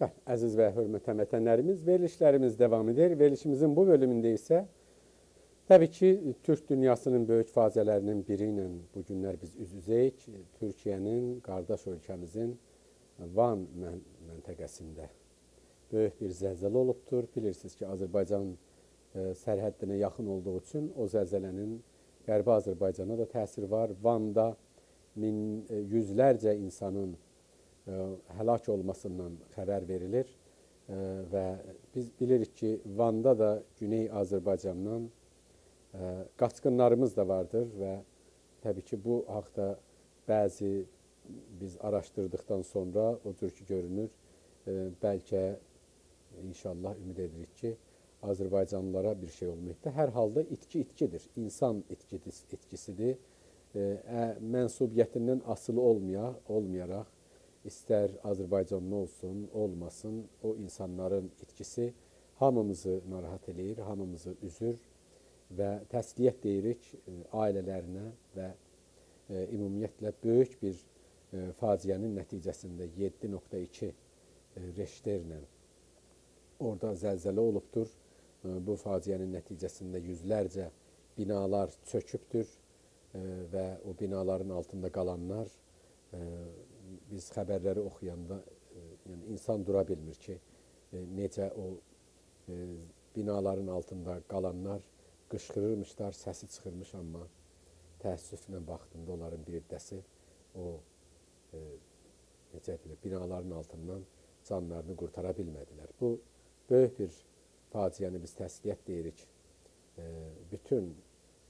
Bəli, əziz və hörmətə vətənlərimiz, verilişlərimiz davam edir. Verilişimizin bu bölümündə isə təbii ki, Türk dünyasının böyük faciələrinin biri ilə bu günlər biz üz-üzəyik. Türkiyənin, qardaş ölkəmizin Van mən məntəqəsində böyük bir zəlzələ olubdur. Bilirsiniz ki, Azərbaycan e, sərhəddinə yaxın olduğu üçün o zəlzələnin Qərbi Azərbaycana da təsiri var. Van'da min, e, yüzlərcə insanın həlak olmasından xəbər verilir və biz bilirik ki, Van'da da Güney Azərbaycandan qaçqınlarımız da vardır və təbii ki, bu haqda bəzi biz araşdırdıqdan sonra o cür ki, görünür, bəlkə inşallah ümid edirik ki, Azərbaycanlılara bir şey olmayıqdır. Hər halda itki itkidir, insan itkisidir. Mənsubiyyətindən asılı olmaya, olmayaraq istər Azərbaycanlı olsun, olmasın, o insanların itkisi hamımızı narahat eləyir, hamımızı üzür və təsliyyət deyirik e, ailələrinə və e, ümumiyyətlə böyük bir e, faciənin nəticəsində 7.2 Reşterlə orada zəlzələ olubdur. Bu faciənin nəticəsində yüzlərcə binalar çökübdür və o binaların altında qalanlar biz xəbərləri oxuyanda e, yəni insan dura bilmir ki, e, necə o e, binaların altında qalanlar qışqırırmışlar, səsi çıxırmış, amma təəssüflə baxdığında onların bir dəsi o e, necə bilir, binaların altından canlarını qurtara bilmədilər. Bu böyük bir faciəni biz təsliyyət deyirik e, bütün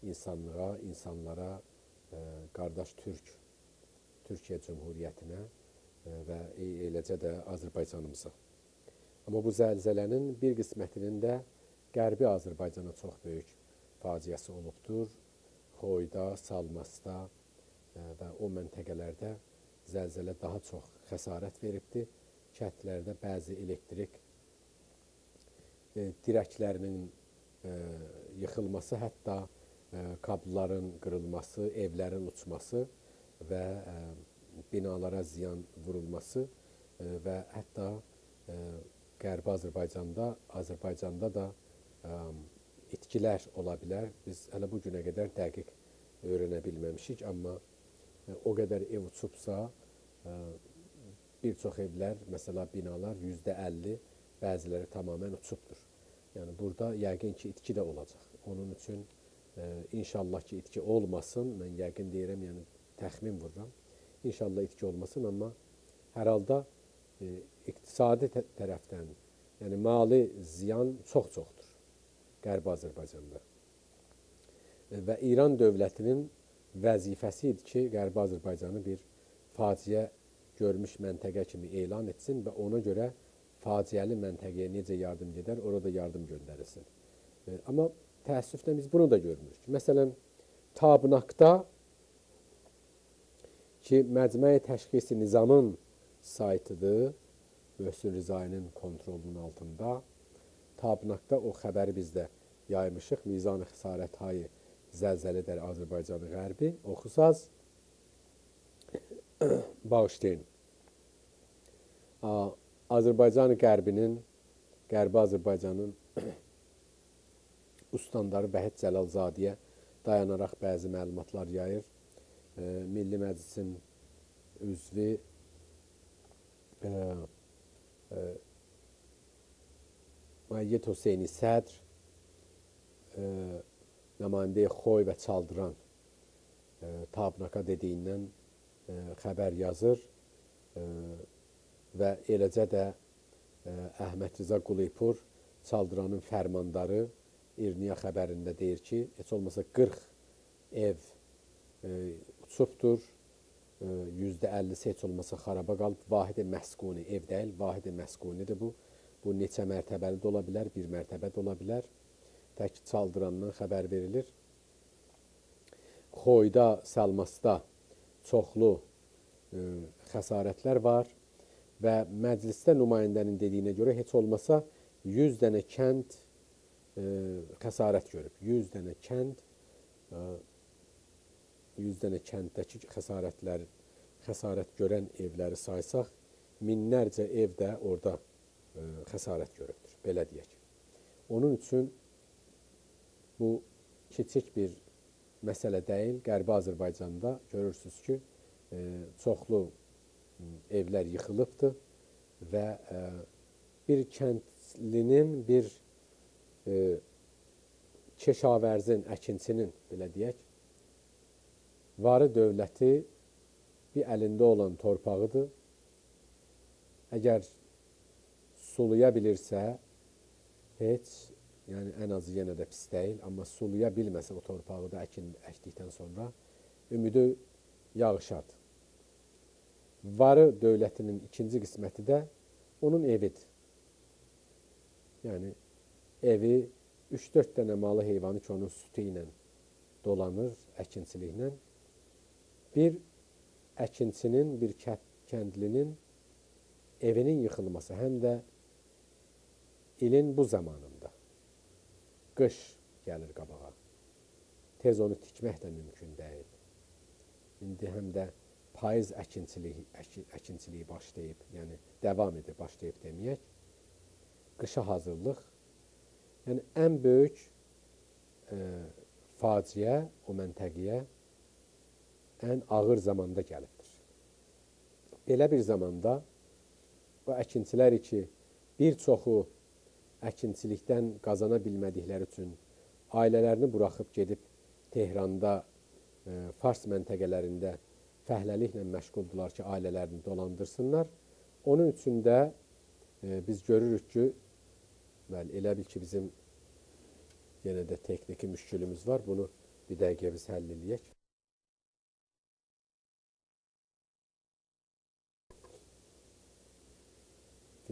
insanlığa, insanlara, e, qardaş Türk Türkiyə Cümhuriyyətinə e, və eləcə də Azərbaycanımıza. Amma bu zəlzələnin bir qismətinin də Qərbi Azərbaycana çox böyük faciəsi olubdur. Xoyda, Salmasda e, və o məntəqələrdə zəlzələ daha çox xəsarət veribdir. Kəndlərdə bəzi elektrik e, dirəklərinin yıxılması, hətta kabelların qırılması, evlərin uçması və e, binalara ziyan vurulması e, və hətta e, Qərbi Azərbaycanda, Azərbaycanda da itkilər ola bilər. Biz hələ bu günə qədər dəqiq öyrənə bilməmişik, amma o qədər ev uçubsa, bir çox evlər, məsələ binalar %50, bəziləri tamamilə uçubdur. Yəni burada yəqin ki, itki də olacaq. Onun üçün inşallah ki, itki olmasın. Mən yəqin deyirəm, yəni təxmin vururam. İnşallah itki olmasın, amma hər halda e, iqtisadi tərəfdən, yəni mali ziyan çox-çoxdur Qərbi Azərbaycanda. E, və İran dövlətinin vəzifəsi idi ki, Qərbi Azərbaycanı bir faciə görmüş məntəqə kimi elan etsin və ona görə faciəli məntəqəyə necə yardım gedər, orada yardım göndərilsin. E, amma təəssüflə biz bunu da görmürük. Məsələn, Tabnaqda ki, Məcməyi Təşxisi Nizamın saytıdır, Möhsün Rizayinin kontrolunun altında. Tabnaqda o xəbəri bizdə yaymışıq. Mizan-ı xisarət hayı zəlzələdər Azərbaycanı qərbi. Oxusaz, bağışlayın. Azərbaycan qərbinin, qərbi Azərbaycanın ustandarı Vəhid Cəlalzadiyə dayanaraq bəzi məlumatlar yayır. Milli Məclisin üzvü Məyyid Hüseyni Sədr nümayəndə Xoy və Çaldıran Tabnaka dediyindən xəbər yazır və eləcə də Əhməd Rıza Qulipur Çaldıranın fərmandarı İrniya xəbərində deyir ki, heç olmasa 40 ev Yüzdə əllisi heç olmasa xaraba qalıb. Vahidi məskuni ev deyil, vahidi məskunidir bu. Bu neçə mərtəbəli də ola bilər, bir mərtəbə də ola bilər. Tək çaldırandan xəbər verilir. Xoyda, Salmasda çoxlu ə, xəsarətlər var və məclisdə nümayəndənin dediyinə görə heç olmasa 100 dənə kənd ə, xəsarət görüb. 100 dənə kənd ə, 100 dənə kənddəki xəsarətlər, xəsarət görən evləri saysaq, minlərcə ev də orada e, xəsarət görübdür, belə deyək. Onun üçün bu kiçik bir məsələ deyil. Qərbi Azərbaycanda görürsüz ki, e, çoxlu evlər yıxılıbdır və e, bir kəndlinin, bir e, keşavərzin, əkinçinin, belə deyək, varı dövləti bir əlində olan torpağıdır. Əgər suluya bilirsə, heç, yəni ən azı yenə də pis deyil, amma suluya bilməsə o torpağı da əkin əkdikdən sonra ümidi yağışadır. Varı dövlətinin ikinci qisməti də onun evidir. Yəni evi 3-4 dənə malı heyvanı ki, onun sütü ilə dolanır, əkinçiliklə. Bir əkinçinin, bir kəndlinin evinin yıxılması, həm də ilin bu zamanında qış gəlir qabağa. Tez onu tikmək də mümkün deyil. İndi həm də payız əkinçiliyi, əkin, əkinçiliyi başlayıb, yəni davam edir, başlayıb deməyək. Qışa hazırlıq. Yəni ən böyük e, faciə o məntəqəyə ən ağır zamanda gəlibdir. Belə bir zamanda bu əkinçilər ki, bir çoxu əkinçilikdən qazana bilmədikləri üçün ailələrini buraxıb gedib Tehranda, e, Fars məntəqələrində fəhləliklə məşğuldular ki, ailələrini dolandırsınlar. Onun üçün də e, biz görürük ki, bəli, elə bil ki, bizim yenə də texniki müşkülümüz var. Bunu bir dəqiqə biz həll eləyək.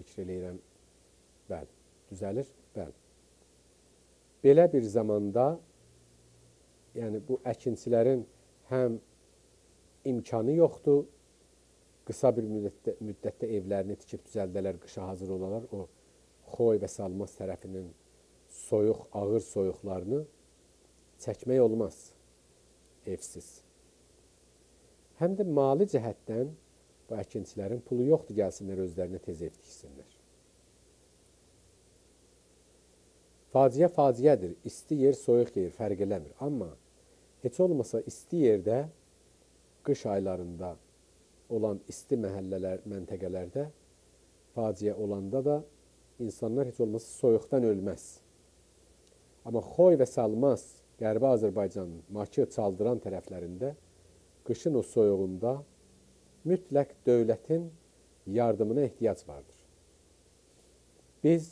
Fikr eləyirəm. Bəli, düzəlir? Bəli. Belə bir zamanda yəni bu əkinçilərin həm imkanı yoxdur. Qısa bir müddətdə, müddətdə evlərini tikib düzəldələr, qışa hazır olalar. O Xoy və Salmas tərəfinin soyuq, ağır soyuqlarını çəkmək olmaz evsiz. Həm də mali cəhətdən bu əkinçilərin pulu yoxdur, gəlsinlər özlərinə tez ev tiksinlər. Faciə faciədir. İsti yer, soyuq yer fərq eləmir. Amma heç olmasa isti yerdə qış aylarında olan isti məhəllələr, məntəqələrdə faciə olanda da insanlar heç olmasa soyuqdan ölməz. Amma Xoy və Salmas, Qərbi Azərbaycanın Bakı çaldıran tərəflərində qışın o soyuğunda mütləq dövlətin yardımına ehtiyac vardır. Biz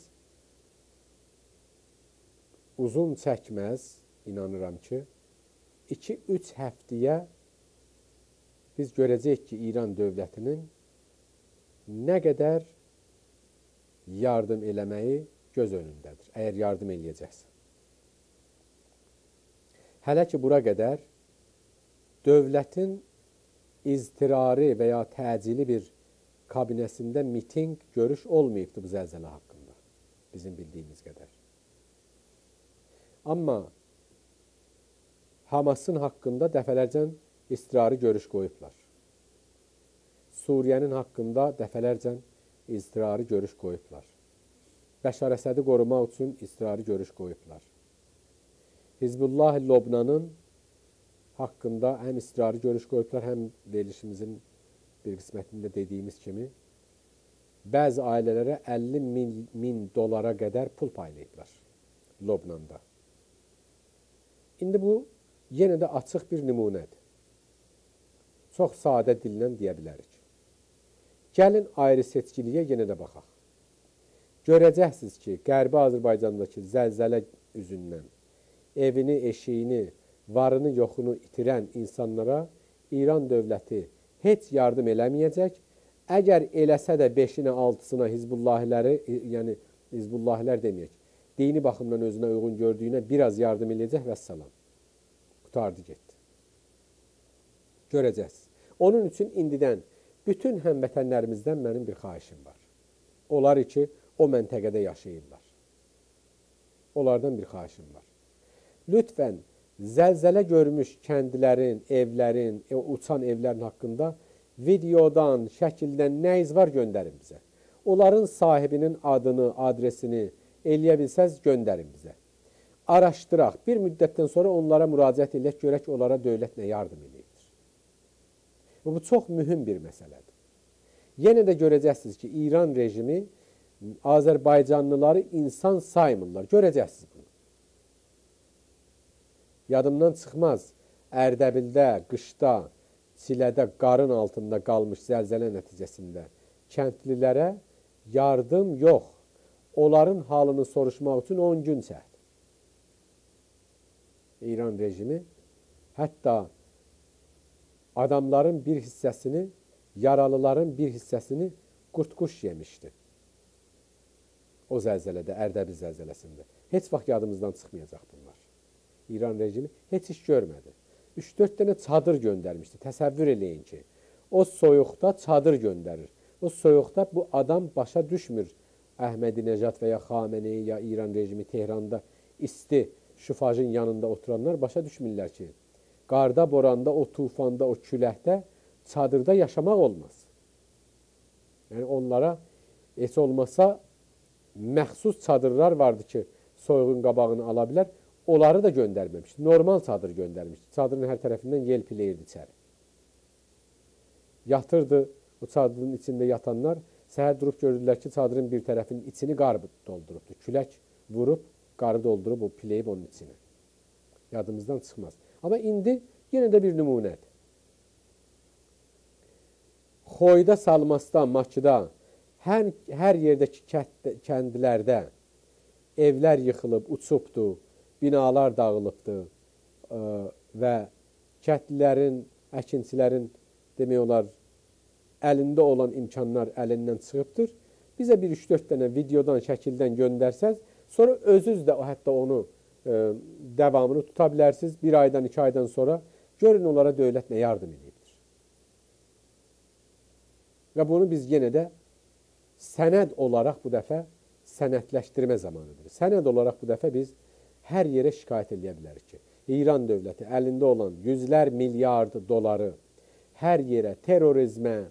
uzun çəkməz, inanıram ki, 2-3 həftəyə biz görəcəyik ki, İran dövlətinin nə qədər yardım eləməyi göz önündədir, əgər yardım eləyəcəksə. Hələ ki, bura qədər dövlətin iztirari və ya təcili bir kabinəsində miting, görüş olmayıbdır bu zəlzələ haqqında, bizim bildiyimiz qədər. Amma Hamasın haqqında dəfələrcə istirari görüş qoyublar. Suriyənin haqqında dəfələrcə istirari görüş qoyublar. Bəşar Əsədi qorumaq üçün istirari görüş qoyublar. Hizbullah Lobnanın haqqında həm istirari görüş qoyublar, həm verilişimizin bir qismətində dediyimiz kimi bəzi ailələrə 50 min, min dolara qədər pul paylayıblar Lobnanda. İndi bu yenə də açıq bir nümunədir çox sadə dillə deyə bilərik. Gəlin ayrı seçkiliyə yenə də baxaq. Görəcəksiniz ki, Qərbi Azərbaycandakı zəlzələ üzündən evini, eşiyini, varını, yoxunu itirən insanlara İran dövləti heç yardım eləməyəcək. Əgər eləsə də 5-inə, 6-sına Hizbullahiləri, yəni Hizbullahilər deməyək, dini baxımdan özünə uyğun gördüyünə biraz yardım eləyəcək və salam. Qutardı getdi. Görəcəksiniz. Onun üçün indidən bütün həmvətənlərimizdən mənim bir xahişim var. Onlar ki, o məntəqədə yaşayırlar. Onlardan bir xahişim var. Lütfən, zəlzələ görmüş kəndlərin, evlərin, e, uçan evlərin haqqında videodan, şəkildən nə iz var göndərin bizə. onların sahibinin adını, adresini eləyə bilsəz, göndərin bizə. Araşdıraq. Bir müddətdən sonra onlara müraciət edək, görək onlara dövlət nə yardım edir. Bu çox mühüm bir məsələdir. Yenə də görəcəksiniz ki, İran rejimi Azərbaycanlıları insan saymırlar. Görəcəksiniz bunu. Yadımdan çıxmaz. Ərdəbildə, qışda, Silədə qarın altında qalmış zəlzələ nəticəsində kəndlilərə yardım yox, onların halını soruşmaq üçün 10 gün çəkdi. İran rejimi hətta adamların bir hissəsini, yaralıların bir hissəsini qurtquş yemişdi. O zəlzələdə, Ərdəbil zəlzələsində. Heç vaxt yadımızdan çıxmayacaq bunlar. İran rejimi heç iş görmədi. 3-4 dənə çadır göndərmişdi. Təsəvvür eləyin ki, o soyuqda çadır göndərir. O soyuqda bu adam başa düşmür. Əhmədi Necat və ya Xameneyi ya İran rejimi Tehranda isti şufajın yanında oturanlar başa düşmürlər ki, qarda, boranda, o tufanda, o küləkdə çadırda yaşamaq olmaz. Yəni onlara heç olmasa məxsus çadırlar vardı ki, soyuğun qabağını ala bilər. Onları da göndərməmişdi. Normal çadır göndərmişdi. Çadırın hər tərəfindən yel piləyirdi içəri. Yatırdı o çadırın içində yatanlar. Səhər durub gördülər ki, çadırın bir tərəfinin içini qar doldurubdu. Külək vurub, qarı doldurub, o piləyib onun içini. Yadımızdan çıxmaz. Amma indi yenə də bir nümunədir. Xoyda salmasdan, Bakıda, hər, hər yerdəki kəndlərdə evlər yıxılıb, uçubdur binalar dağılıbdır ə, və kəndlilərin, əkinçilərin demək olar əlində olan imkanlar əlindən çıxıbdır. Bizə bir 3-4 dənə videodan, şəkildən göndərsəz, sonra özünüz də hətta onu ə, davamını tuta bilərsiniz. Bir aydan, iki aydan sonra görün onlara dövlət nə yardım edibdir. Və bunu biz yenə də sənəd olaraq bu dəfə sənədləşdirmə zamanıdır. Sənəd olaraq bu dəfə biz hər yerə şikayət edə bilərik ki, İran dövləti əlində olan yüzlər milyard doları hər yerə terrorizmə,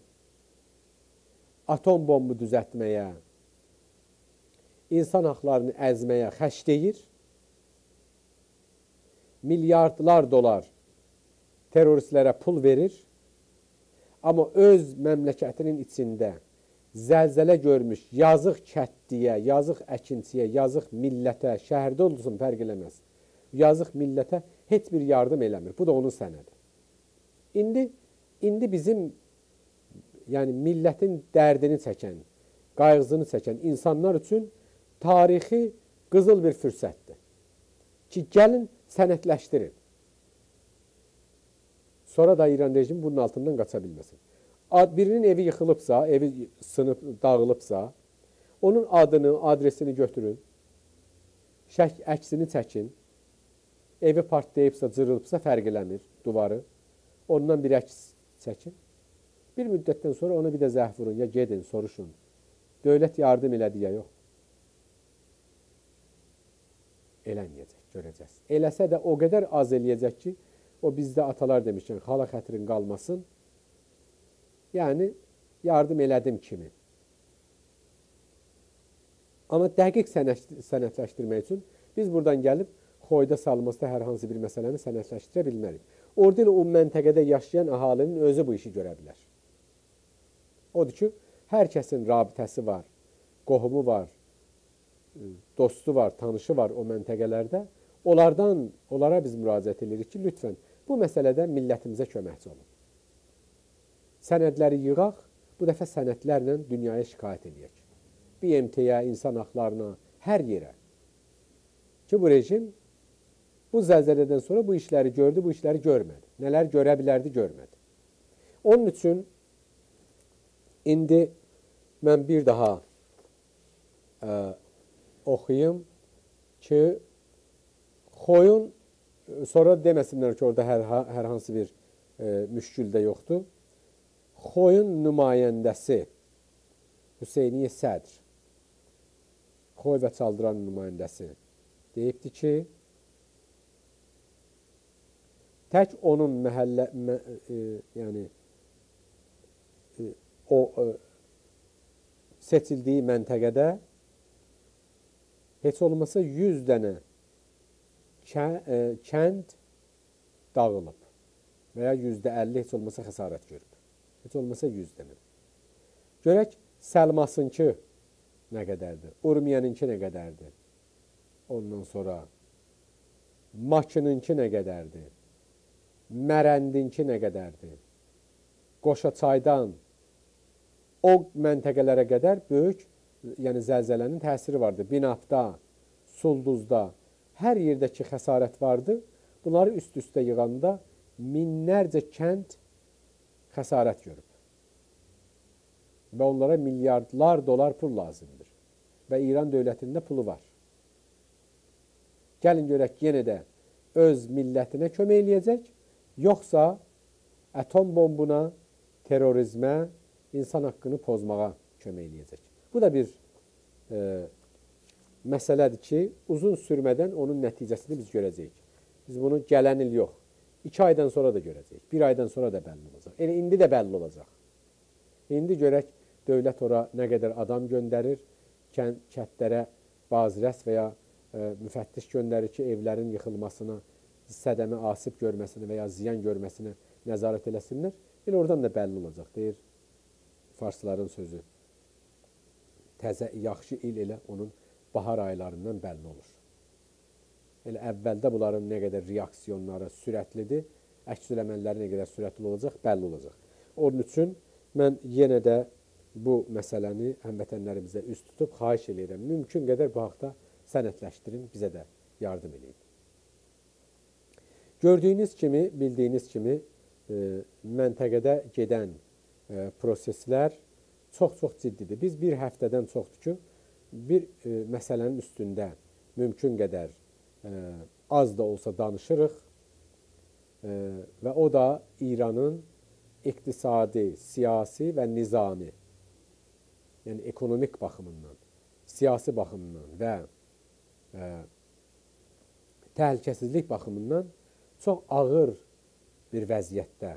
atom bombu düzəltməyə, insan haqlarını əzməyə xərcləyir. Milyardlar dolar terroristlərə pul verir. Amma öz məmləkətinin içində zəlzələ görmüş yazıq kətliyə, yazıq əkinçiyə, yazıq millətə, şəhərdə olsun fərq eləməz. Yazıq millətə heç bir yardım eləmir. Bu da onun sənədi. İndi indi bizim yəni millətin dərdini çəkən, qayğısını çəkən insanlar üçün tarixi qızıl bir fürsətdir. Ki gəlin sənədləşdirin. Sonra da İran rejimi bunun altından qaça bilməsin birinin evi yıxılıbsa, evi sınıb, dağılıbsa, onun adını, adresini götürün, şək əksini çəkin, evi partlayıbsa, cırılıbsa fərq eləmir duvarı, ondan bir əks çəkin. Bir müddətdən sonra ona bir də zəhv vurun, ya gedin, soruşun. Dövlət yardım elədi ya yox. Eləməyəcək, görəcəz. Eləsə də o qədər az eləyəcək ki, o bizdə atalar demişkən, xala xətrin qalmasın, Yəni yardım elədim kimi. Amma dəqiq sənədləşdirmək üçün biz buradan gəlib xoyda salmasda hər hansı bir məsələni sənədləşdirə bilmərik. Orada ilə o məntəqədə yaşayan əhalinin özü bu işi görə bilər. Odur ki, hər kəsin rabitəsi var, qohumu var, dostu var, tanışı var o məntəqələrdə. Onlardan, onlara biz müraciət edirik ki, lütfən bu məsələdə millətimizə köməkçi olun. Sənədləri yığaq, bu dəfə sənədlərlə dünyaya şikayət edək. BMT-yə, insan haqlarına, hər yerə. Ki, bu rejim bu zəlzələdən sonra bu işləri gördü, bu işləri görmədi. Nələr görə bilərdi, görmədi. Onun üçün indi mən bir daha ə, oxuyum ki, xoyun sonra deməsinlər ki, orada hər, hər hansı bir ə, müşkül də yoxdur xoyun nümayəndəsi Hüseyniyə Sədr, xoy və çaldıran nümayəndəsi deyibdi ki, tək onun məhəllə, mə, e, yəni e, o e, seçildiyi məntəqədə heç olmasa 100 dənə e, kənd dağılıb və ya %50 heç olmasa xəsarət görüb. Heç olmasa 100 dənə. Görək Səlmasınki nə qədərdir? Urmiyaninki nə qədərdir? Ondan sonra Makınınki nə qədərdir? Mərəndinki nə qədərdir? Qoşaçaydan o məntəqələrə qədər böyük, yəni zəlzələnin təsiri vardı. Binafda, Sulduzda, hər yerdəki xəsarət vardı. Bunları üst-üstə yığanda minlərcə kənd xəsarət görüb. Və onlara milyardlar dolar pul lazımdır. Və İran dövlətində pulu var. Gəlin görək yenə də öz millətinə kömək eləyəcək, yoxsa atom bombuna, terrorizmə, insan haqqını pozmağa kömək eləyəcək. Bu da bir e, məsələdir ki, uzun sürmədən onun nəticəsini biz görəcəyik. Biz bunu gələn il yox, iki aydan sonra da görəcəyik, bir aydan sonra da bəlli olacaq. Yəni, indi də bəlli olacaq. İndi görək, dövlət ora nə qədər adam göndərir, kətlərə bazirəs və ya ə, müfəttiş göndərir ki, evlərin yıxılmasına, sədəmi asib görməsinə və ya ziyan görməsinə nəzarət eləsinlər. Elə oradan da bəlli olacaq, deyir farsların sözü. Təzə, yaxşı il elə onun bahar aylarından bəlli olur. Elə əvvəldə bunların nə qədər reaksiyonları sürətlidir, əks eləmənləri nə qədər sürətli olacaq, bəlli olacaq. Onun üçün mən yenə də bu məsələni həmvətənlərimizə üst tutub xahiş edirəm. Mümkün qədər bu haqda sənədləşdirin, bizə də yardım edin. Gördüyünüz kimi, bildiyiniz kimi e, məntəqədə gedən e, proseslər çox-çox ciddidir. Biz bir həftədən çoxdur ki, bir e, məsələnin üstündə mümkün qədər az da olsa danışırıq e, və o da İranın iqtisadi, siyasi və nizami, yəni ekonomik baxımından, siyasi baxımından və ə, təhlükəsizlik baxımından çox ağır bir vəziyyətdə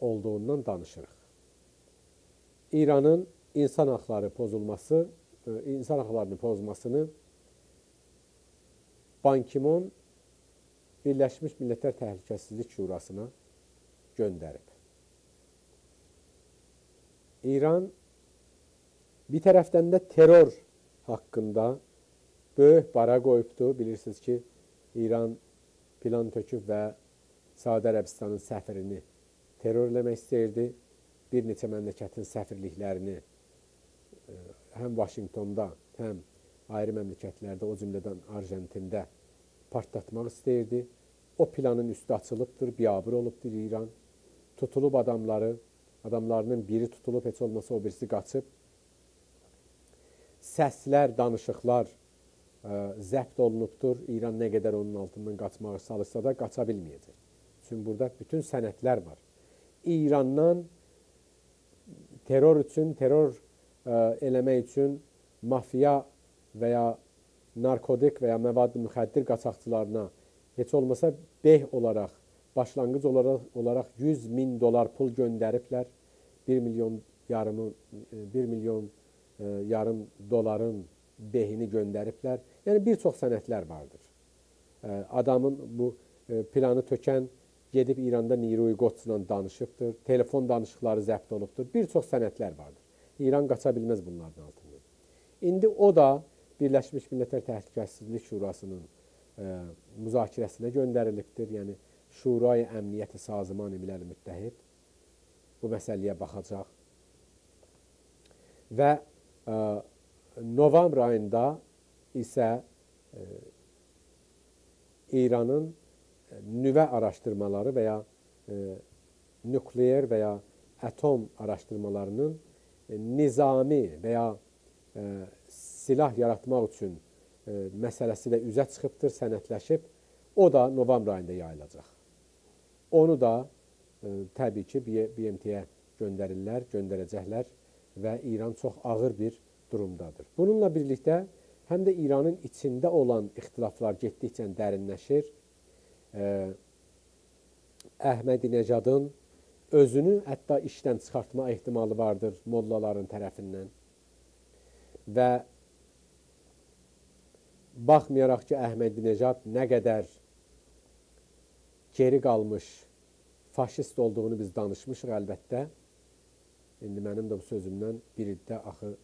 olduğundan danışırıq. İranın insan haqları pozulması, ə, insan haqlarını pozmasını Ban Ki-moon Birləşmiş Millətlər Təhlükəsizlik Şurasına göndərib. İran bir tərəfdən də terror haqqında böyük bara qoyubdu. Bilirsiniz ki, İran plan töküb və Saudi Ərəbistanın səfirini terror eləmək istəyirdi. Bir neçə məmləkətin səfirliklərini e, həm Vaşinqtonda, həm ayrı məmləkətlərdə, o cümlədən Arjentində partlatmaq istəyirdi. O planın üstü açılıbdır, biabır olubdur İran. Tutulub adamları, adamlarının biri tutulub, heç olmasa o birisi qaçıb. Səslər, danışıqlar zəbt olunubdur. İran nə qədər onun altından qaçmağa çalışsa da qaça bilməyəcək. Çünki burada bütün sənədlər var. İrandan terror üçün, terror ə, eləmək üçün mafiya və ya narkotik və ya məvad müxəddir qaçaqçılarına heç olmasa beh olaraq, başlanğıc olaraq, olaraq 100 min dolar pul göndəriblər. 1 milyon yarımı 1 milyon ə, yarım doların behini göndəriblər. Yəni bir çox sənədlər vardır. Adamın bu planı tökən gedib İranda Niruy Qoçla danışıbdır. Telefon danışıqları zəbt olubdur. Bir çox sənədlər vardır. İran qaça bilməz bunların altından. İndi o da Birləşmiş Millətlər Təhlükəsizlik Şurasının ə, müzakirəsinə göndərilibdir. Yəni Şurayı Əmniyyəti Sazımanı Milal Müttəhid bu məsələyə baxacaq. Və ə, novembr ayında isə e, İranın e, nüvə araşdırmaları və ya e, nükleer və ya atom araşdırmalarının e, nizami və ya e, silah yaratmaq üçün e, məsələsi də üzə çıxıbdır, sənədləşib. O da novembr ayında yayılacaq. Onu da e, təbii ki, BMT-yə göndərirlər, göndərəcəklər və İran çox ağır bir durumdadır. Bununla birlikdə həm də İranın içində olan ixtilaflar getdikcə dərinləşir. Əhmədi-Necadın özünü hətta işdən çıxartma ehtimalı vardır mollaların tərəfindən. və baxmayaraq ki, Əhmədinecad nə qədər geri qalmış faşist olduğunu biz danışmışıq əlbəttə. İndi mənim də bu sözümdən bir iddə axı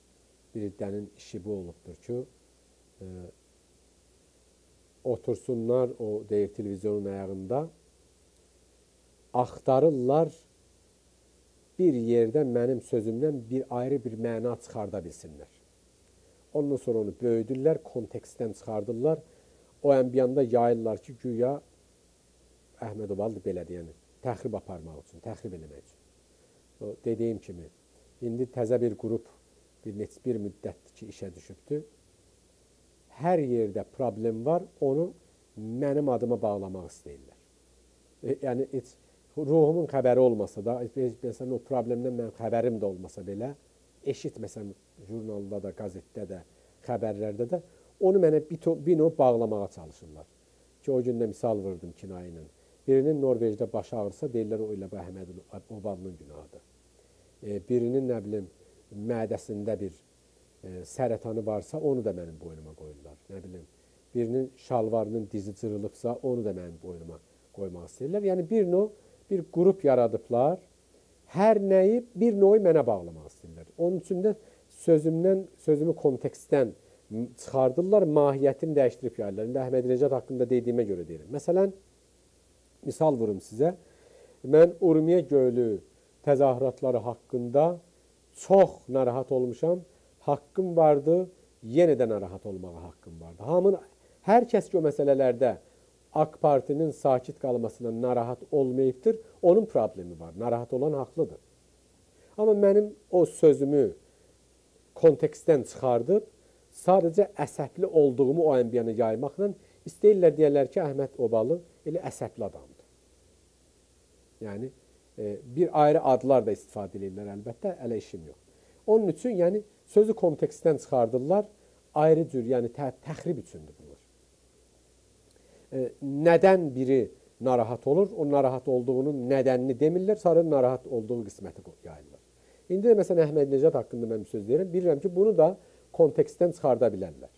bir iddənin işi bu olubdur ki, e, otursunlar o deyir televizyonun ayağında axtarırlar bir yerdə mənim sözümdən bir ayrı bir məna çıxarda bilsinlər. Ondan sonra onu böyüdürlər, kontekstdən çıxardırlar. O əmbiyanda yayırlar ki, güya Əhməd Obalı belədir, yəni təxrib aparmaq üçün, təxrib eləmək üçün. O dediyim kimi, indi təzə bir qrup bir neç bir müddətdir ki, işə düşübdür. Hər yerdə problem var, onu mənim adıma bağlamaq istəyirlər. E, yəni heç ruhumun xəbəri olmasa da, məsələn o problemdən mən xəbərim də olmasa belə, eşitməsəm jurnalda da, qəzetdə də, xəbərlərdə də onu mənə bir, növ bağlamağa çalışırlar. Ki o gün də misal vurdım kinayə ilə. Birinin Norveçdə başı ağrısa deyirlər o ilə bu Əhməd Obalının günahıdır. E, birinin nə bilim mədəsində bir e, sərətanı varsa onu da mənim boynuma qoyurlar. Nə bilim birinin şalvarının dizi cırılıbsa onu da mənim boynuma qoymaq istəyirlər. Yəni bir növ bir qrup yaradıblar. Hər nəyi bir növ mənə bağlamaq. Onun üçün də sözümdən, sözümü kontekstdən çıxardırlar, mahiyyətini dəyişdirib yayırlar. İndi Əhməd Necad haqqında dediyimə görə deyirəm. Məsələn, misal vurum sizə. Mən Urmiya gölü təzahüratları haqqında çox narahat olmuşam. Haqqım vardı, yenə də narahat olmağa haqqım vardı. Hamın hər kəs ki o məsələlərdə AK Partinin sakit qalmasına narahat olmayıbdır, onun problemi var. Narahat olan haqlıdır. Amma mənim o sözümü kontekstdən çıxardıb sadəcə əsəbli olduğumu o əmbiyana yaymaqla istəyirlər deyərlər ki, Əhməd Obalı elə əsəbli adamdır. Yəni e, bir ayrı adlar da istifadə edirlər əlbəttə, ələ işim yox. Onun üçün yəni sözü kontekstdən çıxardırlar, ayrı cür, yəni tə təxrib üçündür bunlar. E, nədən biri narahat olur, o narahat olduğunun nədənini demirlər, sarı narahat olduğu qisməti yayırlar. İndi də məsələn Əhməd Necad haqqında mən söz deyirəm, bilirəm ki, bunu da kontekstdən çıxarda bilərlər.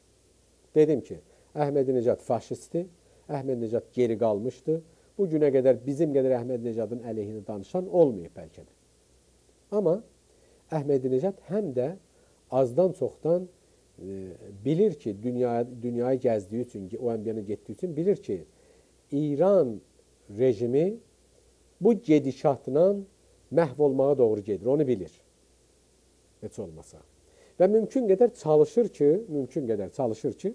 Dedim ki, Əhməd Necad faşistdir, Əhməd Necad geri qalmışdı. Bu günə qədər bizim qədər Əhməd Necadın əleyhinə danışan olmayıb bəlkə də. Amma Əhməd Necad həm də azdan çoxdan e, bilir ki, dünyaya, dünyayı gəzdiyi üçün, o əmbiyana getdiyi üçün bilir ki, İran rejimi bu gedişatla məhv olmağa doğru gedir. Onu bilir. Heç olmasa. Və mümkün qədər çalışır ki, mümkün qədər çalışır ki,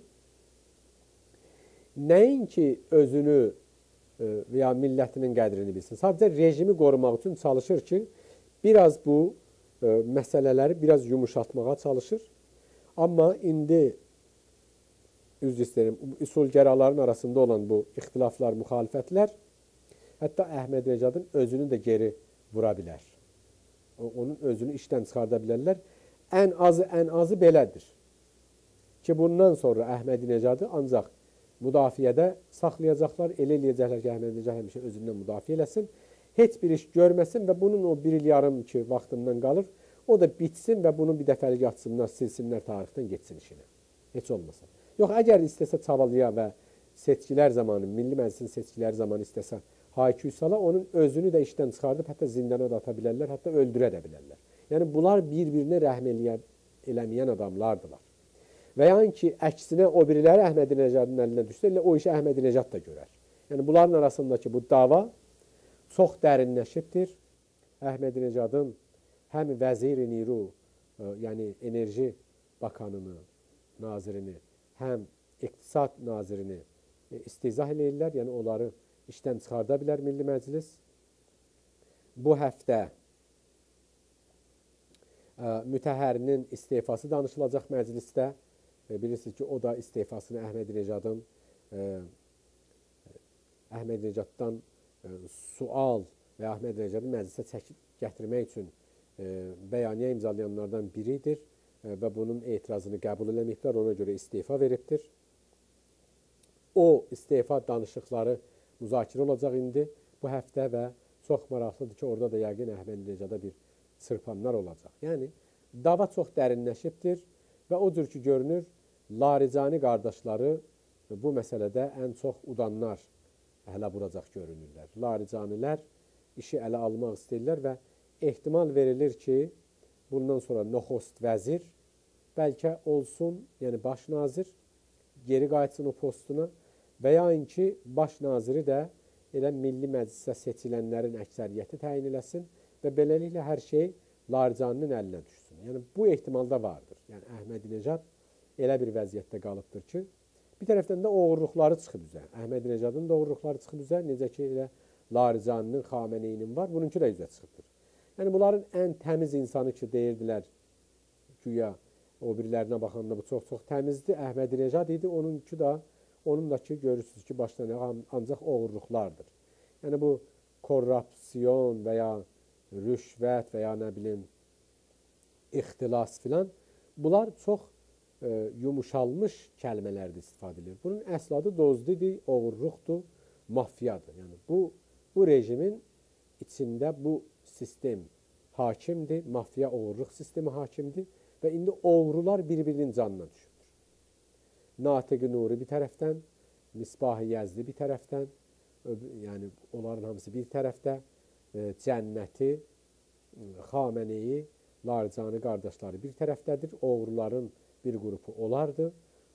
nəinki özünü e, və ya millətinin qədrini bilsin. Sadəcə rejimi qorumaq üçün çalışır ki, biraz bu e, məsələləri biraz yumuşatmağa çalışır. Amma indi üzr istəyirəm, üsulgəraların arasında olan bu ixtilaflar, müxalifətlər hətta Əhməd Necadın özünü də geri vura bilər. Onun özünü işdən çıxarda bilərlər. Ən azı, ən azı belədir. Ki, bundan sonra Əhmədi Necadı ancaq müdafiədə saxlayacaqlar, elə eləyəcəklər ki, Əhmədi Necad həmişə özündən müdafiə eləsin. Heç bir iş görməsin və bunun o bir il yarım ki, vaxtından qalır, o da bitsin və bunu bir dəfəlik yatsınlar, silsinlər tarixdən getsin işinə. Heç olmasa. Yox, əgər istəsə çabalaya və seçkilər zamanı, Milli Məclisin seçkiləri zamanı istəsə hayküy sala, onun özünü də işdən çıxardıb, hətta zindana da ata bilərlər, hətta öldürə də bilərlər. Yəni bunlar bir-birinə rəhm eləyən, eləməyən adamlardılar. Və yəni ki, əksinə o biriləri Əhmədi Necadın əlinə düşsə, elə o işi Əhmədi Necad da görər. Yəni bunların arasındakı bu dava çox dərinləşibdir. Əhmədi Necadın həm vəziri Niru, ə, yəni enerji bakanını, nazirini, həm iqtisad nazirini e, istizah eləyirlər. Yəni onları işdən çıxarda bilər Milli Məclis. Bu həftə mütəhərrinin istefası danışılacaq məclisdə. Bilirsiniz ki, o da istefasını Əhməd Necadın Əhməd Necaddan sual və Əhməd Necadı məclisə çəkib gətirmək üçün bəyaniyyə imzalayanlardan biridir və bunun etirazını qəbul eləməklər, ona görə istefa veribdir. O istefa danışıqları müzakirə olacaq indi bu həftə və çox maraqlıdır ki, orada da yəqin Əhməd Necada bir çırpanlar olacaq. Yəni, dava çox dərinləşibdir Və o cür ki görünür, Laricani qardaşları bu məsələdə ən çox udanlar hələ vuracaq görünürlər. Laricanilər işi ələ almaq istəyirlər və ehtimal verilir ki, bundan sonra Noxost vəzir bəlkə olsun, yəni baş nazir, geri qayıtsın o postuna və ya ki, baş naziri də elə Milli Məclisə seçilənlərin əksəriyyəti təyin eləsin və beləliklə hər şey Laricaninin əlinə düşsün. Yəni bu ehtimal da vardır. Yəni Əhmədinecad elə bir vəziyyətdə qalıbdır ki, bir tərəfdən də oğurluqları çıxıb üzə. Əhmədinecadın da oğurluqları çıxıb üzə, necə ki elə Laricaninin, Xameneyinin var, bununki də üzə çıxıbdır. Yəni bunların ən təmiz insanı ki, deyirdilər güya o birilərinə baxanda bu çox-çox təmizdir. Əhmədinecad idi, onunki da onun da ki görürsüz ki, başlanır ancaq oğurluqlardır. Yəni bu korrupsiyon və ya rüşvət və ya nə bilim ixtilas filan bunlar çox e, yumuşalmış kəlmələrdə istifadə edilir. Bunun əsl adı dozdidir, oğurluqdur, mafiyadır. Yəni bu bu rejimin içində bu sistem hakimdir, mafiya oğurluq sistemi hakimdir və indi oğrular bir-birinin canına düşür. Natiq Nuri bir tərəfdən, Misbah-ı Yəzdi bir tərəfdən, yəni onların hamısı bir tərəfdə, e, Cənnəti, Xameneyi, Larcani qardaşları bir tərəfdədir. Oğruların bir qrupu onlardır.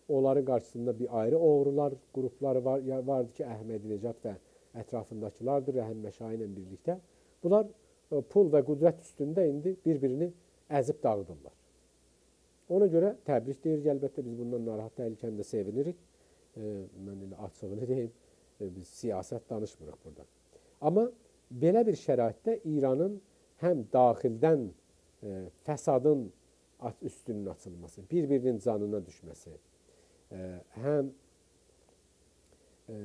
Onların qarşısında bir ayrı oğrular qrupları var, vardı ki, Əhmədi Necat və ətrafındakılardır, Rəhəm Məşahi ilə birlikdə. Bunlar e, pul və qüdrət üstündə indi bir-birini əzib dağıdırlar. Ona görə təbrik deyirik, əlbəttə biz bundan narahat təhlükəni də sevinirik. E, mən elə açığını deyim, e, biz siyasət danışmırıq burada. Amma belə bir şəraitdə İranın həm daxildən e, fəsadın üstünün açılması, bir-birinin canına düşməsi, e, həm e,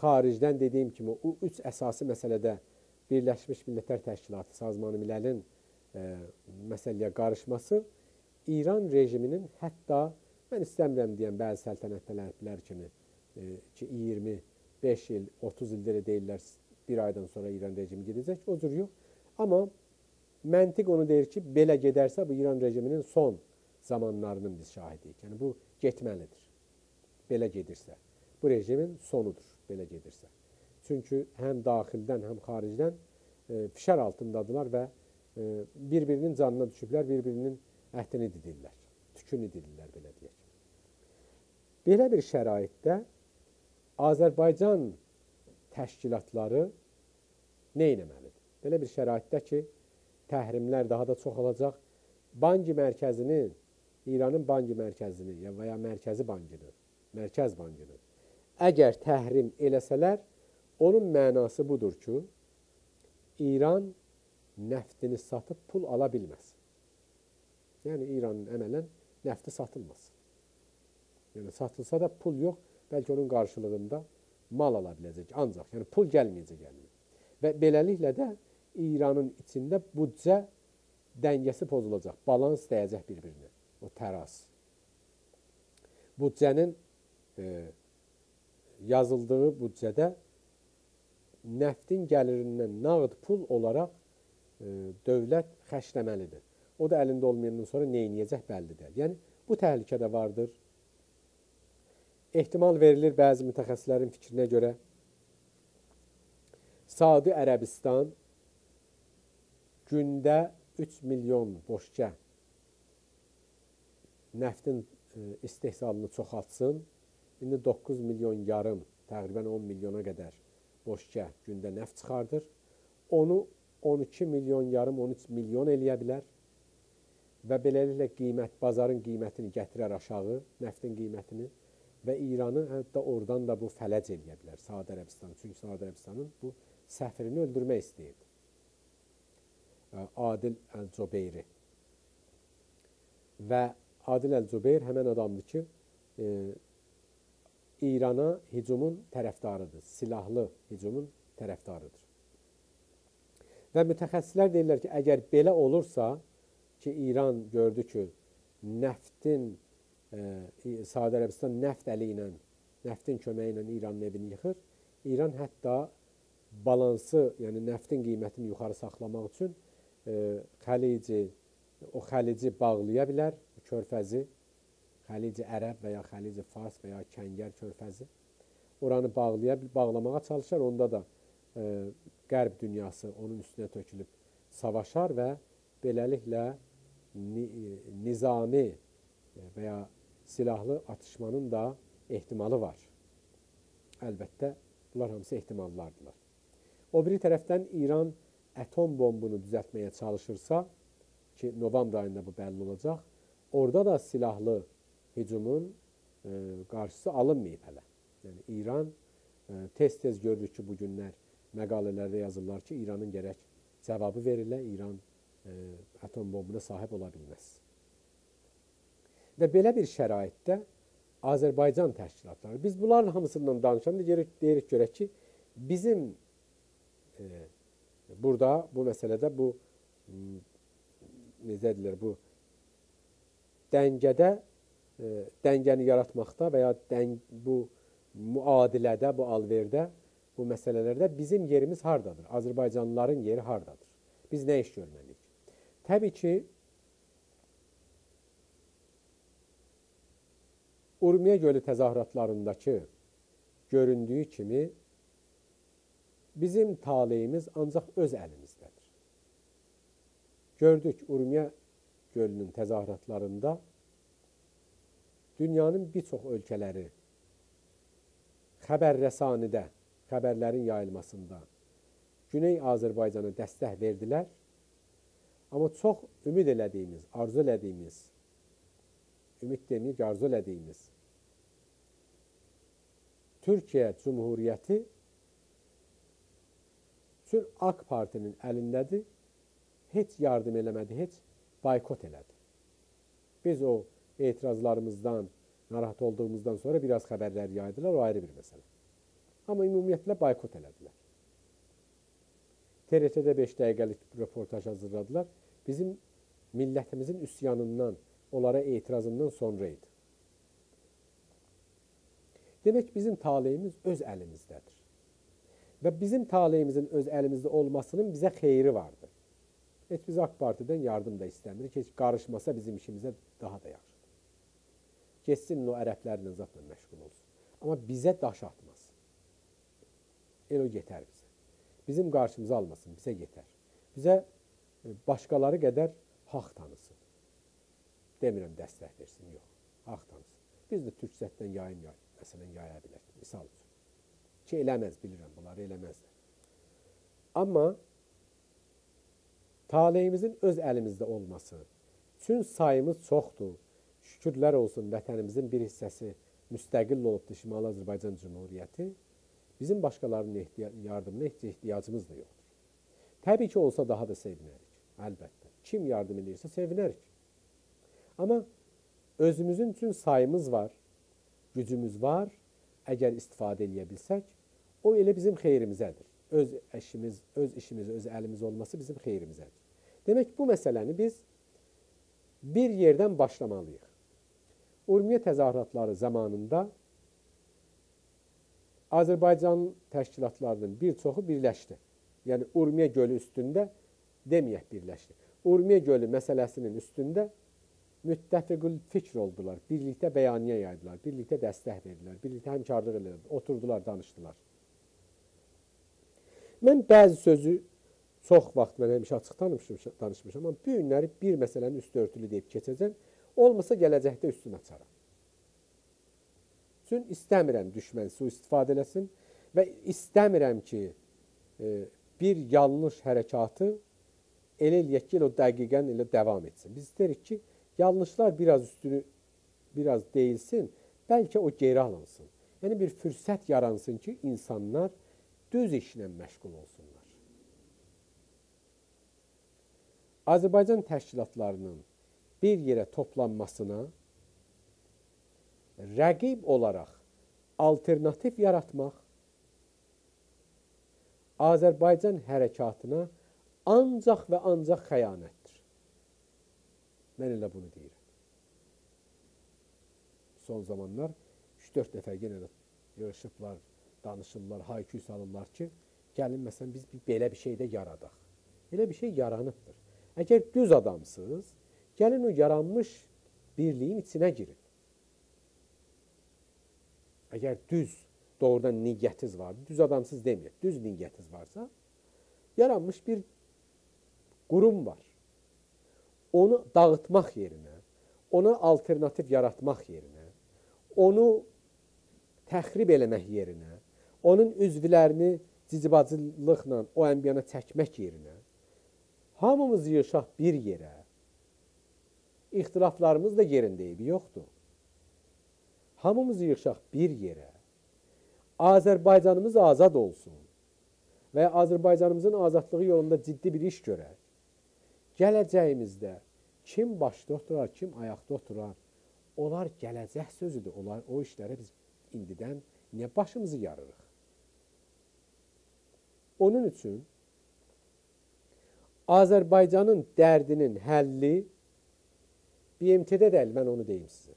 xaricdən dediyim kimi o üç əsası məsələdə Birləşmiş Millətlər Təşkilatı, Sazmanı Miləlin e, məsələyə qarışması İran rejiminin hətta mən istəmirəm deyən bəzi səltənətlər kimi e, ki 25 il, 30 ildə deyirlər bir aydan sonra İran rejimi gedəcək. O cür yox. Amma Məntiq onu deyir ki, belə gedərsə bu İran rejiminin son zamanlarının biz şahidiyik. Yəni bu getməlidir. Belə gedirsə. Bu rejimin sonudur belə gedirsə. Çünki həm daxildən, həm xaricdən e, fişar altındadılar və e, bir-birinin canına düşüblər, bir-birinin əhdini didirlər, tükünü didirlər belə deyək. Belə bir şəraitdə Azərbaycan təşkilatları nə etməlidir? Belə bir şəraitdə ki, təhrimlər daha da çoxalacaq. Banki mərkəzinin, İranın banki mərkəzini ya və ya mərkəzi bankını, mərkəz bankını əgər təhrim eləsələr, onun mənası budur ki, İran nəftini satıb pul ala bilməz. Yəni İranın əmələn nəfti satılmaz. Yəni satılsa da pul yox, bəlkə onun qarşılığında mal ala biləcək. Ancaq yəni pul gəlməyəcək əlinə. Və beləliklə də İranın içində büdcə dəngəsi pozulacaq, balans dəyəcək bir-birinə, o təraz. Büdcənin e, yazıldığı büdcədə nəftin gəlirindən nağd pul olaraq e, dövlət xərcləməlidir. O da əlində olmayandan sonra neyniyəcək bəlli deyil. Yəni, bu təhlükə də vardır. Ehtimal verilir bəzi mütəxəssislərin fikrinə görə Saudi Ərəbistan gündə 3 milyon boşkə nəftin e, istehsalını çoxaltsın. İndi 9 milyon yarım, təqribən 10 milyona qədər boşkə gündə nəft çıxardır. Onu 12 milyon yarım, 13 milyon eləyə bilər və beləliklə qiymət, bazarın qiymətini gətirər aşağı, nəftin qiymətini və İranı hətta oradan da bu fələc eləyə bilər Saudi Ərəbistan. Çünki Saudi Ərəbistanın bu səfirini öldürmək istəyirdi. Adil Əl-Cobeyri. Və Adil Əl-Cobeyr həmən adamdır ki, e, İrana hücumun tərəfdarıdır, silahlı hücumun tərəfdarıdır. Və mütəxəssislər deyirlər ki, əgər belə olursa ki, İran gördü ki, nəftin e, Saudi Ərəbistan nəft əli ilə, nəftin köməyi ilə İranın evini yıxır. İran hətta balansı, yəni nəftin qiymətini yuxarı saxlamaq üçün xəlici, o xəlici bağlaya bilər, körfəzi, Xəlici Ərəb və ya Xəlici Fars və ya Kəngər körfəzi oranı bağlaya bağlamağa çalışar. Onda da e, qərb dünyası onun üstünə tökülüb savaşar və beləliklə nizami və ya silahlı atışmanın da ehtimalı var. Əlbəttə, bunlar hamısı ehtimallardılar. O biri tərəfdən İran atom bombunu düzəltməyə çalışırsa, ki novembr ayında bu bəlli olacaq, orada da silahlı hücumun e, qarşısı alınmayıb hələ. Yəni İran e, tez-tez görürük ki, bu günlər məqalələrdə yazırlar ki, İranın gərək cavabı verilə, İran e, atom bombuna sahib ola bilməz. Və belə bir şəraitdə Azərbaycan təşkilatları, biz bunların hamısından danışanda deyirik, deyirik görək ki, bizim e, burada bu məsələdə bu necə edilir bu dəngədə e, dəngəni yaratmaqda və ya dəng, bu müadilədə, bu alverdə, bu məsələlərdə bizim yerimiz hardadır? Azərbaycanlıların yeri hardadır? Biz nə iş görməliyik? Təbii ki, Urmiya gölü təzahüratlarındakı göründüyü kimi bizim taleyimiz ancaq öz əlimizdədir. Gördük Urmiya gölünün təzahüratlarında dünyanın bir çox ölkələri xəbər rəsanidə, xəbərlərin yayılmasında Güney Azərbaycana dəstək verdilər. Amma çox ümid elədiyimiz, arzu elədiyimiz, ümid deməyib, arzu elədiyimiz Türkiyə Cumhuriyyəti üçün AK Partinin əlindədir. Heç yardım eləmədi, heç baykot elədi. Biz o etirazlarımızdan, narahat olduğumuzdan sonra biraz xəbərlər yaydılar, o ayrı bir məsələ. Amma ümumiyyətlə baykot elədilər. TRT-də 5 dəqiqəlik reportaj hazırladılar. Bizim millətimizin üsyanından, onlara etirazından sonra idi. Demək bizim taleyimiz öz əlimizdədir. Və bizim taleyimizin öz əlimizdə olmasının bizə xeyri vardır. Heç biz AK Partidən yardım da istəmirik. Heç qarışmasa bizim işimizə daha da yaxşıdır. Geçsin o ərəblərlə zatla məşğul olsun. Amma bizə daş atmaz. El o yetər bizə. Bizim qarşımıza almasın, bizə yetər. Bizə başqaları qədər haqq tanısın. Demirəm dəstək versin, yox. Haqq tanısın. Biz də türk yayım yay, məsələn, yaya bilərik, misal üçün. Ki, eləməz, bilirəm, bunları eləməzlər. Amma taleyimizin öz əlimizdə olması, üçün sayımız çoxdur, şükürlər olsun vətənimizin bir hissəsi müstəqil olubdur Şimali Azərbaycan Cumhuriyyəti, bizim başqalarının ehtiya yardımına ehtiyacımız da yoxdur. Təbii ki, olsa daha da sevinərik, əlbəttə. Kim yardım edirsə sevinərik. Amma özümüzün üçün sayımız var, gücümüz var. Əgər istifadə edə bilsək, o elə bizim xeyrimizədir. Öz əşimiz, öz işimiz, öz əlimiz olması bizim xeyrimizədir. Demək bu məsələni biz bir yerdən başlamalıyıq. Urmiya təzahüratları zamanında Azərbaycan təşkilatlarının bir çoxu birləşdi. Yəni Urmiya gölü üstündə deməyək birləşdi. Urmiya gölü məsələsinin üstündə müttəfiqül fikr oldular. Birlikdə bəyaniyyə yaydılar, birlikdə dəstək verdilər, birlikdə həmkarlıq elədilər, oturdular, danışdılar. Mən bəzi sözü çox vaxt mən həmişə açıq danışmışam, danışmışam, amma bu günləri bir məsələnin üstü örtülü deyib keçəcəm. Olmasa gələcəkdə üstünü açaram. Üçün istəmirəm düşmən su istifadə eləsin və istəmirəm ki, e, bir yanlış hərəkatı elə eləyək ki, elə o dəqiqən elə davam etsin. Biz istəyirik ki, yanlışlar biraz üstünü biraz deyilsin, bəlkə o geri alınsın. Yəni bir fürsət yaransın ki, insanlar düz işlə məşğul olsunlar. Azərbaycan təşkilatlarının bir yerə toplanmasına rəqib olaraq alternativ yaratmaq Azərbaycan hərəkatına ancaq və ancaq xəyanətdir. Mən elə bunu deyirəm. Son zamanlar 3-4 dəfə yenə də yığışıblar, danışırlar, hayküy salırlar ki, gəlin məsələn biz belə bir şey də yaradaq. Elə bir şey yaranıbdır. Əgər düz adamsınız, Gəlin o yaranmış birliyin içinə girin. Əgər düz doğrudan niyyətiniz var, düz adamsız deməyək, düz niyyətiniz varsa, yaranmış bir qurum var. Onu dağıtmaq yerinə, ona alternativ yaratmaq yerinə, onu təxrib eləmək yerinə, onun üzvlərini cicibacılıqla o əmbiyana çəkmək yerinə, hamımız yığışaq bir yerə, ixtilaflarımız da yerində eybi yoxdur. Hamımız yığışaq bir yerə. Azərbaycanımız azad olsun və Azərbaycanımızın azadlığı yolunda ciddi bir iş görək. Gələcəyimizdə kim başda oturar, kim ayaqda oturar, onlar gələcək sözüdür. Onlar o işlərə biz indidən niyə başımızı yarırıq? Onun üçün Azərbaycanın dərdinin həlli BMT-də deyil, mən onu deyim sizə.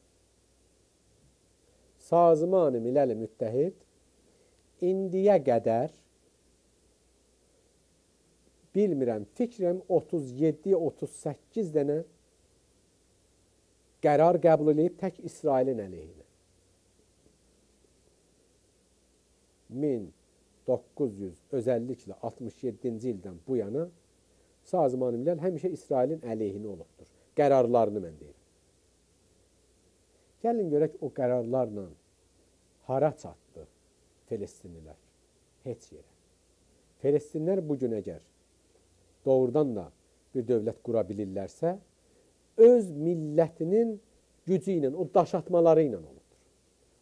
Sazıman-ı Milal-i Müttəhid indiyə qədər bilmirəm, fikrəm 37-38 dənə qərar qəbul edib tək İsrailin əleyhinə. 1900 özəlliklə 67-ci ildən bu yana Sazman-ı Milal həmişə İsrailin əleyhinə olubdur. Qərarlarını mən deyirəm. Gəlin görək o qərarlarla hara çatdı Filistinlilər? Heç yerə. Filistinlər bu gün əgər doğrudan da bir dövlət qura bilirlərsə, öz millətinin gücü ilə, o daş atmaları ilə olubdur.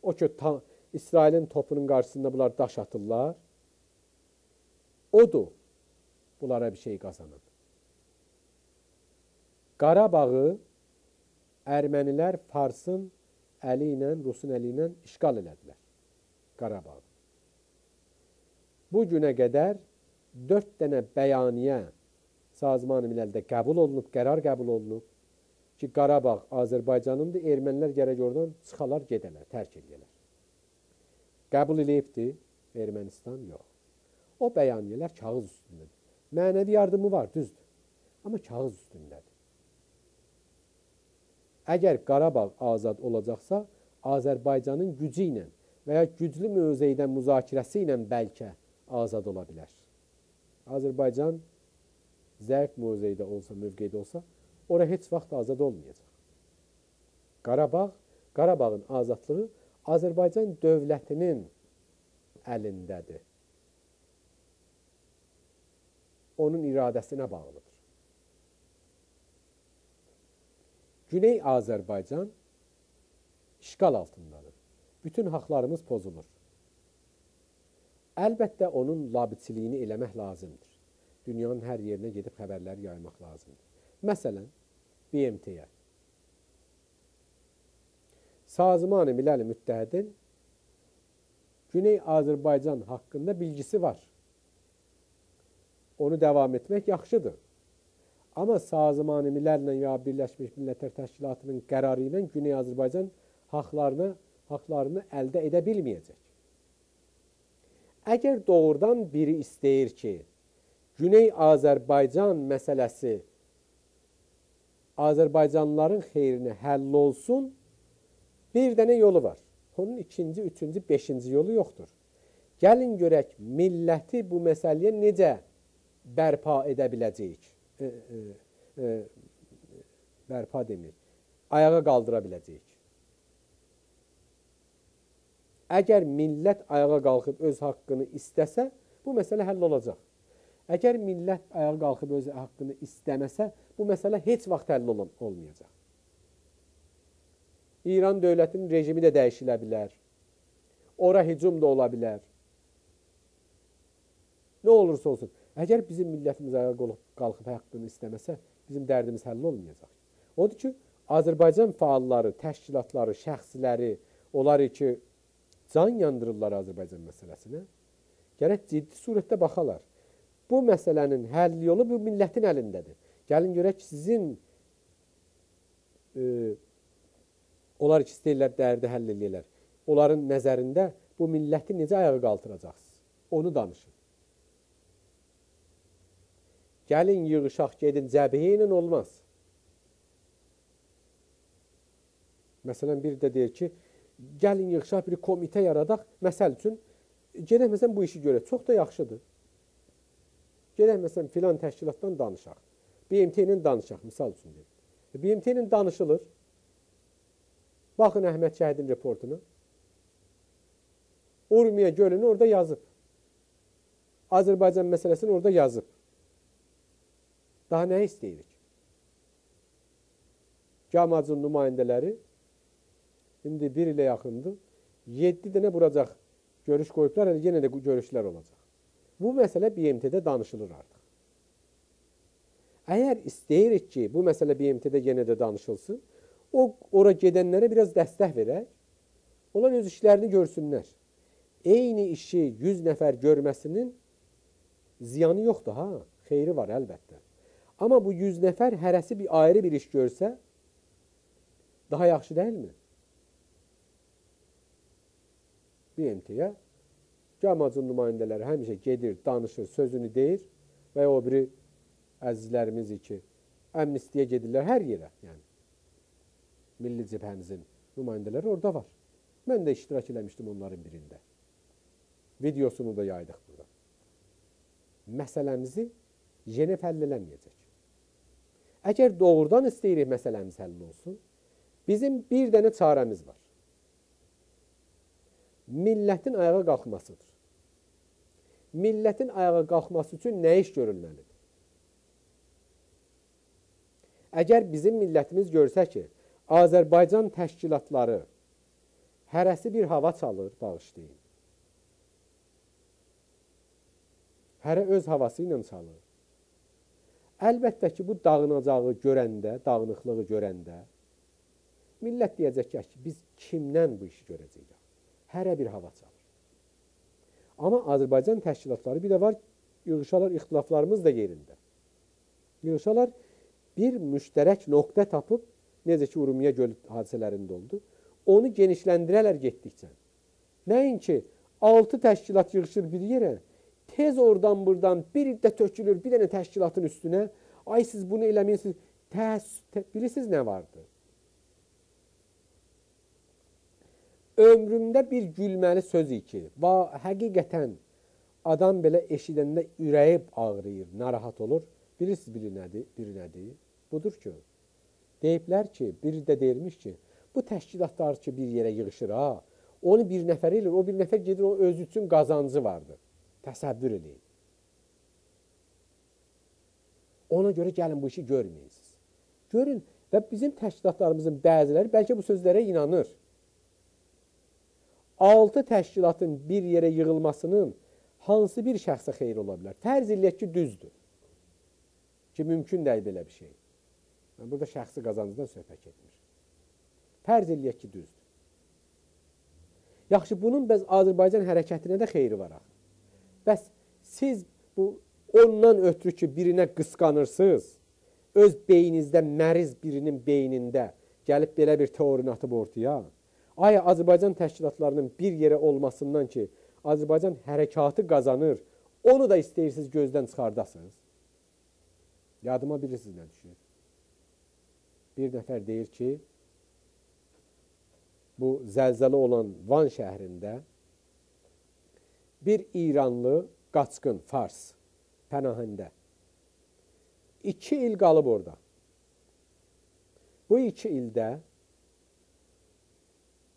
O ki, ta, İsrailin topunun qarşısında bunlar daş atırlar, odur bunlara bir şey qazanır. Qarabağı ermənilər Farsın əli ilə, Rusun əli ilə işğal elədilər. Qarabağı. Bu günə qədər dörd dənə bəyaniyə Sazman-ı Miləldə qəbul olunub, qərar qəbul olunub ki, Qarabağ Azərbaycanındır, ermənilər gərək oradan çıxalar, gedələr, tərk edələr. Qəbul eləyibdir Ermənistan? Yox. O bəyaniyələr kağız üstündədir. Mənəvi yardımı var, düzdür. Amma kağız üstündədir. Əgər Qarabağ azad olacaqsa, Azərbaycanın gücü ilə və ya güclü mövzeydən müzakirəsi ilə bəlkə azad ola bilər. Azərbaycan zəif mövzeydə olsa, mövqeydə olsa, ora heç vaxt azad olmayacaq. Qarabağ, Qarabağın azadlığı Azərbaycan dövlətinin əlindədir. Onun iradəsinə bağlıdır. Güney Azərbaycan işğal altındadır. Bütün haqlarımız pozulur. Əlbəttə onun labiçiliyini eləmək lazımdır. Dünyanın hər yerinə gedib xəbərlər yaymaq lazımdır. Məsələn, BMT-yə. Sazman-ı Milal-i Müttəhidin Güney Azərbaycan haqqında bilgisi var. Onu davam etmək yaxşıdır. Amma Sazıman-ı Millərlə ya Birləşmiş Millətlər Təşkilatının qərarı ilə Güney Azərbaycan haqlarını, haqlarını əldə edə bilməyəcək. Əgər doğrudan biri istəyir ki, Güney Azərbaycan məsələsi Azərbaycanlıların xeyrinə həll olsun, bir dənə yolu var. Onun ikinci, üçüncü, beşinci yolu yoxdur. Gəlin görək, milləti bu məsələyə necə bərpa edə biləcəyik? e, e, e, bərpa demir, ayağa qaldıra biləcəyik. Əgər millət ayağa qalxıb öz haqqını istəsə, bu məsələ həll olacaq. Əgər millət ayağa qalxıb öz haqqını istəməsə, bu məsələ heç vaxt həll ol olmayacaq. İran dövlətinin rejimi də dəyişilə bilər. Ora hücum da ola bilər. Nə olursa olsun. Əgər bizim millətimiz ayağa qalxıb haqqını istəməsə, bizim dərdimiz həll olmayacaq. Odur ki, Azərbaycan fəalları, təşkilatları, şəxsləri, onları ki, can yandırırlar Azərbaycan məsələsinə, gərək ciddi surətdə baxalar. Bu məsələnin həll yolu bu millətin əlindədir. Gəlin görək sizin e, onlar ki, istəyirlər dərdi həll eləyirlər. Onların nəzərində bu milləti necə ayağa qaldıracaqsınız? Onu danışın. Gəlin yığışaq gedin cəbhə ilə olmaz. Məsələn, bir də deyir ki, gəlin yığışaq bir komitə yaradaq, məsəl üçün, gedək məsələn bu işi görək, çox da yaxşıdır. Gedək məsələn filan təşkilatdan danışaq. BMT ilə danışaq, misal üçün deyim. BMT ilə danışılır. Baxın Əhməd Şəhidin reportunu. Urmiya gölünü orada yazıb. Azərbaycan məsələsini orada yazıb. Daha nə istəyirik? Camacın nümayəndələri indi bir ilə yaxındır. 7 dənə buracaq görüş qoyublar, hələ yenə də görüşlər olacaq. Bu məsələ BMT-də danışılır artıq. Əgər istəyirik ki, bu məsələ BMT-də yenə də danışılsın, o ora gedənlərə biraz dəstək verək, onlar öz işlərini görsünlər. Eyni işi 100 nəfər görməsinin ziyanı yoxdur ha, xeyri var əlbəttə. Amma bu 100 nəfər hərəsi bir ayrı bir iş görsə, daha yaxşı deyilmi? BMT-yə Camacın nümayəndələri həmişə gedir, danışır, sözünü deyir və o biri əzizlərimiz ki, əmnistiyə gedirlər hər yerə. Yəni Milli Cəbhəmizin nümayəndələri orada var. Mən də iştirak eləmişdim onların birində. Videosunu da yaydıq burada. Məsələmizi yenə həll eləməyəcək. Əgər doğrudan istəyirik məsələmiz həll olsun, bizim bir dənə çarəmiz var. Millətin ayağa qalxmasıdır. Millətin ayağa qalxması üçün nə iş görülməlidir? Əgər bizim millətimiz görsə ki, Azərbaycan təşkilatları hərəsi bir hava çalır, bağışlayın. Hərə öz havası ilə çalır. Əlbəttə ki, bu dağınacağı görəndə, dağınıqlığı görəndə millət deyəcək ki, biz kimdən bu işi görəcəyik? Hərə bir hava çalır. Amma Azərbaycan təşkilatları bir də var, yığışalar, ixtilaflarımız da yerində. Yığışalar bir müştərək nöqtə tapıb, necə ki, Urumiya göl hadisələrində oldu, onu genişləndirərlər getdikcə. Nəinki 6 təşkilat yığışır bir yerə, tez oradan buradan bir də tökülür bir dənə təşkilatın üstünə, ay siz bunu eləməyirsiniz, təs, tə, bilirsiniz nə vardı? Ömrümdə bir gülməli söz iki, və həqiqətən adam belə eşidəndə ürəyi ağrıyır, narahat olur. Bilirsiniz biri nədir? Biri nədir? Budur ki, deyiblər ki, biri də deyilmiş ki, bu təşkilatlar ki, bir yerə yığışır, ha, onu bir nəfər eləyir, o bir nəfər gedir, o özü üçün qazancı vardır. Təsəvvür edin. Ona görə gəlin bu işi görməyirsiniz. Görün və bizim təşkilatlarımızın bəziləri bəlkə bu sözlərə inanır. 6 təşkilatın bir yerə yığılmasının hansı bir şəxsə xeyri ola bilər? Fərz eləyək ki, düzdür. Ki, mümkün deyil belə bir şey. Yəni, burada şəxsi qazancından söhbət etmir. Fərz eləyək ki, düzdür. Yaxşı, bunun bəz Azərbaycan hərəkətinə də xeyri var. Bəs siz bu ondan ötürü ki, birinə qısqanırsınız, öz beyninizdə məriz birinin beynində gəlib belə bir teorini atıb ortaya, aya Azərbaycan təşkilatlarının bir yerə olmasından ki, Azərbaycan hərəkatı qazanır, onu da istəyirsiniz gözdən çıxardasınız. Yadıma bilirsiniz nə düşür? Bir nəfər deyir ki, bu zəlzələ olan Van şəhrində bir İranlı qaçqın Fars pənahində iki il qalıb orada. Bu iki ildə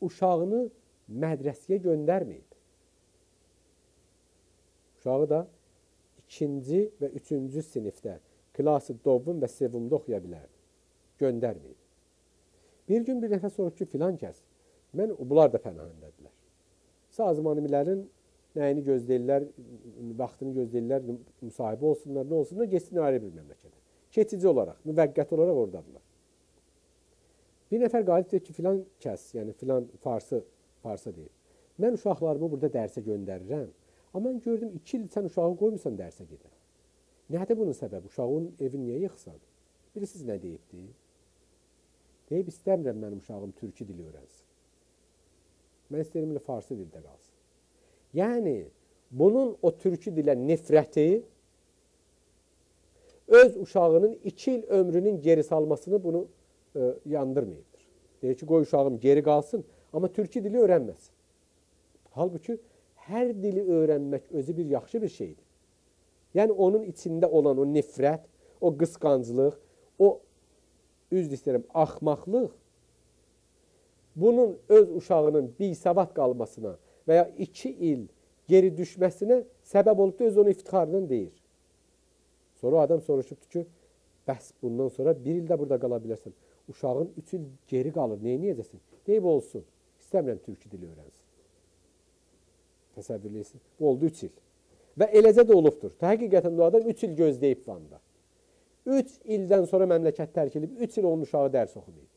uşağını mədrəsəyə göndərməyib. Uşağı da ikinci və üçüncü sinifdə klası dovun və sevimli oxuya bilərdi. Göndərməyib. Bir gün bir nəfər sorub ki, filan kəs, mən bunlar da pənahəndədirlər. Sazmanimilərin nəyini gözləyirlər, vaxtını gözləyirlər, müsahibə olsunlar, nə olsunlar, geçsin ayrı bir məmləkətə. Keçici olaraq, müvəqqəti olaraq oradadırlar. Bir nəfər qalib deyir ki, filan kəs, yəni filan farsı, farsa deyir. Mən uşaqlarımı burada dərsə göndərirəm, amma mən gördüm, iki il sən uşağı qoymursan dərsə gedən. Nədir bunun səbəbi? Uşağın evini niyə yıxsan? Bilirsiniz nə deyibdi? Deyib, istəmirəm mənim uşağım türkü dili öyrənsin. Mən istəyirəm ilə farsı dildə qalsın. Yəni, bunun o türkü dilə nifrəti öz uşağının iki il ömrünün geri salmasını bunu e, yandırmayıbdır. Deyir ki, qoy uşağım geri qalsın, amma türkü dili öyrənməsin. Halbuki hər dili öyrənmək özü bir yaxşı bir şeydir. Yəni onun içində olan o nifrət, o qısqanclıq, o üzr istəyirəm, axmaqlıq bunun öz uşağının bisavad qalmasına və ya iki il geri düşməsinə səbəb olub da öz onu iftixarından deyir. Sonra adam soruşubdur ki, bəs bundan sonra bir ildə burada qala bilərsən. Uşağın üç il geri qalır, neyə neyəcəsin? Deyib olsun, istəmirəm türkü dili öyrənsin. Təsəvvürləyirsin, bu oldu üç il. Və eləcə də olubdur. Həqiqətən o adam 3 il gözləyib Van'da. 3 ildən sonra məmləkət tərk edib 3 il onun uşağı dərs oxumayıb.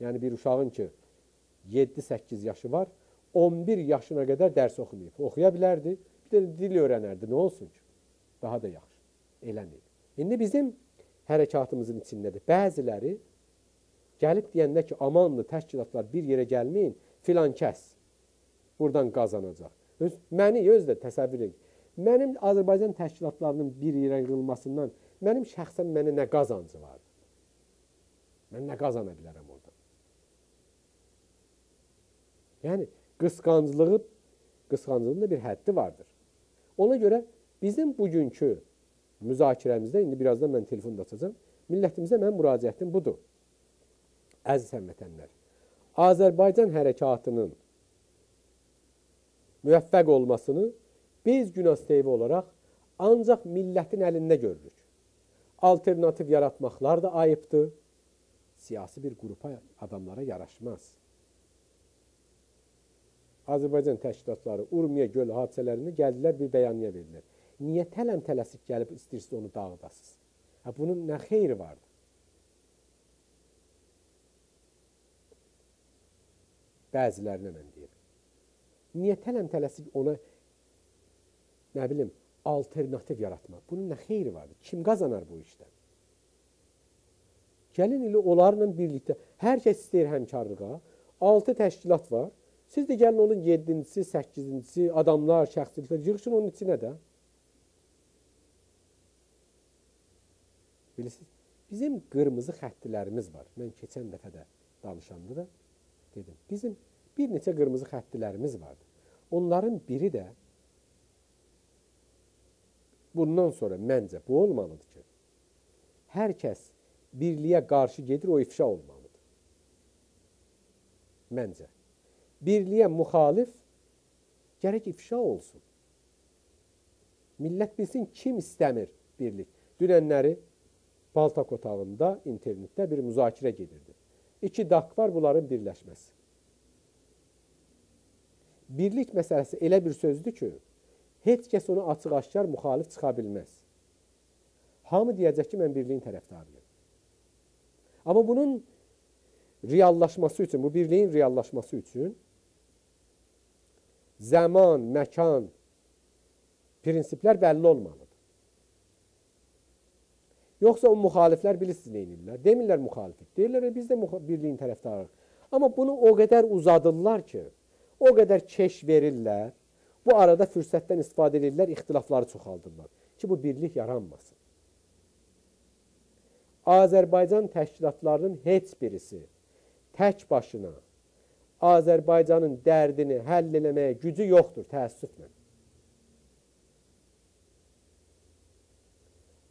Yəni bir uşağın ki 7-8 yaşı var, 11 yaşına qədər dərs oxumayıb. Oxuya bilərdi, bir də dil öyrənərdi. Nə olsun ki? Daha da yaxşı. Eləməyib. İndi bizim hərəkatımızın içindədir. Bəziləri gəlib deyəndə ki, amanlı təşkilatlar bir yerə gəlməyin, filan kəs buradan qazanacaq. Öz, məni öz də təsəvvür edin. Mənim Azərbaycan təşkilatlarının bir yerə yığılmasından mənim şəxsən mənə nə qazancı var? Mən nə qazana bilərəm oradan? Yəni qısqanclığı qısqanclığın da bir həddi vardır. Ona görə bizim bugünkü müzakirəmizdə indi birazdan mən telefonda açacağam. Millətimizə mənim müraciətim budur. Əziz həmvətənlər, Azərbaycan hərəkatının müvəffəq olmasını biz Günas TV olaraq ancaq millətin əlində görürük. Alternativ yaratmaqlar da ayıbdır. Siyasi bir qrupa, adamlara yaraşmaz. Azərbaycan təşkilatları Urmiya göl hadisələrini gəldilər bir bəyanıya verdilər. Niyə tələm tələsik gəlib istəyirsiniz onu dağıdasınız? Ha, bunun nə xeyri vardı? Bəzilərinə mən deyirəm. Niyə tələm-tələsik ona nə bilim, alternativ yaratmaq? Bunun nə xeyri vardır? Kim qazanar bu işdən? Gəlin ilə onlarla birlikdə hər kəs istəyir həmkarlığa. 6 təşkilat var. Siz də gəlin onun 7-cisi, 8-cisi adamlar, şəxsiyyətlər yığışın onun içinə də. Bilirsiniz, bizim qırmızı xəttilərimiz var. Mən keçən dəfə də danışanda da dedim. Bizim bir neçə qırmızı xəttilərimiz vardı. Onların biri də bundan sonra məncə bu olmalıdır ki, hər kəs birliyə qarşı gedir, o ifşa olmalıdır. Məncə. Birliyə müxalif gərək ifşa olsun. Millət bilsin kim istəmir birlik. Dünənləri Baltak otağında internetdə bir müzakirə gedirdi. İki dak var bunların birləşməsi birlik məsələsi elə bir sözdür ki, heç kəs onu açıq-aşkar müxalif çıxa bilməz. Hamı deyəcək ki, mən birliyin tərəfdarıyım. Amma bunun reallaşması üçün, bu birliyin reallaşması üçün zaman, məkan, prinsiplər bəlli olmalıdır. Yoxsa o müxaliflər bilirsiniz nə edirlər? Demirlər müxaliflik. Deyirlər, biz də birliyin tərəfdarıyıq. Amma bunu o qədər uzadırlar ki, O qədər keş verirlər. Bu arada fürsətdən istifadə edirlər, ixtilafları çoxaldırlar ki, bu birlik yaranmasın. Azərbaycan təşkilatlarının heç birisi tək başına Azərbaycanın dərdini həll eləməyə gücü yoxdur, təəssüflə.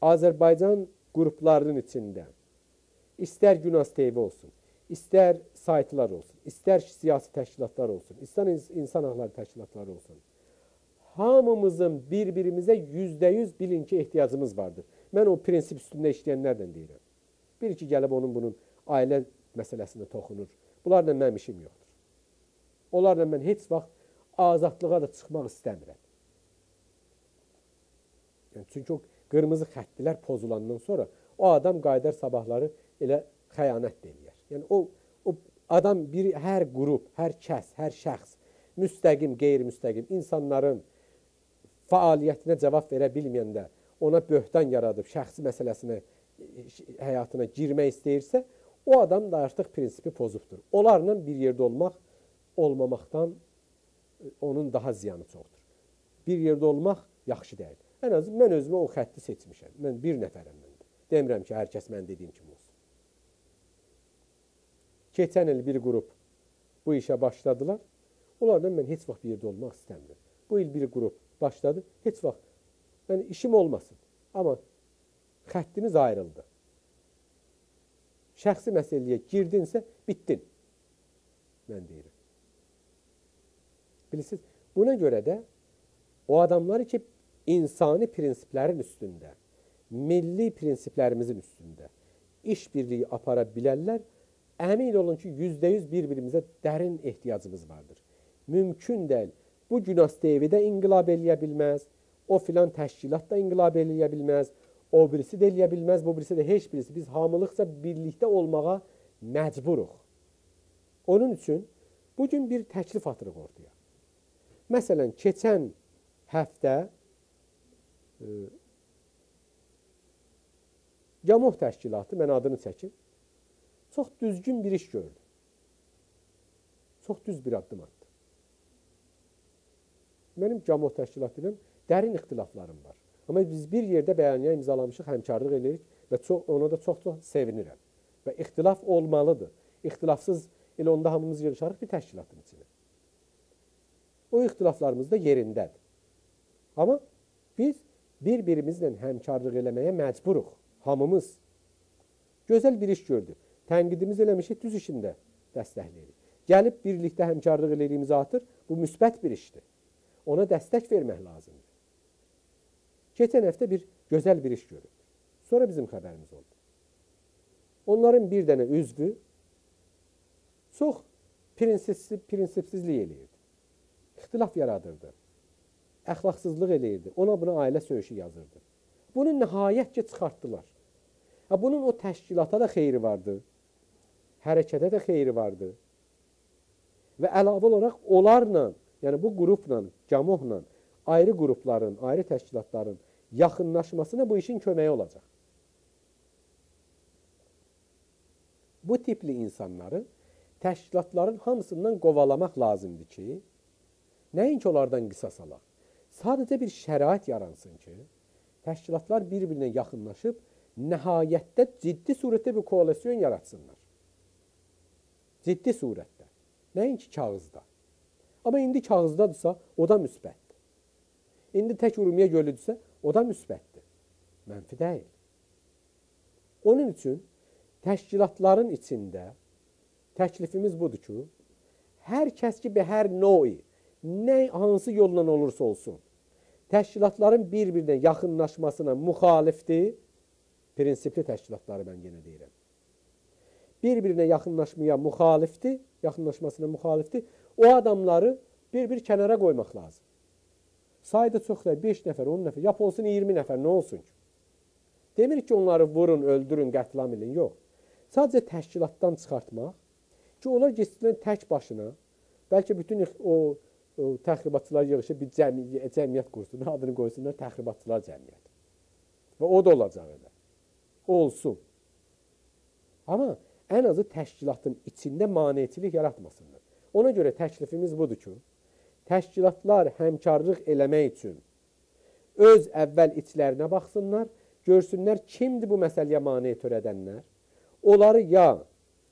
Azərbaycan qruplarının içində istər Günas TV olsun, istər saytlar olsun, istər siyasi təşkilatlar olsun, istər insan haqları təşkilatları olsun. Hamımızın bir-birimizə yüzdə yüz bilin ki, ehtiyacımız vardır. Mən o prinsip üstündə işləyənlərdən deyirəm. Bir ki, gəlib onun bunun ailə məsələsinə toxunur. Bunlarla mənim işim yoxdur. Onlarla mən heç vaxt azadlığa da çıxmaq istəmirəm. Yəni, çünki o qırmızı xəttlər pozulandan sonra o adam qaydar sabahları elə xəyanət deyir. Yəni o o adam bir hər qrup, hər kəs, hər şəxs müstəqim, qeyri-müstəqim insanların fəaliyyətinə cavab verə bilməyəndə ona böhtan yaradıb şəxsi məsələsinə həyatına girmək istəyirsə, o adam da artıq prinsipi pozubdur. Onlarla bir yerdə olmaq olmamaqdan onun daha ziyanı çoxdur. Bir yerdə olmaq yaxşı deyil. Ən azı mən özümə o xətti seçmişəm. Mən bir nəfərəm məndə. Demirəm ki, hər kəs mən dediyim kimi olsun. Keçən il bir qrup bu işə başladılar. Onlarla mən heç vaxt bir yerdə olmaq istəmirəm. Bu il bir qrup başladı. Heç vaxt mən işim olmasın. Amma xəttimiz ayrıldı. Şəxsi məsələyə girdinsə, bitdin. Mən deyirəm. Bilirsiniz, buna görə də o adamlar ki, insani prinsiplərin üstündə, milli prinsiplərimizin üstündə iş birliyi apara bilərlər, əmin olun ki, yüzdə yüz bir-birimizə dərin ehtiyacımız vardır. Mümkün deyil. Bu Günastevi də inqilab eləyə bilməz, o filan təşkilat da inqilab eləyə bilməz, o birisi də eləyə bilməz, bu birisi də heç birisi. Biz hamılıqca birlikdə olmağa məcburuq. Onun üçün bugün bir təklif atırıq ortaya. Məsələn, keçən həftə Yamoh təşkilatı, mən adını çəkim, çox düzgün bir iş gördü. Çox düz bir addım atdı. Mənim Camoh təşkilatı ilə dərin ixtilaflarım var. Amma biz bir yerdə bəyannaməyə imzalamışıq, həmkarlıq edirik və çox ona da çox-çox sevinirəm. Və ixtilaf olmalıdır. İxtilafsız elə onda hamımız yığışarıq bir təşkilatın içinə. O ixtilaflarımız da yerindədir. Amma biz bir-birimizlə həmkarlıq eləməyə məcburuq. Hamımız. Gözəl bir iş gördü. Tənqidimiz eləmişik, düz işində dəstəkləyirik. Gəlib birlikdə həmkarlıq elədiyimizi atır. Bu müsbət bir işdir. Ona dəstək vermək lazımdır. Keçən həftə bir gözəl bir iş görüldü. Sonra bizim xəbərimiz oldu. Onların bir dənə üzvü çox prinsipsiz, prinsipsizlik eləyirdi. İxtilaf yaradırdı. Əxlaqsızlıq eləyirdi. Ona buna ailə söyüşü yazırdı. Bunu nəhayət ki, çıxartdılar. Ha, bunun o təşkilata da xeyri vardı. Hərəkətə də xeyri vardı. Və əlavə olaraq onlarla yəni bu qrupla, camohla ayrı qrupların, ayrı təşkilatların yaxınlaşmasına bu işin köməyi olacaq. Bu tipli insanları təşkilatların hamısından qovalamaq lazımdır ki, nəinki onlardan qisas alaq. Sadəcə bir şərait yaransın ki, təşkilatlar bir-birinə yaxınlaşıb nəhayətdə ciddi surətdə bir koalisyon yaratsınlar. Ciddi surətdə. Nəinki kağızda. Amma indi kağızdadırsa, o da müsbətdir. İndi tək Urumiyə gölüdürsə, o da müsbətdir. Mənfi deyil. Onun üçün təşkilatların içində təklifimiz budur ki, hər kəs ki, hər növ, nə hansı yolla olursa olsun, təşkilatların bir-birinə yaxınlaşmasına müxalifdir, prinsipli təşkilatları mən yenə deyirəm. Bir-birinə yaxınlaşmaya müxalifdir, yaxınlaşmasına müxalifdir. O adamları bir-bir kənara qoymaq lazım. Sayda çox da 5 nəfər, 10 nəfər, yap olsun 20 nəfər, nə olsun ki? Demir ki, onları vurun, öldürün, qətlam edin, yox. Sadəcə təşkilatdan çıxartmaq ki, onlar getsinlər tək başına, bəlkə bütün o təxribatçılar yığışıb bir cəmiyyət, cəmiyyət qursunlar, adını qoysunlar təxribatçılar cəmiyyəti. Və o da olacaq elə. Olsun. Amma ən azı təşkilatın içində maneçilik yaratmasınlar. Ona görə təklifimiz budur ki, təşkilatlar həmkarlıq eləmək üçün öz əvvəl içlərinə baxsınlar, görsünlər kimdir bu məsələyə mane törədənlər. Onları ya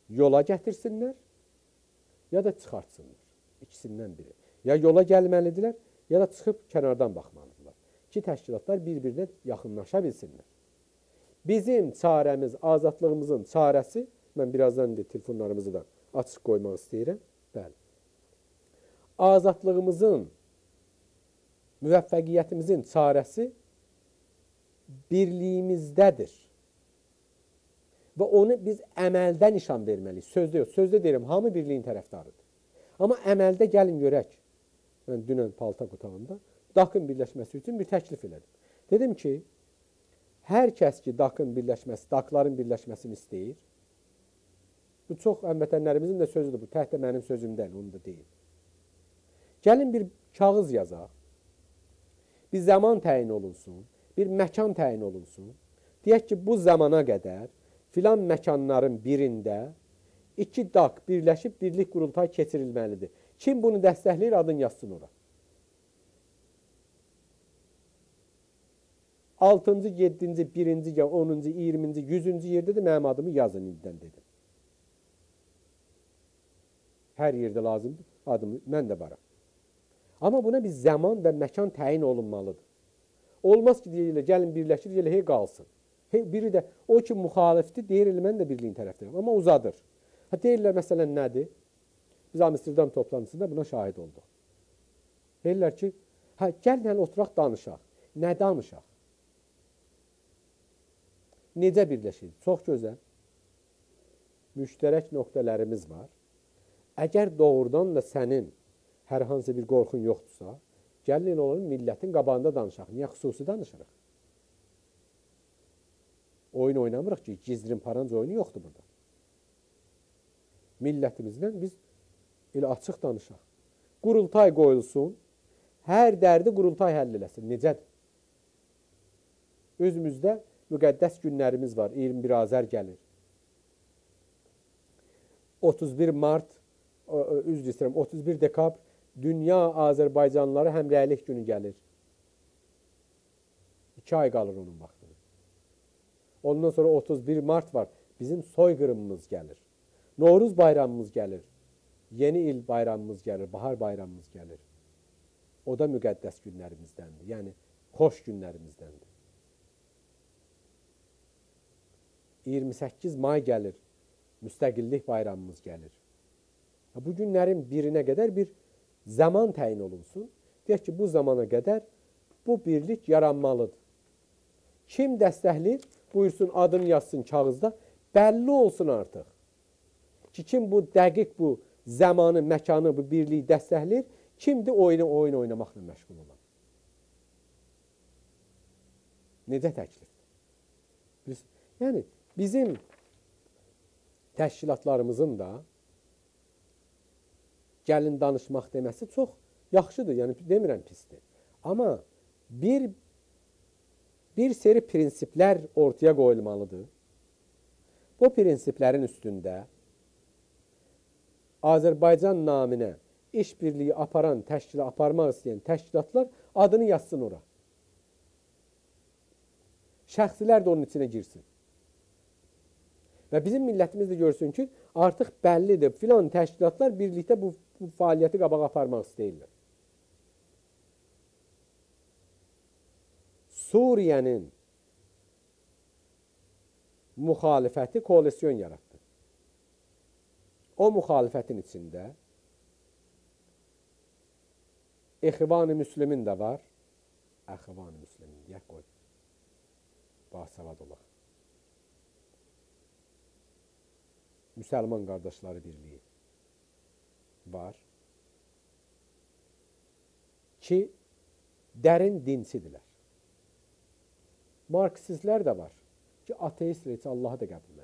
yola gətirsinlər, ya da çıxartsınlar. İkisindən biri. Ya yola gəlməlidirlər, ya da çıxıb kənardan baxmalıdırlar. Ki, təşkilatlar bir-birinə yaxınlaşa bilsinlər. Bizim çarəmiz, azadlığımızın çarəsi, mən birazdan indi telefonlarımızı da açıq qoymaq istəyirəm. Bəli. Azadlığımızın, müvəffəqiyyətimizin çarəsi birliyimizdədir. Və onu biz əməldə nişan verməliyik. Sözdə yox. Sözdə deyirəm, hamı birliyin tərəfdarıdır. Amma əməldə gəlin görək. Mən dünən palta qutağında DAK-ın birləşməsi üçün bir təklif elədim. Dedim ki, hər kəs ki DAK-ın birləşməsi, DAK-ların birləşməsini istəyir, Bu çox həmvətənlərimizin də sözüdür bu. Təhdə mənim sözüm deyil, onu da deyil. Gəlin bir kağız yazaq. Bir zaman təyin olunsun, bir məkan təyin olunsun. Deyək ki, bu zamana qədər filan məkanların birində iki DAQ birləşib birlik qurultay keçirilməlidir. Kim bunu dəstəkləyir, adın yazsın ora. 6-cı, 7-ci, 1-ci, 10-cu, 20-ci, 100-cü yerdə də mənim adımı yazın indidən dedim. Hər yerdə lazımdır. Adımı mən də varam. Amma buna bir zaman və məkan təyin olunmalıdır. Olmaz ki, deyirlər, gəlin birləşir, deyirlər, hey qalsın. Hey, biri də o ki, müxalifdir, deyir, mən də birliyin tərəfdirəm. Amma uzadır. Ha, deyirlər, məsələn, nədir? Biz Amsterdam toplantısında buna şahid olduq. Deyirlər ki, hə, gəlin hələ oturaq danışaq. Nə danışaq? Necə birləşir? Çox gözəl. Müştərək nöqtələrimiz var. Əgər doğrudan da sənin hər hansı bir qorxun yoxdursa, gəlin elə olalım millətin qabağında danışaq. Niyə xüsusi danışırıq? Oyun oynamırıq ki, gizlin paranc oyunu yoxdur burada. Millətimizdən biz elə açıq danışaq. Qurultay qoyulsun, hər dərdi qurultay həll eləsin. Necədir? Özümüzdə müqəddəs günlərimiz var. 21 Azər gəlir. 31 Mart, üzr istəyirəm, 31 dekabr dünya Azərbaycanlıları həmrəylik günü gəlir. İki ay qalır onun vaxtına. Ondan sonra 31 Mart var. Bizim soyqırımımız gəlir. Novruz bayramımız gəlir. Yeni il bayramımız gəlir. Bahar bayramımız gəlir. O da müqəddəs günlərimizdəndir. Yəni, xoş günlərimizdəndir. 28 may gəlir. Müstəqillik bayramımız gəlir. Bu günlərin birinə qədər bir zaman təyin olunsun. Deyək ki, bu zamana qədər bu birlik yaranmalıdır. Kim dəstəkləyir, buyursun adını yazsın kağızda, bəlli olsun artıq. Ki, kim bu dəqiq bu zamanı, məkanı, bu birliyi dəstəkləyir, kimdir oyunu oyun oynamaqla məşğul olan. Necə təklifdir? Yəni, bizim təşkilatlarımızın da gəlin danışmaq deməsi çox yaxşıdır. Yəni demirəm pisdir. Amma bir bir seri prinsiplər ortaya qoyulmalıdır. Bu prinsiplərin üstündə Azərbaycan naminə işbirliyi aparan, təşkilat aparmaq istəyən təşkilatlar adını yazsın ora. Şəxsilər də onun içinə girsin. Və bizim millətimiz də görsün ki, artıq bəllidir. Filan təşkilatlar birlikdə bu, bu fəaliyyəti qabağa aparmaq istəyirlər. Suriyənin müxalifəti koalisyon yaratdı. O müxalifətin içində İxvan-ı Müslümin də var. Əxvan-ı Müslümin, deyək qoy. Basavad olaq. Müsəlman qardaşları birliyi var ki, dərin dinçidirlər. Marksistlər də var ki, ateistlər heç Allahı da qəbul.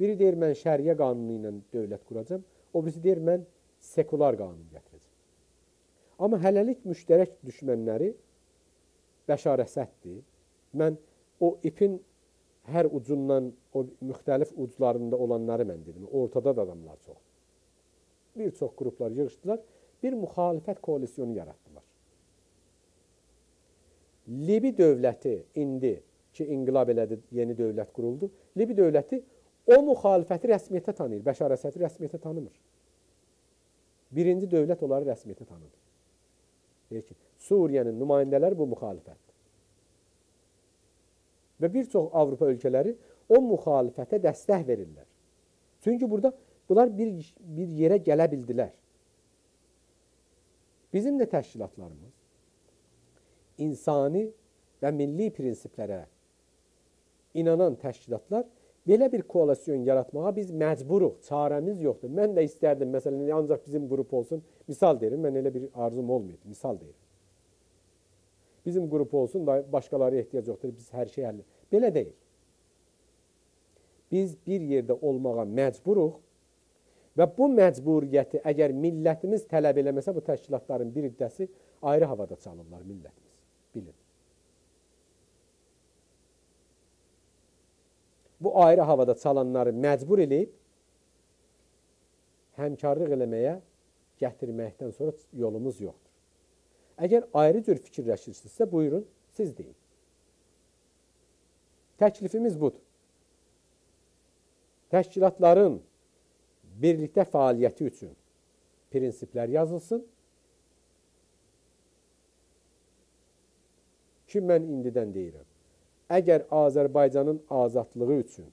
Biri deyir, mən şəriyə qanunu ilə dövlət quracam, o birisi deyir, mən sekular qanun gətirəcəm. Amma hələlik müştərək düşmənləri Bəşar Əsəddir. Mən o ipin hər ucundan o müxtəlif uclarında olanları mən dedim. Ortada da adamlar çox. Bir çox qruplar yığışdılar, bir müxalifət koalisyonu yaratdılar. Libi dövləti indi ki, inqilab elədi, yeni dövlət quruldu. Libi dövləti o müxalifəti rəsmiyyətə tanıyır, Bəşar Əsədi rəsmiyyətə tanımır. Birinci dövlət onları rəsmiyyətə tanıdı. Deyir ki, Suriyənin nümayəndələri bu müxalifət. Və bir çox Avropa ölkələri o müxalifətə dəstək verirlər. Çünki burada bunlar bir, bir yerə gələ bildilər. Bizim də təşkilatlarımız insani və milli prinsiplərə inanan təşkilatlar belə bir koalisyon yaratmağa biz məcburuq, çarəmiz yoxdur. Mən də istərdim, məsələn, ancaq bizim qrup olsun. Misal deyirəm, mən elə bir arzum olmayıb, misal deyirəm. Bizim qrup olsun da başqaları ehtiyac yoxdur. Biz hər şey həll. Belə deyil. Biz bir yerdə olmağa məcburuq və bu məcburiyyəti əgər millətimiz tələb eləməsə bu təşkilatların bir iddəsi ayrı havada çalırlar millətimiz. Bilin. Bu ayrı havada çalanları məcbur eləyib həmkarlıq eləməyə gətirməkdən sonra yolumuz yoxdur. Əgər ayrı cür fikirləşirsinizsə, buyurun, siz deyin. Təklifimiz budur. Təşkilatların birlikdə fəaliyyəti üçün prinsiplər yazılsın. Ki, mən indidən deyirəm, əgər Azərbaycanın azadlığı üçün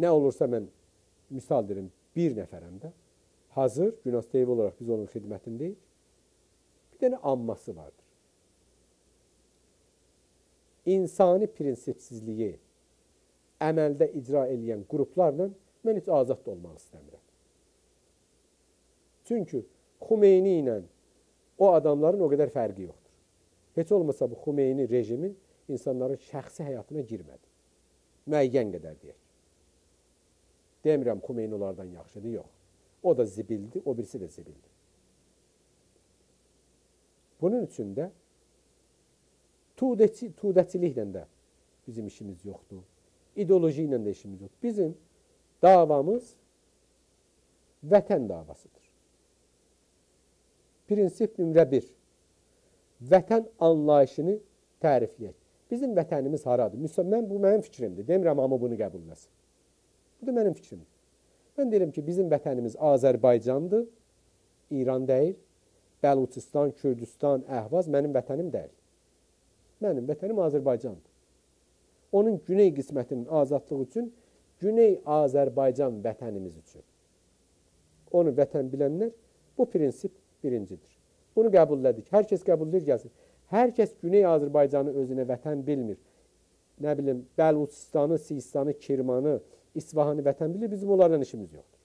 nə olursa mən misal deyirəm, bir nəfərəm də hazır, Günas Deyib olaraq biz onun xidmətindəyik. Bir dənə amması vardır. İnsani prinsipsizliyi əməldə icra edən qruplarla mən heç azad olmaq istəmirəm. Çünki Xumeyni ilə o adamların o qədər fərqi yoxdur. Heç olmasa bu Xumeyni rejimi insanların şəxsi həyatına girmədi. Müəyyən qədər deyək. Demirəm Xumeyni onlardan yaxşıdır, yox. O da zibildir, o birisi də zibildir. Bunun üçün də tudəçi, tudəçiliklə də bizim işimiz yoxdur. İdeoloji ilə də işimiz yoxdur. Bizim davamız vətən davasıdır. Prinsip nömrə bir, vətən anlayışını tərifləyək. Bizim vətənimiz haradır? Müsəlman, bu mənim fikrimdir. Demirəm, amma bunu qəbul eləsin. Bu da mənim fikrimdir. Mən deyirəm ki, bizim vətənimiz Azərbaycandır, İran deyil, Bəluçistan, Kürdistan, Əhvaz mənim vətənim deyil. Mənim vətənim Azərbaycandır. Onun güney qismətinin azadlığı üçün Güney Azərbaycan vətənimiz üçün. Onu vətən bilənlər bu prinsip birincidir. Bunu qəbullədik. Hər kəs qəbullayır, gəlsin. Hər kəs Güney Azərbaycanı özünə vətən bilmir. Nə bilim, Bəluçistanı, Sistanı, Kirmanı, İsfahanı vətən bilir. Bizim onlarla işimiz yoxdur.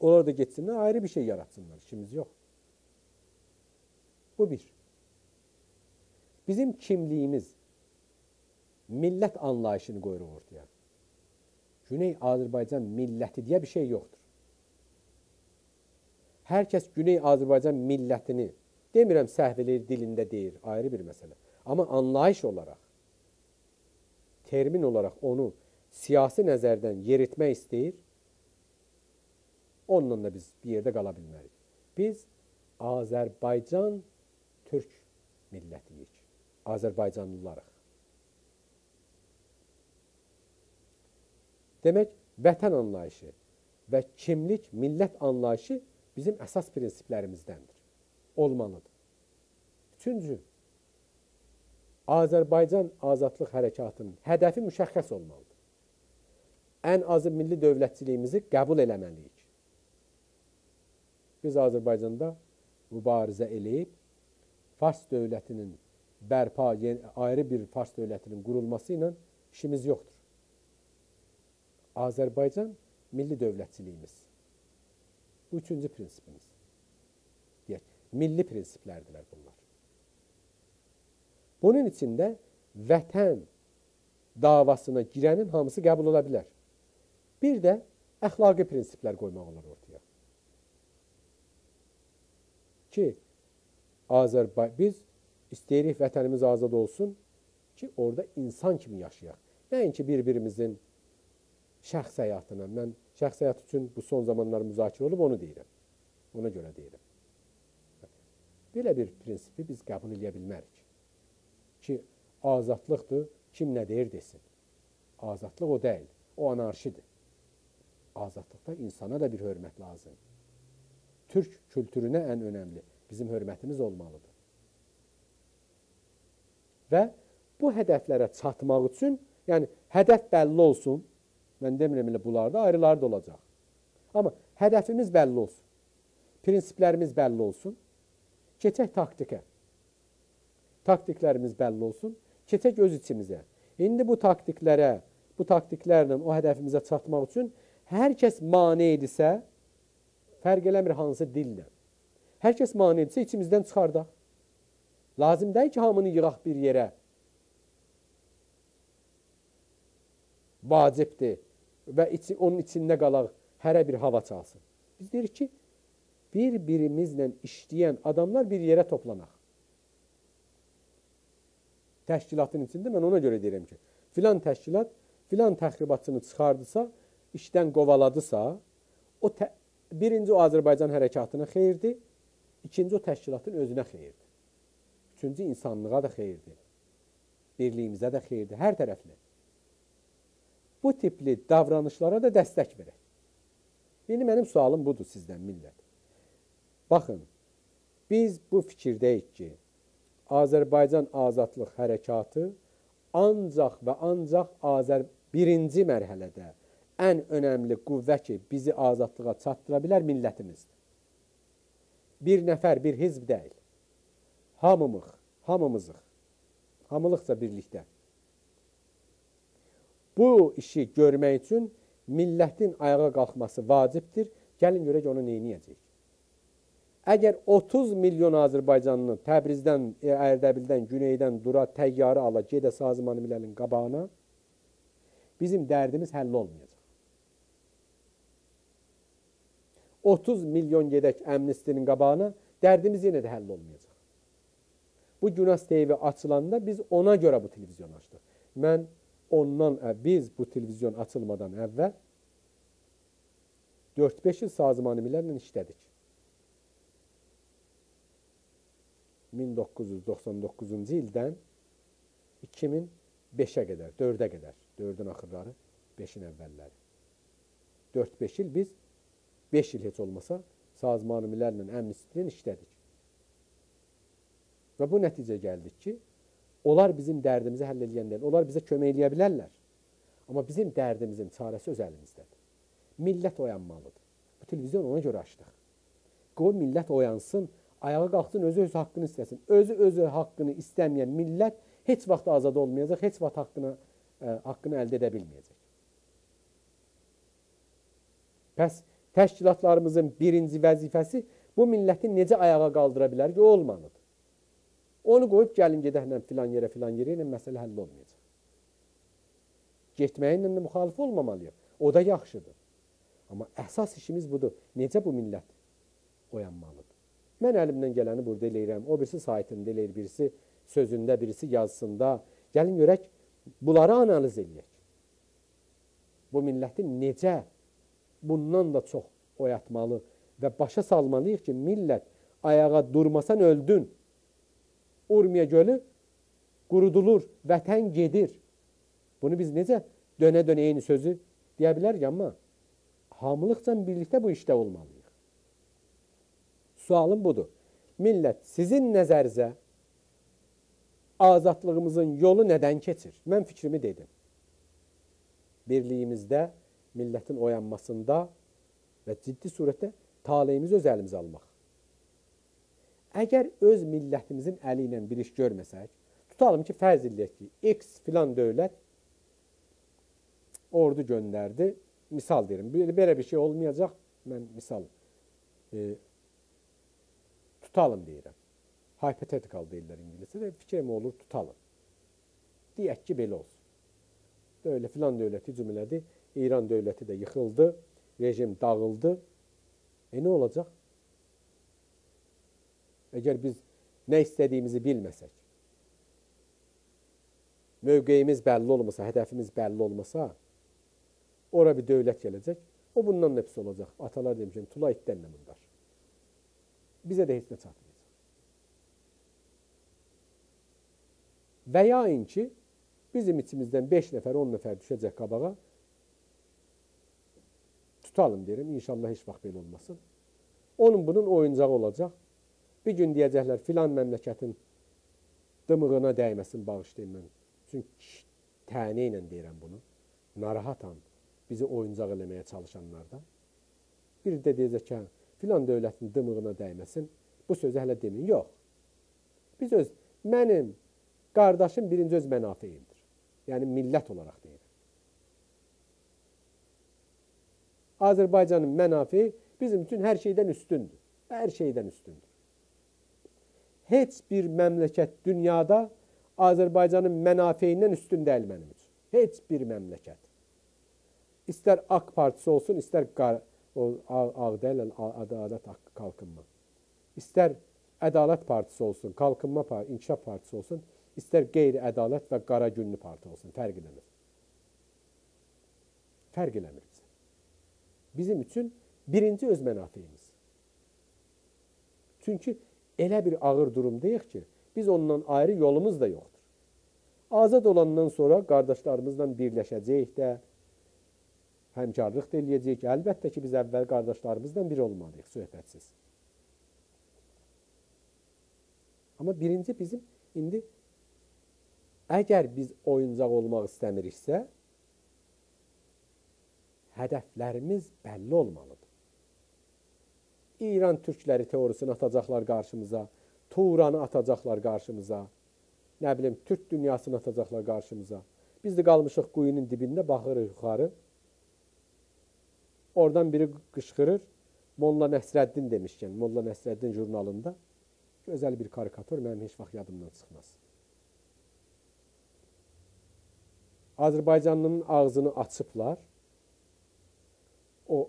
Onlar da getsinlər, ayrı bir şey yaratsınlar. İşimiz yox. Bu bir. Bizim kimliyimiz, millət anlayışını qoyuruq ortaya. Güney Azərbaycan milləti deyə bir şey yoxdur. Hər kəs Güney Azərbaycan millətini demirəm səhv eləyir, dilində deyir, ayrı bir məsələ. Amma anlayış olaraq, termin olaraq onu siyasi nəzərdən yeritmək istəyir, onunla da biz bir yerdə qala bilmərik. Biz Azərbaycan Türk millətiyik. Azərbaycanlılarıq. Demək, vətən anlayışı və kimlik, millət anlayışı bizim əsas prinsiplərimizdəndir. Olmalıdır. Üçüncü, Azərbaycan azadlıq hərəkatının hədəfi müşəxəs olmalıdır. Ən azı milli dövlətçiliyimizi qəbul eləməliyik. Biz Azərbaycanda mübarizə eləyib, Fars dövlətinin bərpa, ayrı bir Fars dövlətinin qurulması ilə işimiz yoxdur. Azərbaycan milli dövlətçiliyimiz. Bu üçüncü prinsipimiz. Deyək, milli prinsiplərdirlər bunlar. Bunun içində vətən davasına girənin hamısı qəbul ola bilər. Bir də əxlaqi prinsiplər qoymaq olar ortaya. Ki, Azərbay biz istəyirik vətənimiz azad olsun ki, orada insan kimi yaşayaq. Nəinki bir-birimizin şəxs həyatına. Mən şəxs həyat üçün bu son zamanlar müzakirə olub, onu deyirəm. Ona görə deyirəm. Belə bir prinsipi biz qəbul edə bilmərik. Ki, azadlıqdır, kim nə deyir desin. Azadlıq o deyil, o anarşidir. Azadlıqda insana da bir hörmət lazımdır. Türk kültürünə ən önəmli bizim hörmətimiz olmalıdır. Və bu hədəflərə çatmaq üçün, yəni hədəf bəlli olsun, Mən demirəm elə bunlarda ayrıları da olacaq. Amma hədəfimiz bəlli olsun. Prinsiplərimiz bəlli olsun. Keçək taktikə. Taktiklərimiz bəlli olsun. Keçək öz içimizə. İndi bu taktiklərə, bu taktiklərlə o hədəfimizə çatmaq üçün hər kəs mane edirsə, fərq eləmir hansı dillə. Hər kəs mane edirsə içimizdən çıxardaq. Lazım deyil ki, hamını yığaq bir yerə. Vacibdir və içi, onun içində qalaq, hərə bir hava çalsın. Biz deyirik ki, bir-birimizlə işləyən adamlar bir yerə toplanaq. Təşkilatın içində mən ona görə deyirəm ki, filan təşkilat filan təxribatçını çıxardısa, işdən qovaladısa, o birinci o Azərbaycan hərəkatına xeyirdir, ikinci o təşkilatın özünə xeyirdir. Üçüncü insanlığa da xeyirdir. Birliyimizə də xeyirdir, hər tərəfli. Bu tipli davranışlara da dəstək verək. İndi mənim sualım budur sizdən millət. Baxın, biz bu fikirdəyik ki, Azərbaycan azadlıq hərəkatı ancaq və ancaq Azər birinci mərhələdə ən önəmli qüvvə ki, bizi azadlığa çatdıra bilər millətimizdir. Bir nəfər, bir hizb deyil. Hamımıq, hamımızıq. Hamılıqca birlikdə. Bu işi görmək üçün millətin ayağa qalxması vacibdir. Gəlin görək onu neyniyəcək. Əgər 30 milyon Azərbaycanlı Təbrizdən, Ərdəbildən, Güneydən dura təyyarə ala, gedə Sazıman Millənin qabağına, bizim dərdimiz həll olmayacaq. 30 milyon gedək əmnistinin qabağına, dərdimiz yenə də həll olmayacaq. Bu Günas TV açılanda biz ona görə bu televizyonu açdıq. Mən ondan biz bu televizyon açılmadan əvvəl 4-5 il Sazıman Millərlə işlədik. 1999-cu ildən 2005-ə qədər, 4-ə qədər, 4-ün axırları, 5-in əvvəlləri. 4-5 il biz 5 il heç olmasa Sazman Millərlə Əmnistidən işlədik. Və bu nəticə gəldik ki, onlar bizim dərdimizi həll edən deyil, onlar bizə kömək eləyə bilərlər. Amma bizim dərdimizin çarəsi öz əlimizdədir. Millət oyanmalıdır. Bu televizyon ona görə açdıq. Qoy millət oyansın, ayağa qalxsın, özü öz haqqını istəsin. Özü özü haqqını istəməyən millət heç vaxt azad olmayacaq, heç vaxt haqqını, ə, e, haqqını əldə edə bilməyəcək. Bəs təşkilatlarımızın birinci vəzifəsi bu milləti necə ayağa qaldıra bilər ki, olmalıdır. Onu qoyub gəlin gedəklə filan yerə, filan yerə ilə məsələ həll olmayacaq. Getməyinlə də müxalif olmamalıyıq. O da yaxşıdır. Amma əsas işimiz budur. Necə bu millət oyanmalıdır? Mən əlimdən gələni burada eləyirəm. O birisi saytında eləyir, birisi sözündə, birisi yazısında. Gəlin görək, bunları analiz eləyək. Bu milləti necə bundan da çox oyatmalı və başa salmalıyıq ki, millət ayağa durmasan öldün. Urmiya gölü qurudulur, vətən gedir. Bunu biz necə dönə-dönə eyni sözü deyə bilərik, amma hamılıqla birlikdə bu işdə olmalıyıq. Sualım budur. Millət, sizin nəzərinizə azadlığımızın yolu nədən keçir? Mən fikrimi dedim. Birliyimizdə, millətin oyanmasında və ciddi surətdə taleyimizi öz əlimizə almaq. Əgər öz millətimizin əli ilə bir iş görməsək, tutalım ki, fərz eləyək ki, X filan dövlət ordu göndərdi. Misal deyirəm, belə bir şey olmayacaq. Mən misal e, tutalım deyirəm. Hypothetical deyirlər ingiliscədə. Fikrim olur, tutalım. Deyək ki, belə olsun. Dövlə, filan dövlət hücum elədi. İran dövləti də yıxıldı. Rejim dağıldı. E, nə olacaq? Əgər biz nə istədiyimizi bilməsək, mövqeyimiz bəlli olmasa, hədəfimiz bəlli olmasa, ora bir dövlət gələcək. O bundan da pis olacaq. Atalar demişəm, tula itdən nə mundar bizə də heç nə çatmayacaq. Və yain ki, bizim içimizdən 5 nəfər, 10 nəfər düşəcək qabağa, tutalım deyirəm, inşallah heç vaxt belə olmasın. Onun bunun oyuncağı olacaq. Bir gün deyəcəklər, filan məmləkətin dımığına dəyməsin, bağışlayın mən. Çünki tənə ilə deyirəm bunu. Narahatam bizi oyuncaq eləməyə çalışanlardan. Bir də deyəcək ki, filan dövlətin dımığına dəyməsin. Bu sözü hələ demin. Yox. Biz öz, mənim qardaşım birinci öz mənafeyimdir. Yəni millət olaraq deyirəm. Azərbaycanın mənafeyi bizim üçün hər şeydən üstündür. Hər şeydən üstündür. Heç bir məmləkət dünyada Azərbaycanın mənafeyindən üstün deyil mənim üçün. Heç bir məmləkət. İstər AK partisi olsun, istər o Ağdəl Ədalət Haqqı Qalxınma. İstər Ədalət Partisi olsun, Qalxınma Partisi, İnkişaf Partisi olsun, istər qeyri-ədalət və qara günlü parti olsun, fərq eləmir. Fərq eləmir bizə. Bizim üçün birinci öz mənafeyimiz. Çünki elə bir ağır durumdayıq ki, biz ondan ayrı yolumuz da yoxdur. Azad olandan sonra qardaşlarımızla birləşəcəyik də, həmkarlıq da eləyəcəyik. Əlbəttə ki, biz əvvəl qardaşlarımızdan biri olmalıyıq, söhbətsiz. Amma birinci bizim indi əgər biz oyuncaq olmaq istəmiriksə, hədəflərimiz bəlli olmalıdır. İran türkləri teorisini atacaqlar qarşımıza, Turanı atacaqlar qarşımıza, nə bilim, türk dünyasını atacaqlar qarşımıza. Biz də qalmışıq quyunun dibində, baxırıq yuxarı. Oradan biri qışqırır. Molla Nəsrəddin demişkən, Molla Nəsrəddin jurnalında gözəl bir karikatur mənim heç vaxt yadımdan çıxmaz. Azərbaycanlının ağzını açıblar. O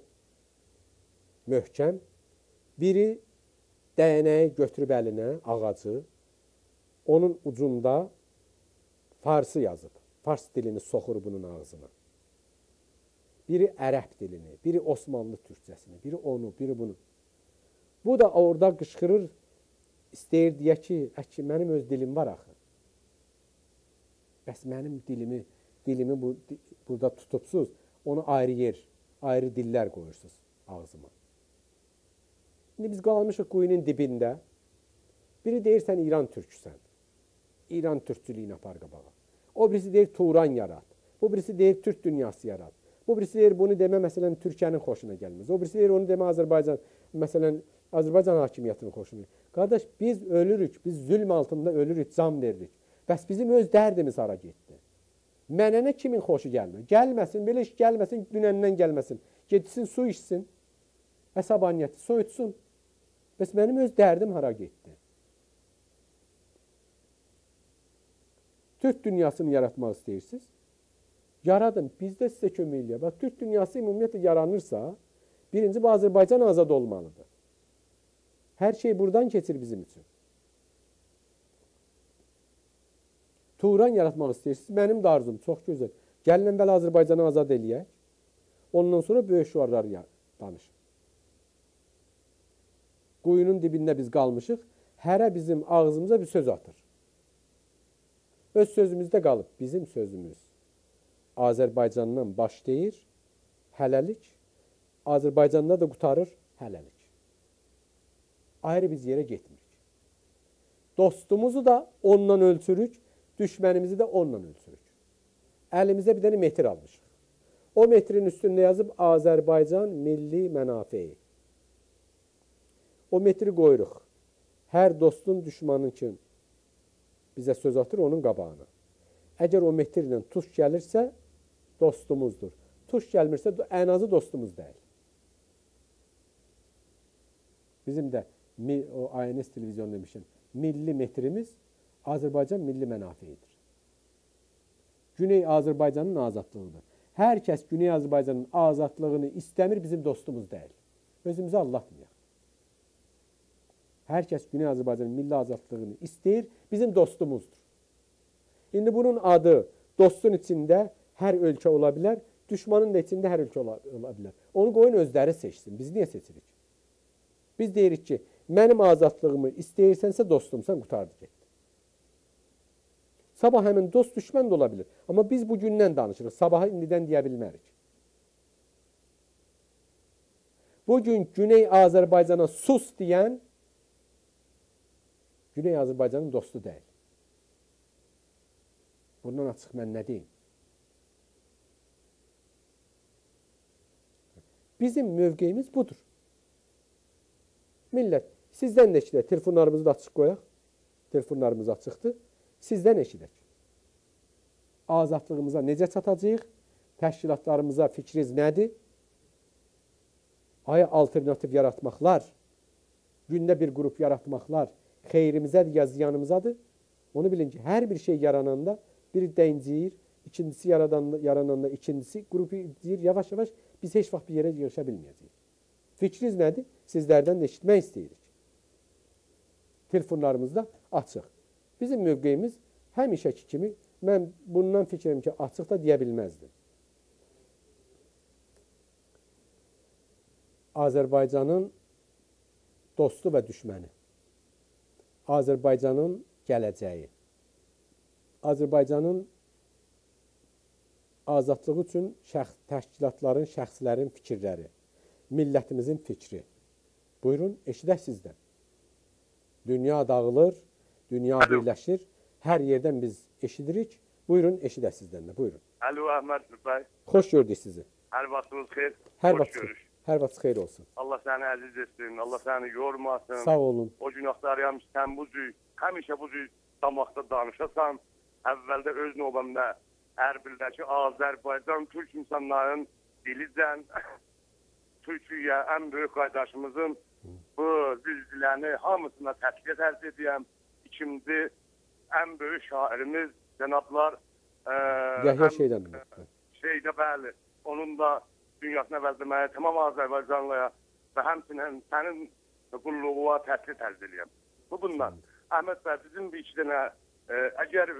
möhkəm. Biri dəyənəyi götürüb əlinə, ağacı, onun ucunda farsı yazıb. Fars dilini soxur bunun ağzına. Biri ərəb dilini, biri Osmanlı türkcəsini, biri onu, biri bunu. Bu da orada qışqırır, istəyir deyə ki, əki, mənim öz dilim var axı. Bəs mənim dilimi, dilimi bu, burada tutubsuz, onu ayrı yer, ayrı dillər qoyursunuz ağzıma. İndi biz qalmışıq quyunun dibində. Biri deyirsən İran türküsən. İran türkçülüyünü apar qabağa. O birisi deyir Turan yarat. Bu birisi deyir Türk dünyası yarat. Bu birisi deyir bunu demə məsələn Türkiyənin xoşuna gəlməz. O birisi deyir onu demə Azərbaycan məsələn Azərbaycan hakimiyyətinin xoşuna. Qardaş biz ölürük, biz zülm altında ölürük, can veririk. Bəs bizim öz dərdimiz hara getdi? Mənə nə kimin xoşu gəlmir? Gəlməsin, belə iş gəlməsin, dünəndən gəlməsin. Getsin, su içsin. Əsabaniyyəti soyutsun. Bəs mənim öz dərdim hara getdi? Türk dünyasını yaratmaq istəyirsiniz? Yaradın, biz də sizə kömək eləyək. Bax, Türk dünyası ümumiyyətlə yaranırsa, birinci bu Azərbaycan azad olmalıdır. Hər şey buradan keçir bizim üçün. Turan yaratmaq istəyirsiniz? Mənim də arzum çox gözəl. Gəlin əvvəl Azərbaycanı azad eləyək. Ondan sonra böyük şüarları danışın. Quyunun dibində biz qalmışıq. Hərə bizim ağzımıza bir söz atır. Öz sözümüzdə qalıb bizim sözümüz. Azərbaycandan başlayır hələlik, Azərbaycanda da qutarır hələlik. Ayrı biz yerə getmirik. Dostumuzu da ondan ölçürük, düşmənimizi də ondan ölçürük. Əlimizə bir dənə metr almışıq. O metrin üstündə yazıb Azərbaycan milli mənafeyi. O metri qoyuruq. Hər dostun düşmanın üçün bizə söz atır onun qabağına. Əgər o metrlə tuş gəlirsə, dostumuzdur. Tuş gəlmirsə, ən azı dostumuz deyil. Bizim də o ANS televizyon demişim, milli metrimiz Azərbaycan milli mənafiidir. Güney Azərbaycanın azadlığıdır. Hər kəs Güney Azərbaycanın azadlığını istəmir, bizim dostumuz deyil. Özümüzü allatmayaq. Hər kəs Güney Azərbaycanın milli azadlığını istəyir, bizim dostumuzdur. İndi bunun adı dostun içində hər ölkə ola bilər, düşmanın da içində hər ölkə ola, ola bilər. Onu qoyun özləri seçsin. Biz niyə seçirik? Biz deyirik ki, mənim azadlığımı istəyirsənsə dostumsan, qutardı getdi. Sabah həmin dost düşmən də ola bilər. Amma biz bu gündən danışırıq. Sabahı indidən deyə bilmərik. Bugün Güney Azərbaycana sus deyən Güney Azərbaycanın dostu deyil. Bundan açıq mən nə deyim? Bizim mövqeyimiz budur. Millət, sizdən də eşidək. Telefonlarımızı da açıq qoyaq. Telefonlarımız açıqdır. Sizdən eşidək. Azadlığımıza necə çatacağıq? Təşkilatlarımıza fikriniz nədir? Aya alternativ yaratmaqlar, gündə bir qrup yaratmaqlar, xeyrimizədir ya ziyanımızadır. Onu bilin ki, hər bir şey yarananda biri dəyinciyir, ikincisi yaradanda, yarananda ikincisi qrupu deyir, yavaş-yavaş biz heç vaxt bir yerə yığışa bilməyəcəyik. Fikriniz nədir? Sizlərdən də eşitmək istəyirik. Telefonlarımız da açıq. Bizim mövqeyimiz həmişəki kimi mən bundan fikrim ki, açıq da deyə bilməzdim. Azərbaycanın dostu və düşməni. Azərbaycanın gələcəyi. Azərbaycanın azadlığı üçün şəxs təşkilatların, şəxslərin fikirləri, millətimizin fikri. Buyurun, eşidək sizdən. Dünya dağılır, dünya Alo. birləşir. Hər yerdən biz eşidirik. Buyurun, eşidək sizdən də. Buyurun. Alo Əhməd bəy. Xoş gördük sizi. Hər vaxtınız xeyir. Hər vaxt görüş. Hər vaxt xeyir olsun. Allah səni əziz etsin. Allah səni yormasın. Sağ olun. O günahları sən bu cür, həmişə bu cür damaqda danışasan. Əvvəldə öz növbəmdə Ərbildəki Azərbaycan türk insanların dilicən Türkiyə ən böyük qardaşımızın bu zilziləni hamısına təşkil ərz edirəm. İkinci ən böyük şairimiz cənablar Yahya Şeydən. Şeydə bəli. Onun da dünyasına vəzləməyə tamam Azərbaycanlıya və həmçinin sənin qulluğuna təşkil ərz edirəm. Bu bundan. Əhməd bəy bizim bir iki dənə e, əgər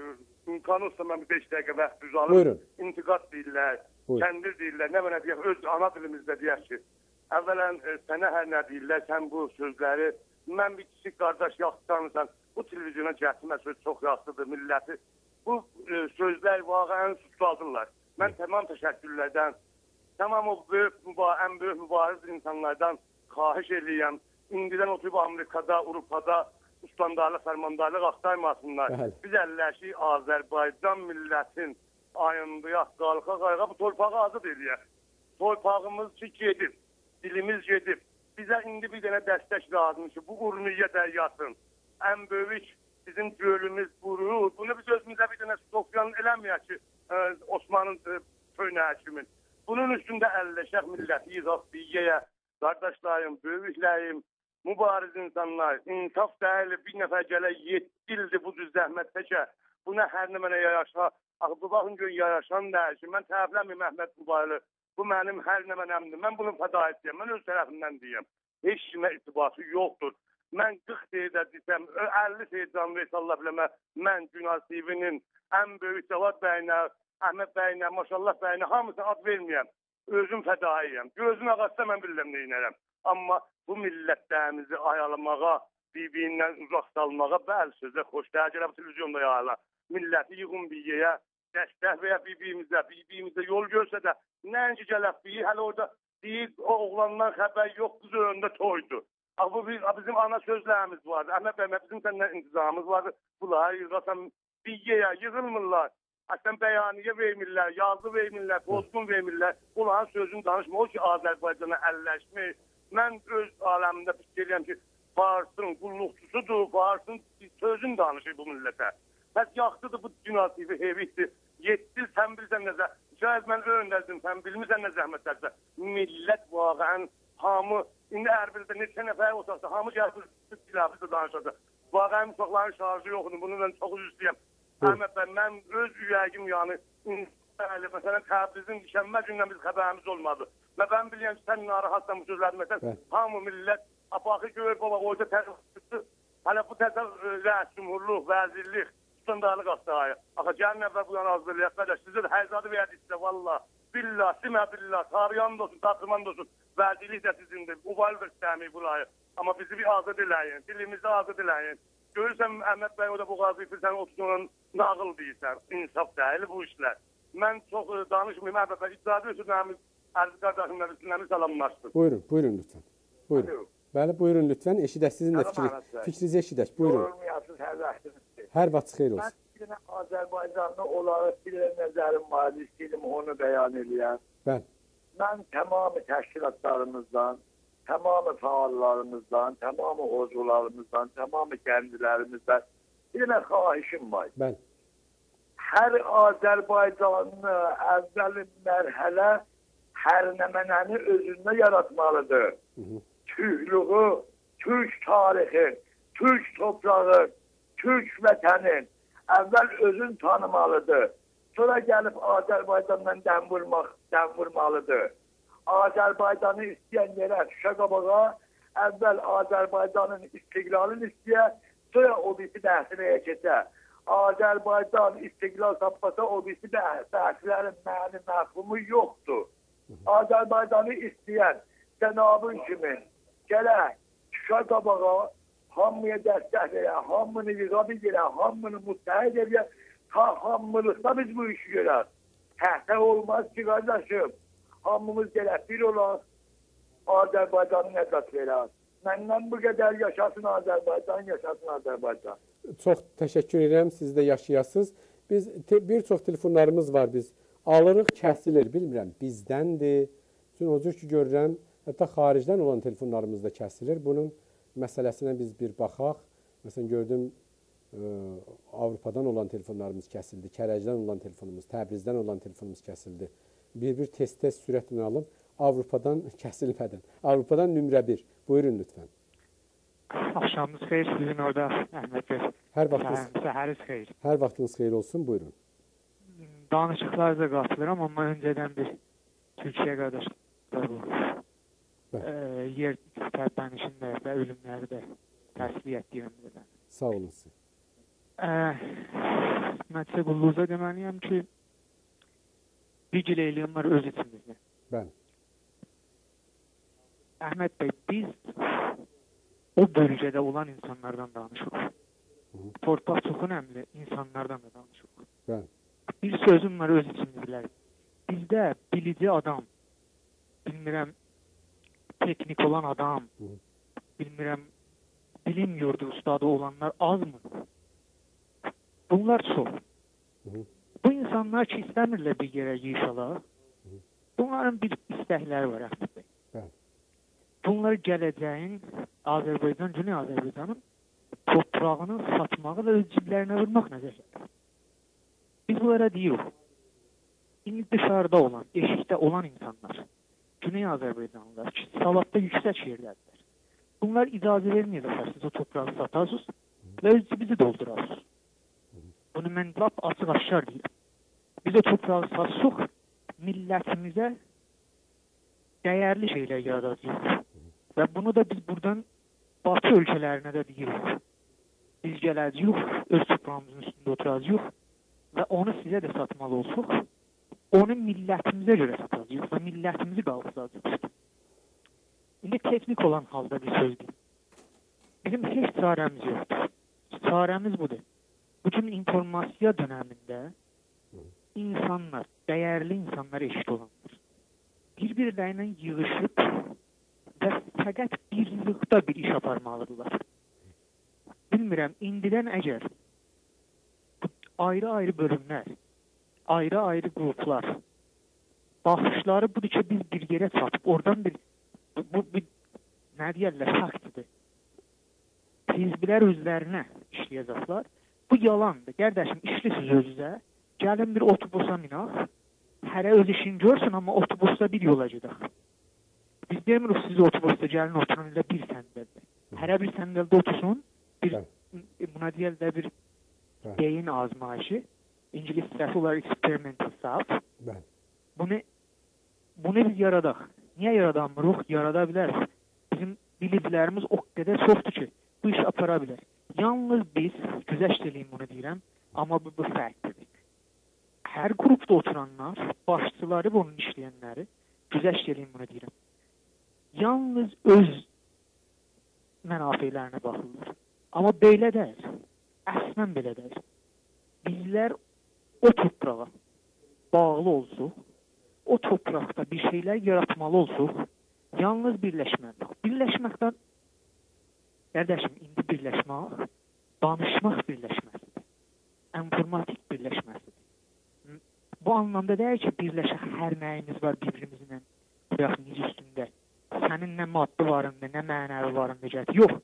imkanı olsa mən 5 dəqiqə vaxt düz alım. Buyurun. İntiqad deyirlər, Buyurun. kəndir deyirlər, nə mənə deyək, öz ana dilimizdə deyək ki, əvvələn e, sənə hər nə deyirlər, sən bu sözləri, mən bir kiçik qardaş yaxşı tanırsan, bu televizyona gətirmə söz çox yaxşıdır, milləti. Bu e, sözlər vaqəən susdaldırlar. Mən tamam təşəkkürlərdən, tamam o böyük, ən böyük mübariz insanlardan xahiş eləyəm. İndidən oturub Amerikada, Avropada, ustandarlıq, fərmandarlıq axtarmasınlar. Bəli. Biz əlləşik Azərbaycan millətin ayındıyaq, qalxa qayğa bu torpağı azad eləyək. Torpağımız ki gedib, dilimiz gedib. Bizə indi bir dənə dəstək lazımdır ki, bu urniyə dəryasın. Ən böyük bizim gölümüz qurur. Bunu biz özümüzə bir dənə Sofyan eləməyək ki, ə, e, Osmanın e, köynə həkimin. Bunun üstündə əlləşək milləti izah biyəyə, qardaşlarım, böyüklərim, mübariz insanlar, insaf dəyərli bir nəfər gələ 7 ildir bu cür zəhmət çəkə. Buna hər nə mənə yaraşa, axı bu baxın gün yaraşan ki, mən tərəfləmiyim Əhməd Mübarəli. Bu mənim hər nə mənəmdir. Mən bunun fədaitiyəm. Mən öz tərəfimdən deyəm. Heç kimə irtibatı yoxdur. Mən 40 deyədə desəm, 50 deyədə can versə Allah biləmə, mən Günal TV-nin ən böyük Cavad bəyinə, Əhməd bəyinə, maşallah bəyinə hamısına ad verməyəm. Özüm fədaiyəm. Gözüm ağaçsa mən bilirəm nə inərəm. Amma bu millətlərimizi ayalamağa, bir-birindən uzaq salmağa bəli sözə xoş dəyəcəklər bu televizyonda yayılar. Milləti yığın bir yerə, dəstək və ya bir-birimizə, bir-birimizə yol görsə də, nəinki gələk bir, hələ orada deyir, o oğlandan xəbər yox, qız önündə toydu. Bu bizim ana sözlərimiz vardı. Əhməd bəy, bizim səndən intizamımız vardı. Bunları yığasan bir yerə yığılmırlar. Əslən bəyaniyə vermirlər, yazı vermirlər, pozgun vermirlər. Bunların sözünü danışma. O ki, Azərbaycana əlləşmiş, mən öz aləmində fikir edirəm ki, Farsın qulluqçusudur, Farsın sözün danışır bu millətə. Bəs yaxşıdır bu dünasivi hevikdir. 7 il sən bilirsən necə, şayət mən öyrəndim, sən bilmirsən nə zəhmətlərsə. Millət vaqəən hamı, indi Ərbildə neçə nəfər olsaqsa, hamı gəlsin, silahı danışacaq. Vaqəən uşaqların şarjı yoxdur, bunu mən çox üzlüyəm. Əhməd bəy, mən öz ürəyim yəni, bəli, məsələn, Təbrizin düşənmə gündən biz xəbərimiz olmadı. Və mən bilirəm ki, sən narahatsan bu sözləri məsələn, hamı millət apaxı görür baba orada təzə hələ bu təzə rəis cumhurluq, vəzirlik, tutandarlıq astayı. Axı gəlin əvvəl bu yana hazırlayaq qardaş. Sizə də həzadı verdik sizə valla. Billah, simə billah, tariyan da olsun, tatlıman da olsun. Vəzirlik də sizindir. Uval bir istəmiyik burayı. Amma bizi bir azad eləyin, dilimizi azad eləyin. Görürsən Əhməd bəy o da bu qazı sən oturduğun nağıl deyirsən. İnsaf deyil bu işlər. Mən çox e, danışmayayım Əhməd bəy. İcazə verin Əziz qardaşımla bizimlə salamlaşdıq. Buyurun, buyurun lütfen. Buyurun. Alo. Bəli, buyurun lütfen. Eşidək sizin də fikri, fikrinizi eşidək. Buyurun. Yorulmayasınız, hər vaxtınız. Hər vaxt xeyir olsun. Mən bir Azərbaycanlı olaraq bir nəzərim var, istəyirəm onu bəyan edəyəm. Bəli. Mən tamamı təşkilatlarımızdan, tamamı fəallarımızdan, tamamı ozularımızdan, tamamı kendilerimizden bir dənə xahişim var. Bəli. Hər Azərbaycanlı əvvəl mərhələ hərnəmənəni özündə yaratmalıdır. Türklüğü, Türk tarixin, Türk toprağın, Türk vətənin əvvəl özün tanımalıdır. Sonra gəlib Azərbaycandan dən vurmaq, dən vurmalıdır. Azərbaycanı istəyən yerə düşə qabağa, əvvəl Azərbaycanın istiqlalını istəyə, sonra o birisi dəhsinəyə keçə. Azərbaycan istiqlal tapmasa o birisi dəhslərin məni məfhumu yoxdur. Azərbaycanı istəyən cənabın kimi gələk Şuşa qabağa hamıya dəstək verə, hamını yığa bilirə, hamını müttəhid edə, ta hamılıqda biz bu işi görək. Həhdə olmaz ki, qardaşım. Hamımız gələk bir olaq. Azərbaycanın əsas verək. Məndən bu qədər yaşasın Azərbaycan, yaşasın Azərbaycan. Çox təşəkkür edirəm. Siz də yaşayasınız. Biz bir çox telefonlarımız var. Biz alırıq, kəsilir. Bilmirəm, bizdəndir. Çünki o cür ki görürəm, hətta xaricdən olan telefonlarımız da kəsilir. Bunun məsələsinə biz bir baxaq. Məsələn gördüm ə, Avropadan olan telefonlarımız kəsildi, Kərəcdən olan telefonumuz, Təbrizdən olan telefonumuz kəsildi. Bir-bir tez-tez sürətlə alım. Avropadan kəsilmədən. Avropadan nömrə 1. Buyurun lütfən. Axşamınız xeyir sizin orada Əhməd bəy. Hər vaxtınız Səhər- Səhəriz xeyir. hər vaxtınız xeyir olsun. Buyurun. Danışıqlarınıza qatılıram, amma öncədən bir Türkiyə qardaşlar bu. Ee, yer tərpənişində və ölümləri də təsvir etdiyim bilirəm. Sağ olun. Ee, mən sizə qulluğuza deməliyəm ki, bir gileyliyimlər öz içimizdə. Bəli. Əhməd bəy, biz o bölgədə olan insanlardan danışırıq. Hı. Torpaq çox önəmli, insanlardan da danışırıq. Bəli. Bir sözüm var öz içimizlər. Bizdə bilici adam, bilmirəm teknik olan adam, Hı. bilmirəm bilim yurdu ustadı olanlar azmı? Bunlar çox. Hı. Bu insanlar ki istəmirlər bir yerə yığışalar. Bunların bir istəkləri var Əhməd bəy. Bəli. Bunlar gələcəyin Azərbaycan, Güney Azərbaycanın toprağını satmağı və öz ciblərinə vurmaq nəzərdə. Biz bunlara deyirik. İndi dışarıda olan, eşikdə olan insanlar, Güney Azərbaycanlılar ki, savadda yüksək yerdədirlər. Bunlar icazə verməyəcəklər siz o torpağı satarsınız və öz cibinizi doldurarsınız. Bunu mən lap açıq aşkar deyirəm. Biz o torpağı satsıq, millətimizə dəyərli şeylər yaradacağıq. Və bunu da biz buradan Batı ölkələrinə də deyirik. Biz gələcəyik, öz toprağımızın üstündə oturacağıq və onu sizə də satmalı olsuq. Onu millətimizə görə satacağıq və millətimizi qalxızacağıq. İndi teknik olan halda bir söz deyim. Bizim heç çarəmiz yoxdur. Çarəmiz budur. Bütün informasiya dönəmində insanlar, dəyərli insanlar eşit olanlar bir-birlərinə yığışıb və fəqət birlikdə bir iş aparmalıdırlar. Bilmirəm, indidən əgər ayrı-ayrı bölümlər, ayrı-ayrı qruplar baxışları budur ki, biz bir yerə çatıb oradan bir bu, bu bir nə deyirlər, faktdır. Hizblər özlərinə işləyəcəklər. Bu yalandır. Qardaşım, işlisiz özünüzə. Gəlin bir otobusa minaq. Hərə öz işini görsün, amma otobusda bir yola gedək. Biz demirik siz otobusda gəlin oturun elə bir səndəldə. Hərə bir səndəldə otursun. Bir buna deyirlər bir Bəli. beyin azmayışı. İngiliscəsi olar experimental self. Bəli. Bunu bunu biz yaradaq. Niyə yaradamırıq? Yarada bilərik. Bizim biliklərimiz o qədər çoxdur ki, bu iş apara bilər. Yalnız biz güzəşt eləyim bunu deyirəm, amma bu, bu fərqlidir. Hər qrupda oturanlar, başçıları və onun işləyənləri güzəşt eləyim bunu deyirəm. Yalnız öz mənafelərinə baxırlar. Amma belə deyil. Əslən belə deyil. Bizlər o torpağa bağlı olsuq, o torpaqda bir şeylər yaratmalı olsuq, yalnız birləşməliyik. Birləşməkdən Qardaşım, indi birləşmək, danışmaq birləşməsidir. İnformatik birləşməsidir. Bu anlamda deyil ki, birləşək hər nəyimiz var bir-birimizlə. Bayaq necə üstündə. Sənin nə maddi varında, nə mənəvi varında gətir. Yox.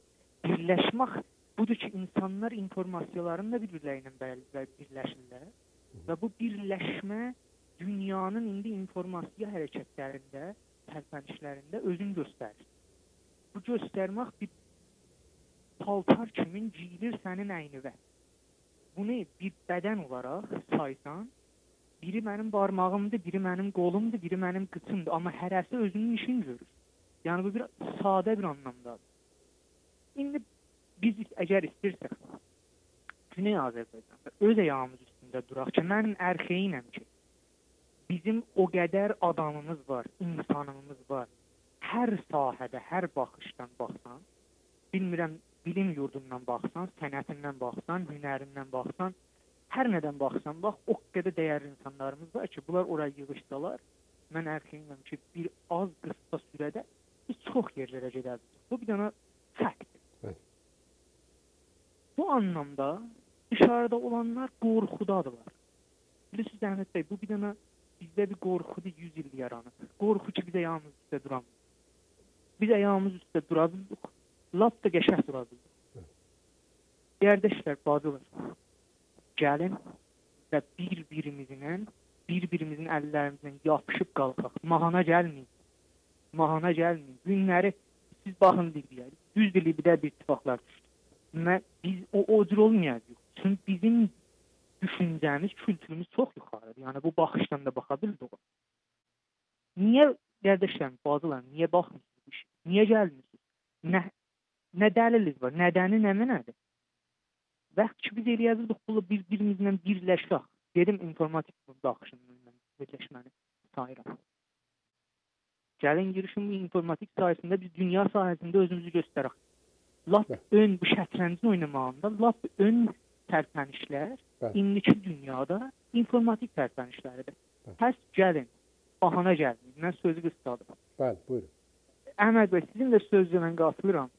Birləşmək budur ki, insanlar informasiyalarını da bir-birləri ilə birləşirlər və bu birləşmə dünyanın indi informasiya hərəkətlərində, tərpənişlərində özünü göstərir. Bu göstərmək bir paltar kimin giyilir sənin əynivə. Bunu bir bədən olaraq saysan, biri mənim barmağımdır, biri mənim qolumdur, biri mənim qıçımdır, amma hərəsi özünün işini görür. Yəni bu bir sadə bir anlamdadır. İndi biz əgər istəyirsək Güney Azərbaycanda öz ayağımız üstündə duraq ki, mən ərxeyinəm ki, bizim o qədər adamımız var, insanımız var. Hər sahədə, hər baxışdan baxsan, bilmirəm bilim yurdundan baxsan, sənətindən baxsan, hünərindən baxsan, hər nədən baxsan, bax o qədər dəyərli insanlarımız var ki, bunlar ora yığışsalar, mən ərxəyirəm ki, bir az qısa sürədə biz çox yerlərə gedərdik. Bu bir dənə faktdır. Bəli. Bu anlamda dışarıda olanlar qorxudadırlar. Bilirsiniz Əhməd bəy, bu bir dənə bizdə bir qorxudur 100 il yaranıb. Qorxu ki, biz ayağımız üstə duramırıq. Biz ayağımız üstə dura bildik. Lap da qəşəng dura bildik. Qardaşlar, bacılar, gəlin və bir-birimizlə bir-birimizin əllərimizdən yapışıb qalxaq. Mahana gəlməyin. Mahana gəlməyin. Günləri siz baxın Libyaya. Düz bir Libyada bir ittifaqlar düşdü. Mən biz o o cür olmayacaq. Çünki bizim düşüncəmiz, kültürümüz çox yuxarıdır. Yəni bu baxışdan da baxa bildik. Niyə qardaşlarım, bacılar, niyə baxmırsınız? Niyə gəlmirsiniz? Nə nə dəliliniz var? Nədəni nə mənədir? Vaxt ki biz eləyəcəyik bunu bir-birimizlə birləşək. Dedim informatik baxışından birləşməni sayıram. Gəlin girişin bu informatik sayəsində biz dünya sahəsində özümüzü göstərək. Lap ön bu şətranc oynamağında lap ön tərpənişlər Bəli. indiki dünyada informatik tərpənişləridir. Həs gəlin, bahana gəlin. Mən sözü qıstadım. Bəli, buyurun. Əhməd bəy, sizin də sözünə qatılıram.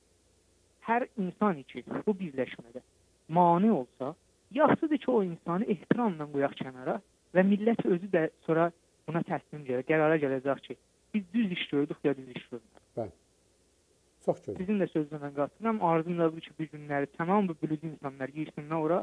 Hər insan üçün bu birləşmədə mane olsa, yaxşıdır ki, o insanı ehtiramla qoyaq kənara və millət özü də sonra buna təslim gəlir, qərara gələcək ki, biz düz iş gördük ya düz iş görmədik. Çox gözəl. Sizin də sözünə qatılıram. Arzum da budur ki, bu günləri tamam bu bilik insanlar girsinlər ora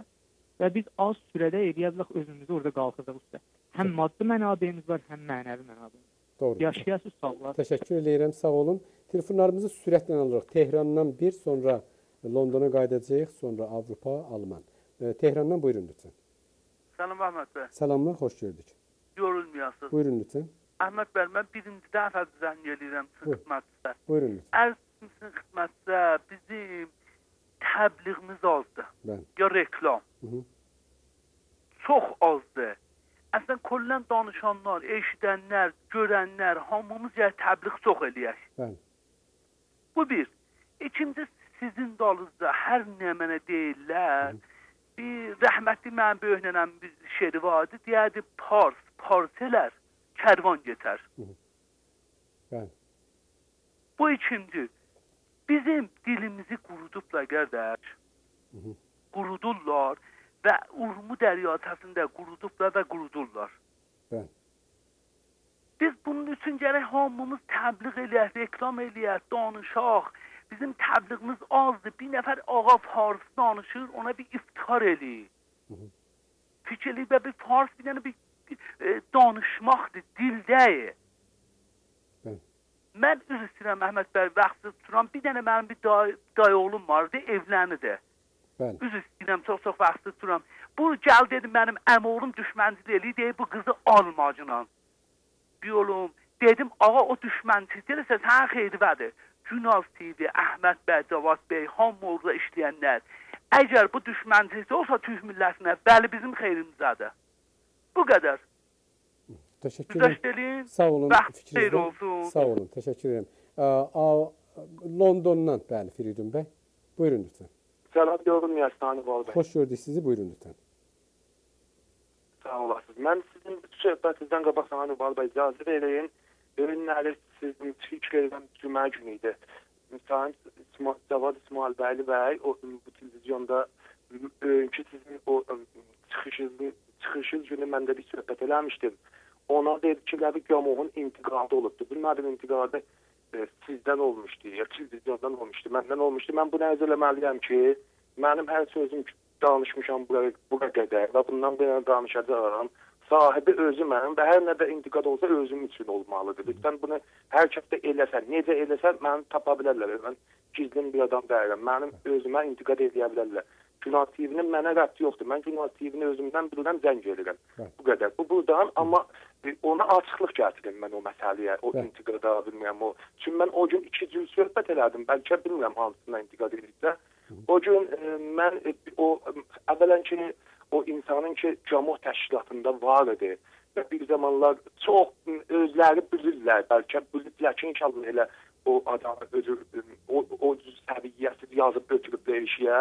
və biz az sürədə eləyəcək özümüzü orada qalxacaq usta. Həm maddi mənabeyimiz var, həm mənəvi mənabeyimiz. Doğru. Yaşayasınız sağ olun. Təşəkkür edirəm, sağ olun. Telefonlarımızı sürətlə alırıq. Tehrandan bir, sonra Londona qayıdacağıq, sonra Avropa, Alman. E, Tehrandan buyurun lütfen. Salam Əhməd bəy. Salamlar, xoş gördük. Yorulmayasınız. Buyurun lütfen. Əhməd bəy, mən birinci dəfə sizin Buyur. xidmətinizdə. Buyurun lütfen. Ərz sizin xidmətinizdə bizim təbliğimiz azdır. Ben. Ya reklam. Hı hı. Çox azdır. Əslən kollən danışanlar, eşidənlər, görənlər, hamımız ya təbliğ çox eləyək. Ben. Bu bir. İkinci sizin dalınızda hər nə mənə deyirlər. Bir rəhmətli mənim böyük nənəm bir şeiri vardı. Deyərdi pars, parselər kərvan getər. Ben. Bu ikinci. Bizim dilimizi qurudublar qardaş. Hı hı. Qurudurlar və Urmu dəryasında qurudublar və qurudurlar. Ben. Biz bunun üçün gərək hamımız təbliğ eləyək, reklam eləyək, danışaq. Bizim təbliğimiz azdır. Bir nəfər ağa fars danışır, ona bir iftihar eləyir. Fikirli və bir fars bir dənə bir e, danışmaqdır, dildəyir. Ben. Mən üzr istəyirəm Əhməd bəy, vaxtı tuturam. Bir dənə mənim bir day, day oğlum vardı, evlənidir. Ben. Üzr istəyirəm, çox-çox vaxtı tuturam. Bu gəl dedi mənim əmoğlum düşmənçilik eləyir, deyir bu qızı almacına. Bir oğlum, dedim ağa o düşmənçilik eləsə sən xeyribədir. Günaz TV, Əhməd bəy, Cavad bəy, hamı orada işləyənlər. Əgər bu düşmənçilik olsa Türk millətinə, bəli bizim xeyrimizədir. Bu qədər. Güzəşt eləyin. Sağ olun Vaxt xeyir olsun. Sağ olun. Aa, aa, Londondan, bəli Firidun Bey. Buyurun lütfen. Salam yorulmayasın Hannibal bəy. Xoş gördük sizi, buyurun lütfen. Sağ olasınız. Mən sizin bu söhbətinizdən qabaq Hannibal bəy icazə verin. Ürünləri sizin fikirlərim cümə günü idi. Müsahim İsmail Cavad İsmail Bəyli bəy o bu televiziyonda önkü sizin o çıxışınız çıxışınız günü məndə bir söhbət eləmişdim. Ona dedi ki, Ləbi Gamovun intiqadı olubdu. Bilmədim intiqadı e, sizdən olmuşdu, ya televizyondan olmuşdu, məndən olmuşdu. Mən bunu nəzər eləməliyəm ki, mənim hər sözüm danışmışam bura, bura qədər və bundan belə danışacağam. Sahibi özü mənim və hər nə də intiqad olsa özüm üçün olmalıdır. Lütfən bunu hər kəs də eləsən, necə eləsən məni tapa bilərlər. Mən gizlin bir adam deyiləm. Mənim özümə intiqad edə bilərlər. Günah TV-nin mənə rəbti yoxdur. Mən Günah TV-ni özümdən bilirəm, zəng edirəm. Bu qədər. Bu burdan, amma ona açıqlıq gətirin mən o məsələyə, o intiqada bilmirəm o. Çünki mən o gün iki cür söhbət elədim. Bəlkə bilmirəm hansına intiqad edirsə. O gün e, mən e, o e, əvvələn ki o insanın ki cəmaət təşkilatında var idi və bir zamanlar çox m, özləri bilirlər, bəlkə bilirlər ki, inşallah elə o adamı özü o, o səviyyəsiz yazıb bir işi eşiyə,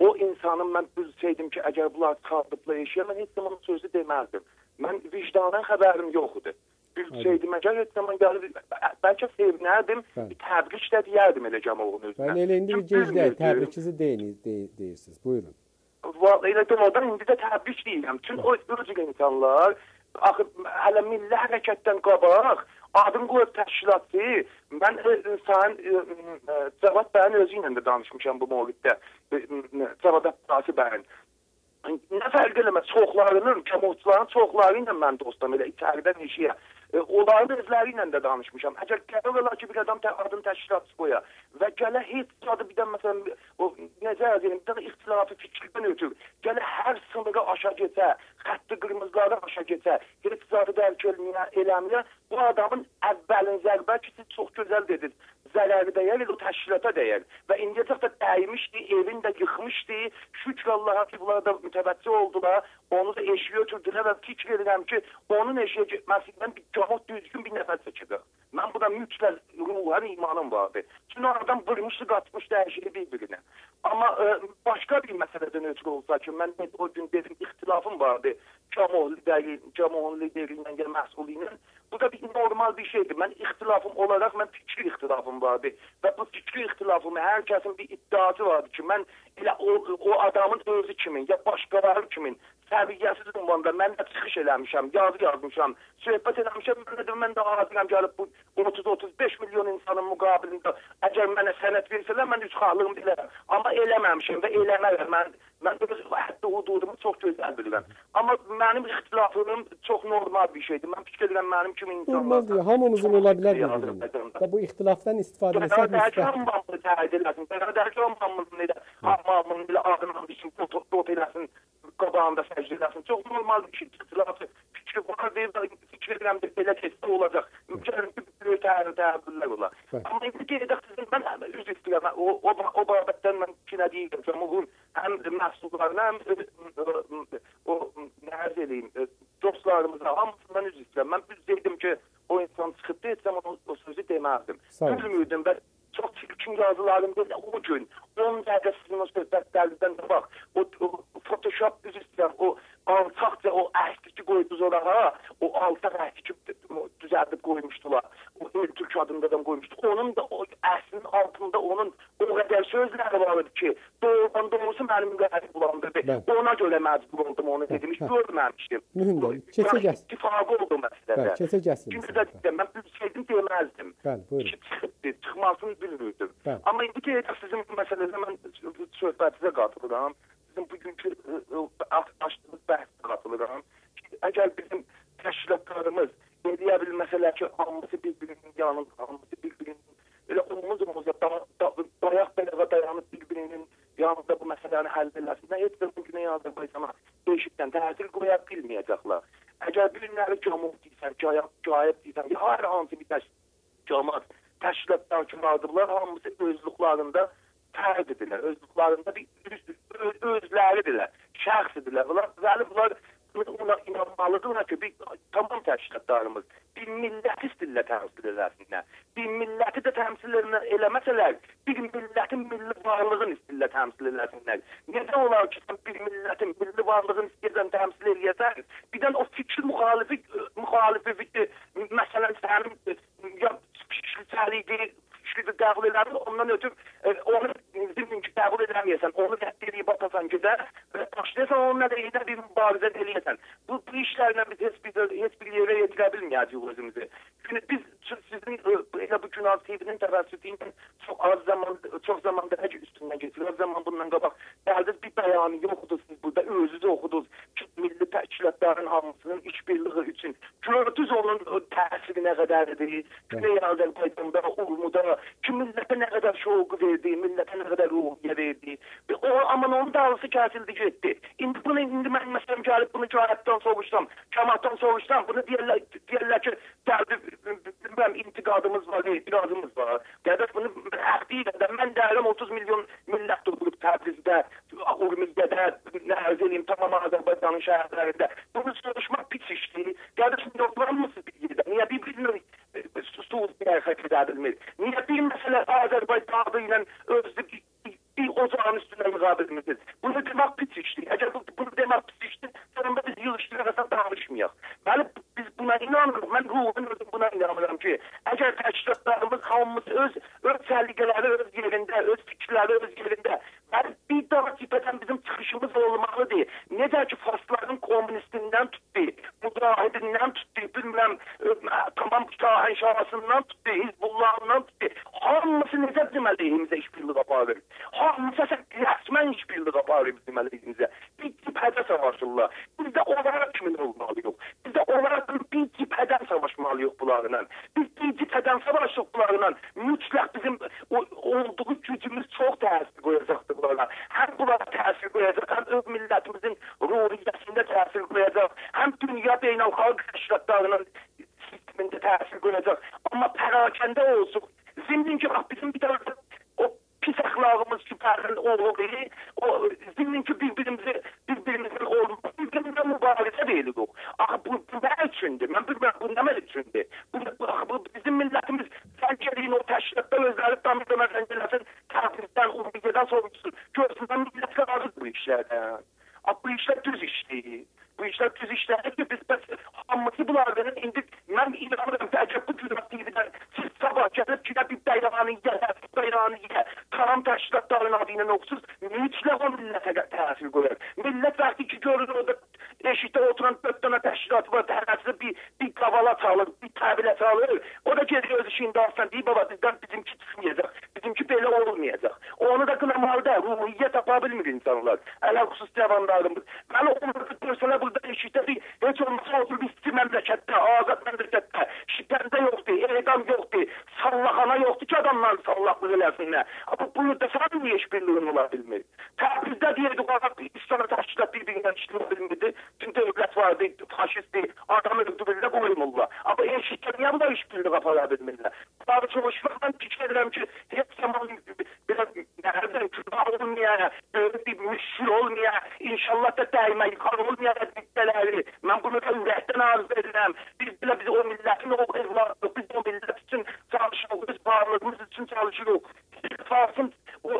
o insanın mən bilsəydim ki, əgər bunlar çıxardıblar eşiyə, mən heç zaman sözü deməzdim. Mən vicdanan xəbərim yox idi. Bilsəydim, əgər heç zaman gəlib, bəlkə sevinərdim, bir təbrik də deyərdim elə cəmaatın özünə. Bəli, elə indi Çünki gec deyil, bilmirdim. təbrikinizi deyin, dey deyirsiniz. Buyurun. Va- elə doğrudan indi də təbrik deyirəm. Çünki o özü insanlar axı hələ milli hərəkətdən qabaq adın qoyub təşkilatı. Mən e, sən e, e, Cavad bəyin özü ilə də danışmışam bu. E, e, Cavad Abbasi bəyin. Nə fərq eləmə, çoxlarının, cəmaatçıların çoxları ilə mən dostam elə içəridən eşiyə. E, onların özləri ilə də danışmışam. Əgər qərar olar ki, bir adam tə, adını təşkilatçı qoya və gələ heç adı bir də məsələn o necə deyim, bir də ixtilafı fikirdən ötür. Gələ hər sınırı aşağı getsə, xətti qırmızıları getsə, heç zadı dərk eləməyə, eləməyə bu adamın əvvəlin zərbə ki, siz çox gözəl dediniz. Zərəri dəyər, o təşkilata dəyər. Və indiyəcək də dəymişdi, evini də yıxmışdı. Şükür Allaha ki, bunlar da mütəvəccih oldular. Onu da eşiyə ötürdülər və fikir edirəm ki, onun eşiyə getməsindən bir cavab düzgün bir nəfər çəkəcək. Mən buna mütləq ruhan imanım vardı. Çünki adam vurmuşdu, qatmışdı hər şeyi bir-birinə. Amma e, başqa bir məsələdən ötürü olsa ki, mən o gün dedim ixtilafım vardı. جامعه در این جامعه در این مسئولین Bu da bir normal bir şeydir. Mən ixtilafım olaraq mən fikir ixtilafım vardı və bu fikir ixtilafımı hər kəsin bir iddiası vardı ki, mən elə o, o adamın özü kimin ya başqaları kimin səviyyəsiz ünvanda mən də çıxış eləmişəm, yazı yazmışam, söhbət eləmişəm, mən də mən də hazıram gəlib bu 30-35 milyon insanın müqabilində əgər mənə sənəd versələr mən üç xalığım bilərəm. Amma eləməmişəm və eləmərəm. Mən mən öz həddi hududumu çox gözəl bilirəm. Amma mənim ixtilafım çox normal bir şeydir. Mən fikir edirəm mənim insanlar. Normaldır, hamımızın ola bilər. Azərbaycanda. Və bu ixtilafdan istifadə etsək müsbət. hamamını təyin eləsin. Bərabər hamamını elə hamamını elə ağına tot tot eləsin. Qabağında səcdə eləsin. Çox normal bir şey. İxtilafı fikri var deyib fikir edirəm də belə keçsə olacaq. Mümkün ki bir təyin təbirlər olar. Bəli. Amma indi qeyd sizin mən üz istəyirəm. O o o babətdən mən kinə deyirəm. Cəmhurun həm məhsullarına həm e, e, o nə edeyim dostlarımıza hamısından üz istəyirəm. Mən bilsəydim ki o insan çıxıb desəm o, o sözü deməzdim. Sağ olun. Bilmirdim və çox çirkin yazılarım belə o gün 10 dəqiqə sizin o söhbətlərinizdən də bax o, o Photoshop düz istəyirəm o alçaqca o əhdi qoydunuz orağa o alçaq əhdi düzəldib qoymuşdular. O Türk adında da qoymuşdu. Onun da o əslin altında onun o qədər sözləri var idi ki, doğrudan doğrusu mənim qəlbim bulandırdı. Bəli. Ona görə məcbur oldum onu dedim. Hə. görməmişdim. Mühümdür. Keçə gəl. İttifaqı oldu məsələdə. Bəli, keçə gəlsin. Çünki də dedim, mən bilsəydim deməzdim. Bəli, buyurun. İşi çıxıbdı, çıxmasını bilmirdim. Amma indi ki, sizin bu məsələdə mən söhbətinizə qatılıram. Sizin bugünkü ə, ə, aç- açdığınız bəhsə qatılıram. Əgər bizim təşkilatlarımız eləyə bilməsələr ki, hamısı bir-birinin yanında, hamısı bir-birinin elə omuz omuza da, da, dayaq belə dayanıb bir-birinin yanında bu məsələni həll eləsinlər. Heç bir bu günə Azərbaycana eşitdən təsir qoya bilməyəcəklər. Əgər birinləri cəmuq deyirsən, cayaq, cayaq deyirsən, hər hansı bir təş cəmaat təşkilatlar kimlardılar, hamısı özlüklərində fərqdirlər. Özlüklərində bir öz, öz, özləridirlər, şəxsidirlər. Bunlar, bəli, bunlar ona inanmalıdırlar ki, bir, tamam təşkilatlarımız bir milləti istillə təmsil eləsinlər. Bir milləti də təmsil eləmə- eləməsələr, bir millətin milli varlığını istillə təmsil eləsinlər. Necə olar ki, sən bir millətin milli varlığını istəyirsən təmsil eləyəsən, birdən o fikir müxalifi müxalifi fikri, məsələn sənin e, ya fikri səliqə fikri qəbul edəmin, ondan ötüb e, onu zimminki qəbul edəməyəsən, onu rədd edib atasan də, və başlayasan onunla da yenə bir mübarizə eləyəsən. Bu, bu işlərlə biz heç bir, heç bir yerə yetirə bilməyəcəyik özümüzü. Çünki biz sizin elə bu gün TV'nin təvəssütü ilə çox az zaman, çox zamanda həc üstündən keçir. Az zaman bundan qabaq gəldiniz bir bəyanı yoxdur siz burada, özünüz oxudunuz milli təşkilatların hamısının işbirliği üçün. Gördünüz onun təsiri nə qədərdir. Güney Azərbaycanda, Urmuda, ki millətə nə qədər şoğu verdi, millətə nə qədər ruhiyyə verdi. Və O, aman onun dağlısı kəsildi getdi. İndi bunu, indi mən məsələn gəlib bunu cahətdən soruşsam, cəmaatdan soruşsam, bunu deyərlər, deyərlər ki, gəldi, bilməm, intiqadımız var, etirazımız var. Qədət bunu haq deyil. də Mən deyirəm 30 milyon millət durub Təbrizdə, Urmizdə, nə eləyim, tamam Azərbaycanın şəhərlərində. Bunu soruşmaq pis işdir. Qədət şimdi yoklanmışsınız bir yerdə. Niyə bir bilmirik, susuz bir hərəkət edə bilmir. Niyə bir məsələ Azərbaycan adı ilə özü bir, bir, bir ocağın üstünə rəqabətimiz. Bunu demək pis işdir. Əgər bu, bunu demək pis işdir, sonunda biz yığışdırırsa danışmayaq. Bəli, biz buna inanırıq. Mən ruhun özüm buna inanıram ki, əgər təşkilatlarımız hamımız öz öz not sən niyə işbirliğin ola bilmir? Təbrizdə deyirdik, İslam'a təşkilat bir-birindən işləmə bilmirdi. Tüm dövlət vardı, faşistdi, adamı öldürürlər, qoymurlar. Amma eşitdə niyə bu da işbirliği apara bilmirlər? Daha çalışmaq, mən fikir edirəm ki, heç zaman biraz nereden kübah olmaya, böyle bir müşkül olmaya, inşallah da daima yıkar olmaya bitteleri. Ben bunu da ürəkdən arzu edirəm. Biz bile biz o milletin o evladı, biz o millet için çalışırıq, biz varlığımız için çalışırıq. Farsın o,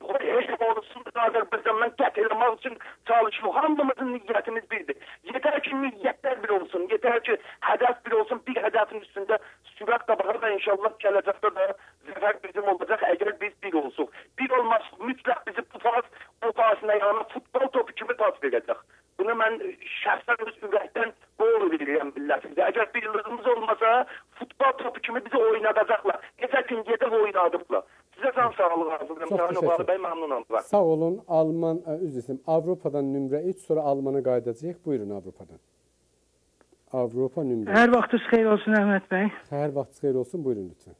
o eşim olsun Azerbaycan'dan gətirmək için çalışırıq. Hamımızın niyyətimiz birdir. Yeter ki niyyətlər bir olsun, yeter ki hədəf bir olsun, bir hədəfin üstündə sürət qabağa da inşallah gələcəkdə də zəfər bizim olacaq əgər biz bir olsuq. Bir olmaz mütləq bizi bu faz, o fazına yana futbol topu kimi pas verəcək. Bunu mən şəxsən öz ürəkdən doğru bilirəm millətimizə. Əgər birliyimiz olmasa futbol topu kimi bizi oynadacaqlar. Gecə gün gedib oynadıqlar. Sizə can sağlığı arzulayıram. Çox Sayın Obalı bəy məmnunam. Sağ olun. Alman, ə, üzr istəyirəm. Avropadan nömrə 3, sonra Almana qayıdacağıq. Buyurun Avropadan. Avropa nömrə. Hər vaxtınız xeyir olsun Əhməd bəy. Hər vaxt xeyir olsun. Buyurun lütfən.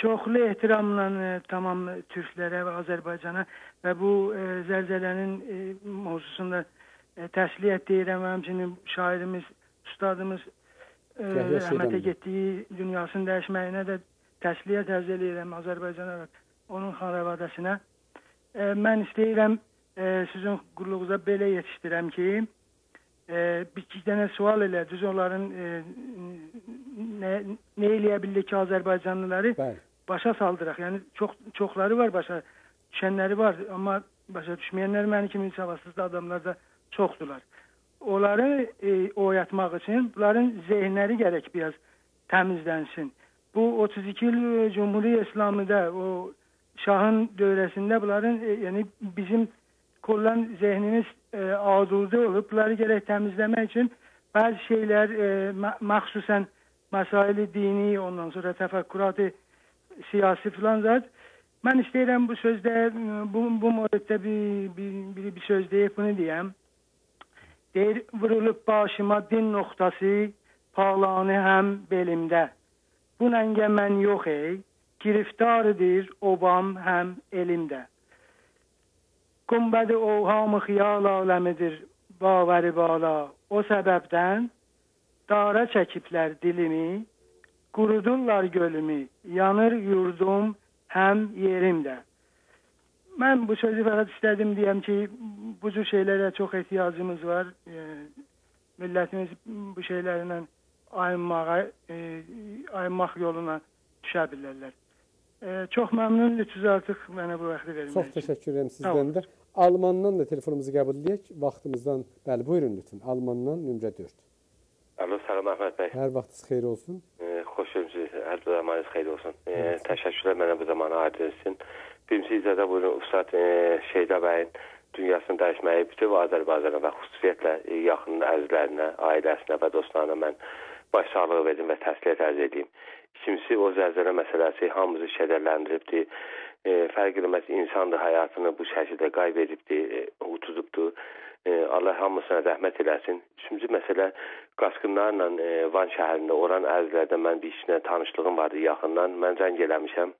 Çoxlu ehtiramla e, tamam türklərə və Azərbaycana və bu e, zəlzələnin e, mövzusunda e, təsliyyət deyirəm. Həmçinin şairimiz, ustadımız e, rəhmətə getdiyi dünyasının dəyişməyinə də təsliyyət ərz edirəm Azərbaycana və onun xanavadəsinə. E, mən istəyirəm e, sizin qulluğunuza belə yetişdirəm ki, e, bir iki dənə sual elə düz onların e, nə, nə eləyə bildik ki, Azərbaycanlıları Bəli. başa saldıraq. Yəni çox çoxları var başa düşənləri var, amma başa düşməyənlər məni kimi savasız da adamlar da çoxdular. Onları e, oyatmaq üçün bunların zehnləri gərək biraz təmizlənsin. Bu 32 il Cumhuriyet İslamıda o şahın dövrəsində bunların e, yəni bizim kollan zehnimiz e, azudə olub. Bunları gərək təmizləmək üçün bəzi şeylər e, mə- məxsusən məsaili dini, ondan sonra təfəkküratı siyasi filan zat. Mən istəyirəm bu sözdə bu bu mövzuda bir bir bir, bir söz deyib bunu deyəm. Deyir vurulub başıma din noxtası, palanı həm belimdə. Bu nəngə mən yox ey, giriftardır obam həm elimdə. Gumbədi ovhamı xiyal aləmidir bavari bala. O səbəbdən dara çəkiblər dilimi, qurudurlar gölümü, yanır yurdum həm yerimdə. Mən bu sözü fəqət istədim deyəm ki, bu cür şeylərə çox ehtiyacımız var. E, millətimiz bu şeylərlə ayınmağa, e, ayınmaq yoluna düşə bilərlər. E, çox məmnun lütfüz artıq mənə bu vaxtı vermək Çox təşəkkür edirəm sizdən də. Almandan da telefonumuzu qəbul edək. Vaxtımızdan, bəli, buyurun lütfən. Almandan nömrə 4. Alo, salam Əhməd bəy. Hər vaxtınız xeyir olsun. E, xoş gördünüz. Hər zamanınız xeyir olsun. E, təşəkkürlər mənə bu zamanı ayırdığınız üçün. Birincisi icazə buyurun Ustad e, Şeyda bəyin dünyasını dəyişməyi bütün Azərbaycana və xüsusiyyətlə e, yaxın əzizlərinə, ailəsinə və dostlarına mən başsağlığı verim və təsliyyət ərz edeyim. İkincisi o zəlzələ məsələsi hamımızı kədərləndiribdir. E, fərq eləməz insandır həyatını bu şəkildə qayb edibdir, e, utuzubdur. E, Allah hamısına rəhmət eləsin. Üçüncü məsələ qaçqınlarla e, Van şəhərində oran əzizlərdən mən bir işlə tanışlığım vardı yaxından. Mən zəng eləmişəm.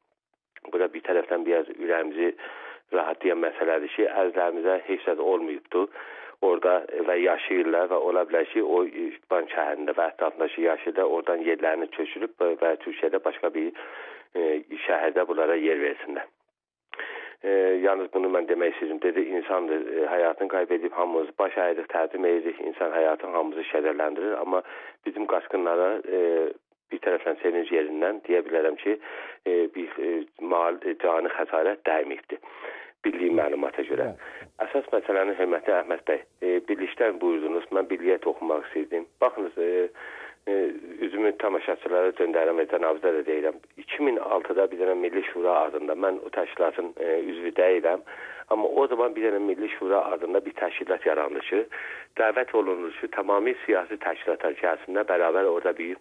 Bu da bir tərəfdən biraz ürəyimizi rahatlayan məsələdir ki, əzizlərimizə heç nə olmayıbdı. Orada və yaşayırlar və ola bilər ki, o Van şəhərində və ətrafındakı yaşayırlar, oradan yerlərini köçürüb və, Türkiyədə başqa bir e, şəhərdə bunlara yer versinlər. E, yalnız bunu mən demək istəyirəm. Dedi, insandır, e, həyatını qaybedib hamımız baş əydik, təzim edirik. İnsan həyatın hamımızı kədərləndirir. Amma bizim qaçqınlara e, bir tərəfdən sevinc yerindən deyə bilərəm ki, e, bir e, mal, e, cani xəsarət dəyməyibdir. Bildiyim məlumata görə. Əsas məsələni hörmətli Əhməd bəy, e, birlikdən buyurdunuz. Mən birliyə toxunmaq istəyirdim. Baxınız, e, e, üzümü tamaşaçılara döndərəm və cənabıza da deyirəm. 2006-da bir dənə Milli Şura adında mən o təşkilatın e, üzvü deyiləm. Amma o zaman bir dənə Milli Şura adında bir təşkilat yarandı ki, dəvət olunur ki, tamamilə siyasi təşkilatlar içərisində bərabər orada bir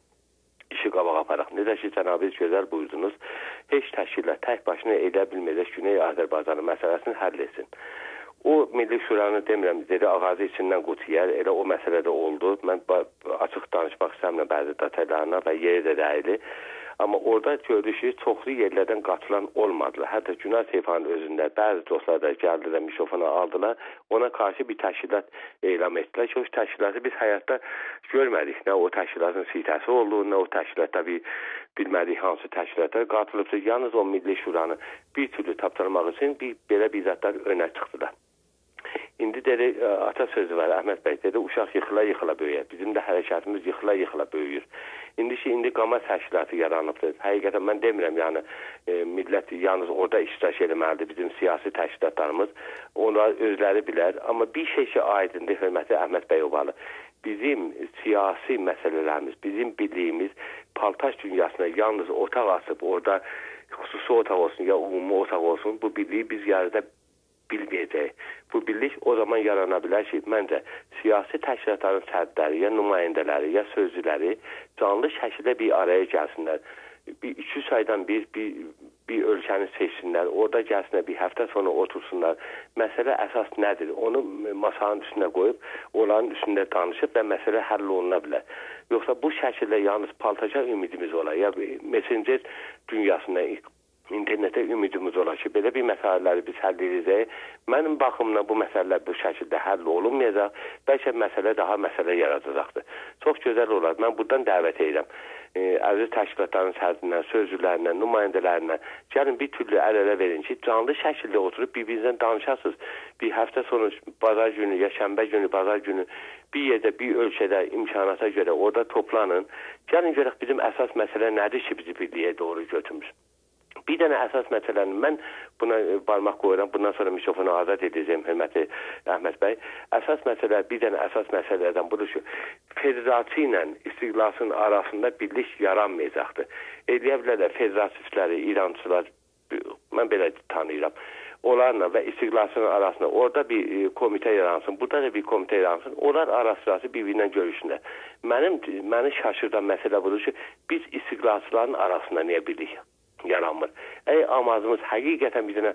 işi qabağa aparaq. Necə ki, cənabınız gözəl buyurdunuz, heç təşkilat tək başına edə bilməyəcək Güney Azərbaycanın məsələsini həll etsin. O Milli Şuranı demirəm, dedi ağacı içindən qut yer, elə o məsələdə oldu. Mən açıq danışmaq istəmirəm bəzi detallarına və yeri də dəyili. Amma orada gördük ki, çoxlu yerlərdən qatılan olmadılar. Hətta Günah Seyfanın özündə bəzi dostlar da gəldilər, mikrofonu aldılar. Ona qarşı bir təşkilat elan etdilər ki, o təşkilatı biz həyatda görmədik. Nə o təşkilatın sitəsi oldu, nə o təşkilatda bir bilmədik hansı təşkilatlar qatılıbsa. Yalnız o Milli Şuranı bir türlü tapdırmaq üçün bir belə bir zətlər önə çıxdılar. İndi dedi ata sözü var Əhməd bəy dedi uşaq yıxıla-yıxıla böyüyür. Bizim də hərəkətimiz yıxıla-yıxıla böyüyür. İndi ki indi qama təşkilatı yaranıbdır. Həqiqətən mən demirəm, yəni e, millət yalnız orada iştirak etməlidir bizim siyasi təşkilatlarımız. Onlar özləri bilər, amma bir şey ki aydındır hörmətli Əhməd bəyovalı. Bizim siyasi məsələlərimiz, bizim bildiyimiz paltaş dünyasına yalnız otaq açıb orada xüsusi otaq olsun ya ümumi otaq olsun bu birliyi biz yarıda bilməyəcək. Bu birlik o zaman yarana bilər ki, məncə siyasi təşkilatların sədrləri, ya nümayəndələri, ya sözcüləri canlı şəkildə bir araya gəlsinlər. Bir 200 aydan bir, bir bir ölkəni seçsinlər, orada gəlsinlər, bir həftə sonra otursunlar. Məsələ əsas nədir? Onu masanın üstünə qoyub, onların üstündə danışıb və məsələ həll oluna bilər. Yoxsa bu şəkildə yalnız paltaca ümidimiz olar, ya messenger dünyasında internetə ümidimiz olar ki, belə bir məsələləri biz həll edəcəyik. Mənim baxımdan bu məsələlər bu şəkildə həll olunmayacaq. Bəlkə məsələ daha məsələ yaradacaqdır. Çox gözəl olar. Mən buradan dəvət edirəm. E, əziz təşkilatların sədrindən, sözcülərindən, nümayəndələrindən gəlin bir türlü əl-ələ verin ki, canlı şəkildə oturub bir-birinizdən danışasınız. Bir həftə sonu bazar günü, ya şənbə günü, bazar günü bir yerdə, bir ölkədə imkanata görə orada toplanın. Gəlin görək bizim əsas məsələ nədir ki, bizi birliyə doğru götürmüş. Bir dənə əsas məsələni mən buna barmaq qoyuram. Bundan sonra mikrofonu azad edəcəm hörmətli Əhməd bəy. Əsas məsələ bir dənə əsas məsələlərdən budur ki, federasiya ilə istiqlasın arasında birlik yaranmayacaqdır. Eləyə bilərlər federativləri, İrançılar mən belə tanıyıram onlarla və istiqlasının arasında orada bir e, komitə yaransın, burada da bir komitə yaransın. Onlar arası bir-birinə görüşsünlər. Mənim məni şaşırdan məsələ budur ki, biz istiqlasçıların arasında niyə birlik yaranmır. Ey amacımız həqiqətən dənə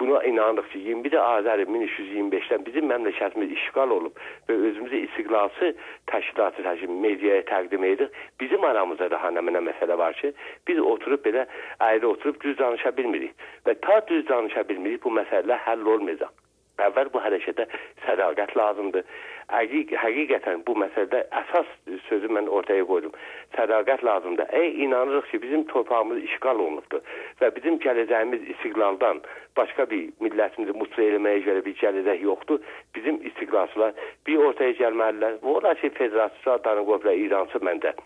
buna inanırıq ki, 21 Azər 1325-dən bizim məmləkətimiz işğal olub və özümüzü istiqlalçı təşkilatı təşkil mediaya təqdim edirik. Bizim aramızda da hanəminə məsələ var ki, biz oturub belə ayrı oturub düz danışa bilmirik və ta düz danışa bilmirik bu məsələlər həll olmayacaq. Əvvəl bu hərəkətə sədaqət lazımdır. Həqiq həqiqətən bu məsələdə əsas sözü mən ortaya qoydum. Sədaqət lazımdır. Ey inanırıq ki, bizim torpağımız işğal olunubdur və bizim gələcəyimiz istiqlaldan başqa bir millətimizi mutlu eləməyə görə bir gələcək yoxdur. Bizim istiqlalçılar bir ortaya gəlməlidirlər. Bu olar ki, federasiya qoyublar İrançı məndə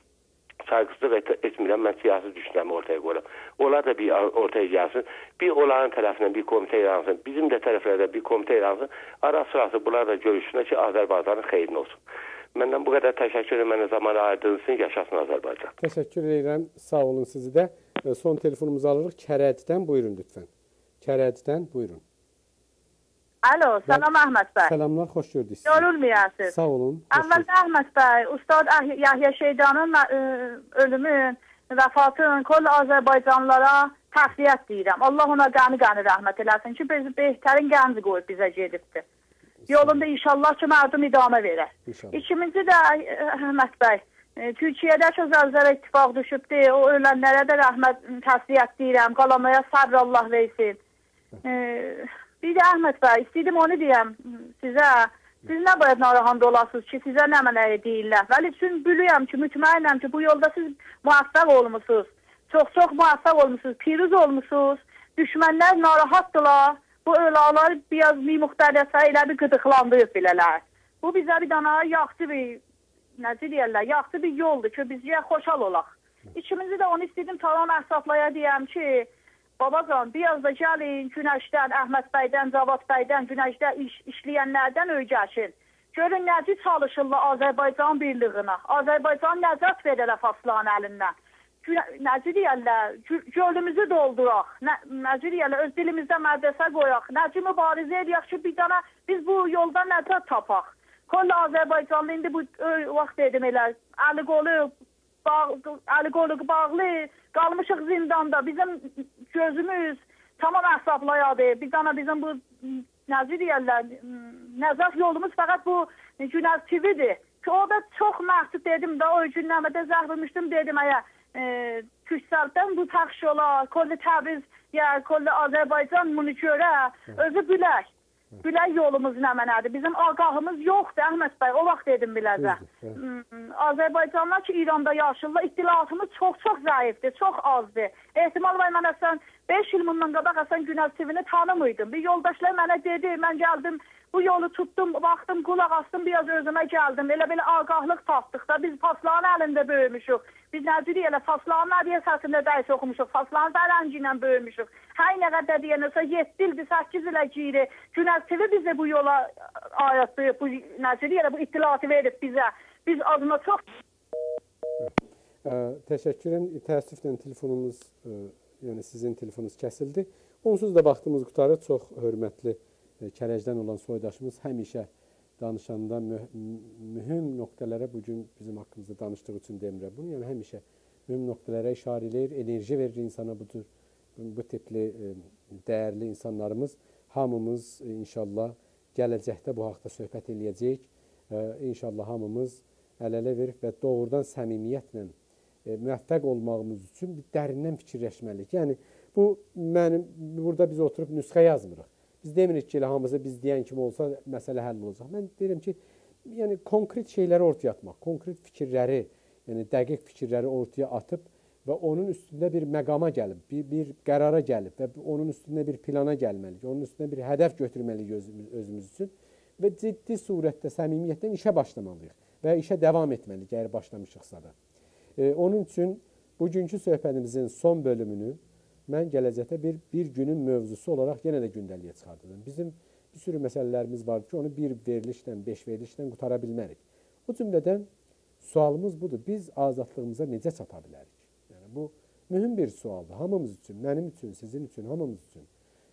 saygısızlıq et, etmirəm, mən siyasi düşüncəmi ortaya qoyuram. Onlar da bir ortaya gəlsin, bir onların tərəfindən bir komitə yaransın, bizim də tərəflərdə bir komitə yaransın, ara sırası bunlar da görüşsünlər ki, Azərbaycanın xeyrinə olsun. Məndən bu qədər təşəkkür edirəm, mənə zaman ayırdığınız üçün yaşasın Azərbaycan. Təşəkkür edirəm, sağ olun sizi də. Son telefonumuzu alırıq, Kərəddən buyurun lütfən. Kərəddən buyurun. Alo, salam Əhməd bəy. Salamlar, xoş gördük sizi. Yorulmayasınız. Sağ olun. Əvvəldə. Əhməd bəy, Ustad Ah- Yahya Şeydanın ə, ölümün, vəfatın kol Azərbaycanlılara təxliyyət deyirəm. Allah ona qəni-qəni rəhmət eləsin ki, biz behtərin gənc qoyub bizə gedibdi. Yolunda inşallah ki, mərdum idamə verər. İnşallah. İkinci də Əhməd bəy, ə, Türkiyədə çox zəlzələ ittifaq düşübdü. O ölənlərə də rəhmət təsliyyət deyirəm. Qalanlara səbr Allah versin. Ə, bir də Əhməd bəy, istəyirdim onu deyəm sizə. Siz nə bayaq narahat olasınız ki, sizə nə mənə deyirlər. Vəli üçün bilirəm ki, mütməinəm ki, bu yolda siz müvəffəq olmusunuz. Çox-çox müvəffəq olmusunuz, piruz olmusunuz. Düşmənlər narahatdılar. Bu ölalar biraz bir müxtərəsə elə bir qıdıqlandırıb bilələr. Bu bizə bir dana yaxşı bir necə deyirlər, yaxşı bir yoldur ki, bizcə xoşal olaq. İkimizi də onu istədim talan əsaslaya deyəm ki, babacan biraz da gəlin Günəşdən, Əhməd bəydən, Cavad bəydən, Günəşdə iş, işləyənlərdən öyrəşin. Görün necə çalışırlar Azərbaycan birliyinə. Azərbaycan nəzət verirlər Faslan əlindən. Necə deyirlər, gö- gölümüzü dolduraq. Necə deyirlər, öz dilimizdə mədrəsə qoyaq. Necə mübarizə edək ki, bir dana biz bu yolda nəzət tapaq. Kol Azərbaycanlı indi bu vaxt dedim elə, əli qolu bağ, əli qolu bağlı, qalmışıq zindanda. Bizim gözümüz tamam əsaslayadı. Bir dana bizim bu deyirlər, m, nəzət yolumuz fəqət bu Günəş TV'dir. Ki o da çox məhdud dedim də o günləmədə zəh vermişdim dedim əgər e, Türkcelldən bu pəxş ola, kollu Təbriz ya kollu Azərbaycan bunu görə özü bilək. Bilək yolumuz nə mənədir. Bizim ağahımız yoxdur Əhməd bəy. O vaxt dedim biləcə. Düzdür, Hmm, Azərbaycanlılar ki İranda yaşayırlar, ittilatımız çox-çox zəifdir, çox azdır. Ehtimal var mən əsən 5 il bundan qabaq əsən Günəş TV-ni tanımıydım. Bir yoldaşlar mənə dedi, mən gəldim, bu yolu tutdum, baxdım, qulaq astım, biraz özümə gəldim. Elə belə ağahlıq tapdıq da biz pasların əlində böyümüşük. Biz necə elə faslanın adiyasəsində dərs oxumuşuq, faslanın fərəngi ilə böyümüşük. Hər nə qədər deyənəsə 7 ildir, 8 ilə giri. Günəş TV bizi bu yola ayətdi, bu necə elə bu ittilatı verib bizə. Biz adına çox Ə, təşəkkür edirəm. Təəssüflə telefonumuz, ə, yəni sizin telefonunuz kəsildi. Onsuz da vaxtımız qutarır. Çox hörmətli ə, Kərəcdən olan soydaşımız həmişə danışanda müh mühüm nöqtələrə bu gün bizim haqqımızda danışdığı üçün demirəm bunu. Yəni həmişə mühüm nöqtələrə işarə eləyir, enerji verir insana bu tür bu tipli ə, dəyərli insanlarımız hamımız ə, inşallah gələcəkdə bu haqqda söhbət eləyəcəyik. İnşallah hamımız əl-ələ verib və doğrudan səmimiyyətlə e, müvəffəq olmağımız üçün bir dərindən fikirləşməliyik. Yəni bu mənim burada biz oturub nüsxə yazmırıq. Biz demirik ki, elə hamısı biz deyən kimi olsa məsələ həll olacaq. Mən deyirəm ki, yəni konkret şeyləri ortaya atmaq, konkret fikirləri, yəni dəqiq fikirləri ortaya atıb və onun üstündə bir məqama gəlib, bir, bir qərara gəlib və onun üstündə bir plana gəlməliyik, onun üstündə bir hədəf götürməliyik özümüz, özümüz üçün və ciddi surətdə səmimiyyətlə işə başlamalıyıq və işə davam etməliyik əgər başlamışıqsa da. E, onun üçün bugünkü söhbətimizin son bölümünü mən gələcəkdə bir bir günün mövzusu olaraq yenə də gündəliyə çıxardacağam. Bizim bir sürü məsələlərimiz var ki, onu bir verilişlə, beş verilişlə qutara bilmərik. O cümlədən sualımız budur. Biz azadlığımıza necə çata bilərik? Yəni bu mühüm bir sualdır hamımız üçün, mənim üçün, sizin üçün, hamımız üçün.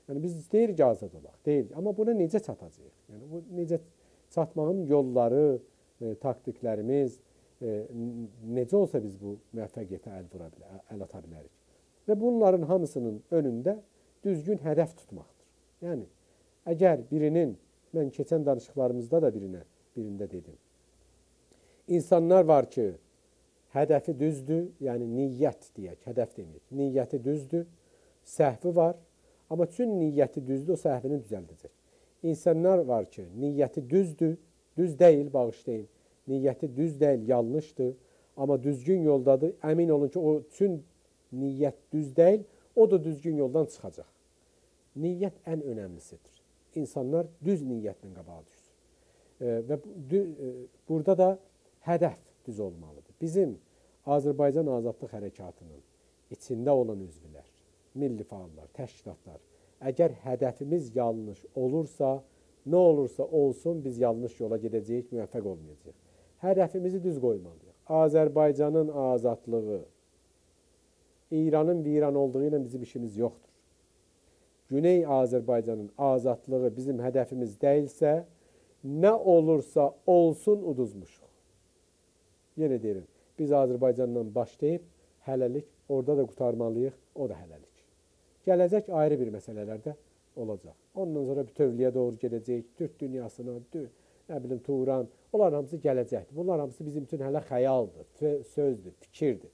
Yəni biz deyirik azad olaq, deyirik. Amma buna necə çatacağıq? Yəni bu necə çatmağın yolları, e, taktiklərimiz e, necə olsa biz bu müvəffəqiyyətə əl vura bilər, əl ata bilərik. Və bunların hamısının önündə düzgün hədəf tutmaqdır. Yəni əgər birinin mən keçən danışıqlarımızda da birinə birində dedim. İnsanlar var ki, hədəfi düzdür, yəni niyyət deyək, hədəf deməyək. Niyyəti düzdür, səhvi var, amma çün niyyəti düzdür, o səhvini düzəldəcək. İnsanlar var ki, niyyəti düzdür, düz deyil, bağışlayın. Niyyəti düz deyil, yanlışdır, amma düzgün yoldadır. Əmin olun ki, o çün niyyət düz deyil, o da düzgün yoldan çıxacaq. Niyyət ən önəmlisidir. İnsanlar düz niyyətlə qabağa düşsün. E, və dü, e, burada da hədəf düz olmalıdır. Bizim Azərbaycan Azadlıq Hərəkatının içində olan üzvlər, milli fəallar, təşkilatlar, əgər hədəfimiz yanlış olursa, nə olursa olsun biz yanlış yola gedəcəyik, müvəffəq olmayacağıq. Hədəfimizi düz qoymalıyıq. Azərbaycanın azadlığı İranın viran olduğu ilə bizim işimiz yoxdur. Güney Azərbaycanın azadlığı bizim hədəfimiz deyilsə, nə olursa olsun uduzmuşuq. Yenə deyirəm, biz Azərbaycandan başlayıb hələlik orada da qutarmalıyıq, o da hələlik. Gələcək ayrı bir məsələlərdə olacaq. Ondan sonra bütövlüyə doğru gedəcək, Türk dünyasına, nə bilim Turan, onlar hamısı gələcəkdir. Bunlar hamısı bizim üçün hələ xəyaldır, sözdür, fikirdir.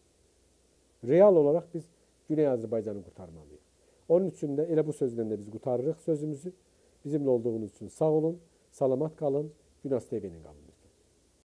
Real olaraq biz Güney Azərbaycanı qurtarmalıyıq. Onun üçün də elə bu sözlə də biz qutarırıq sözümüzü. Bizimlə olduğunuz üçün sağ olun, salamat qalın, Günas TV-nin qalın.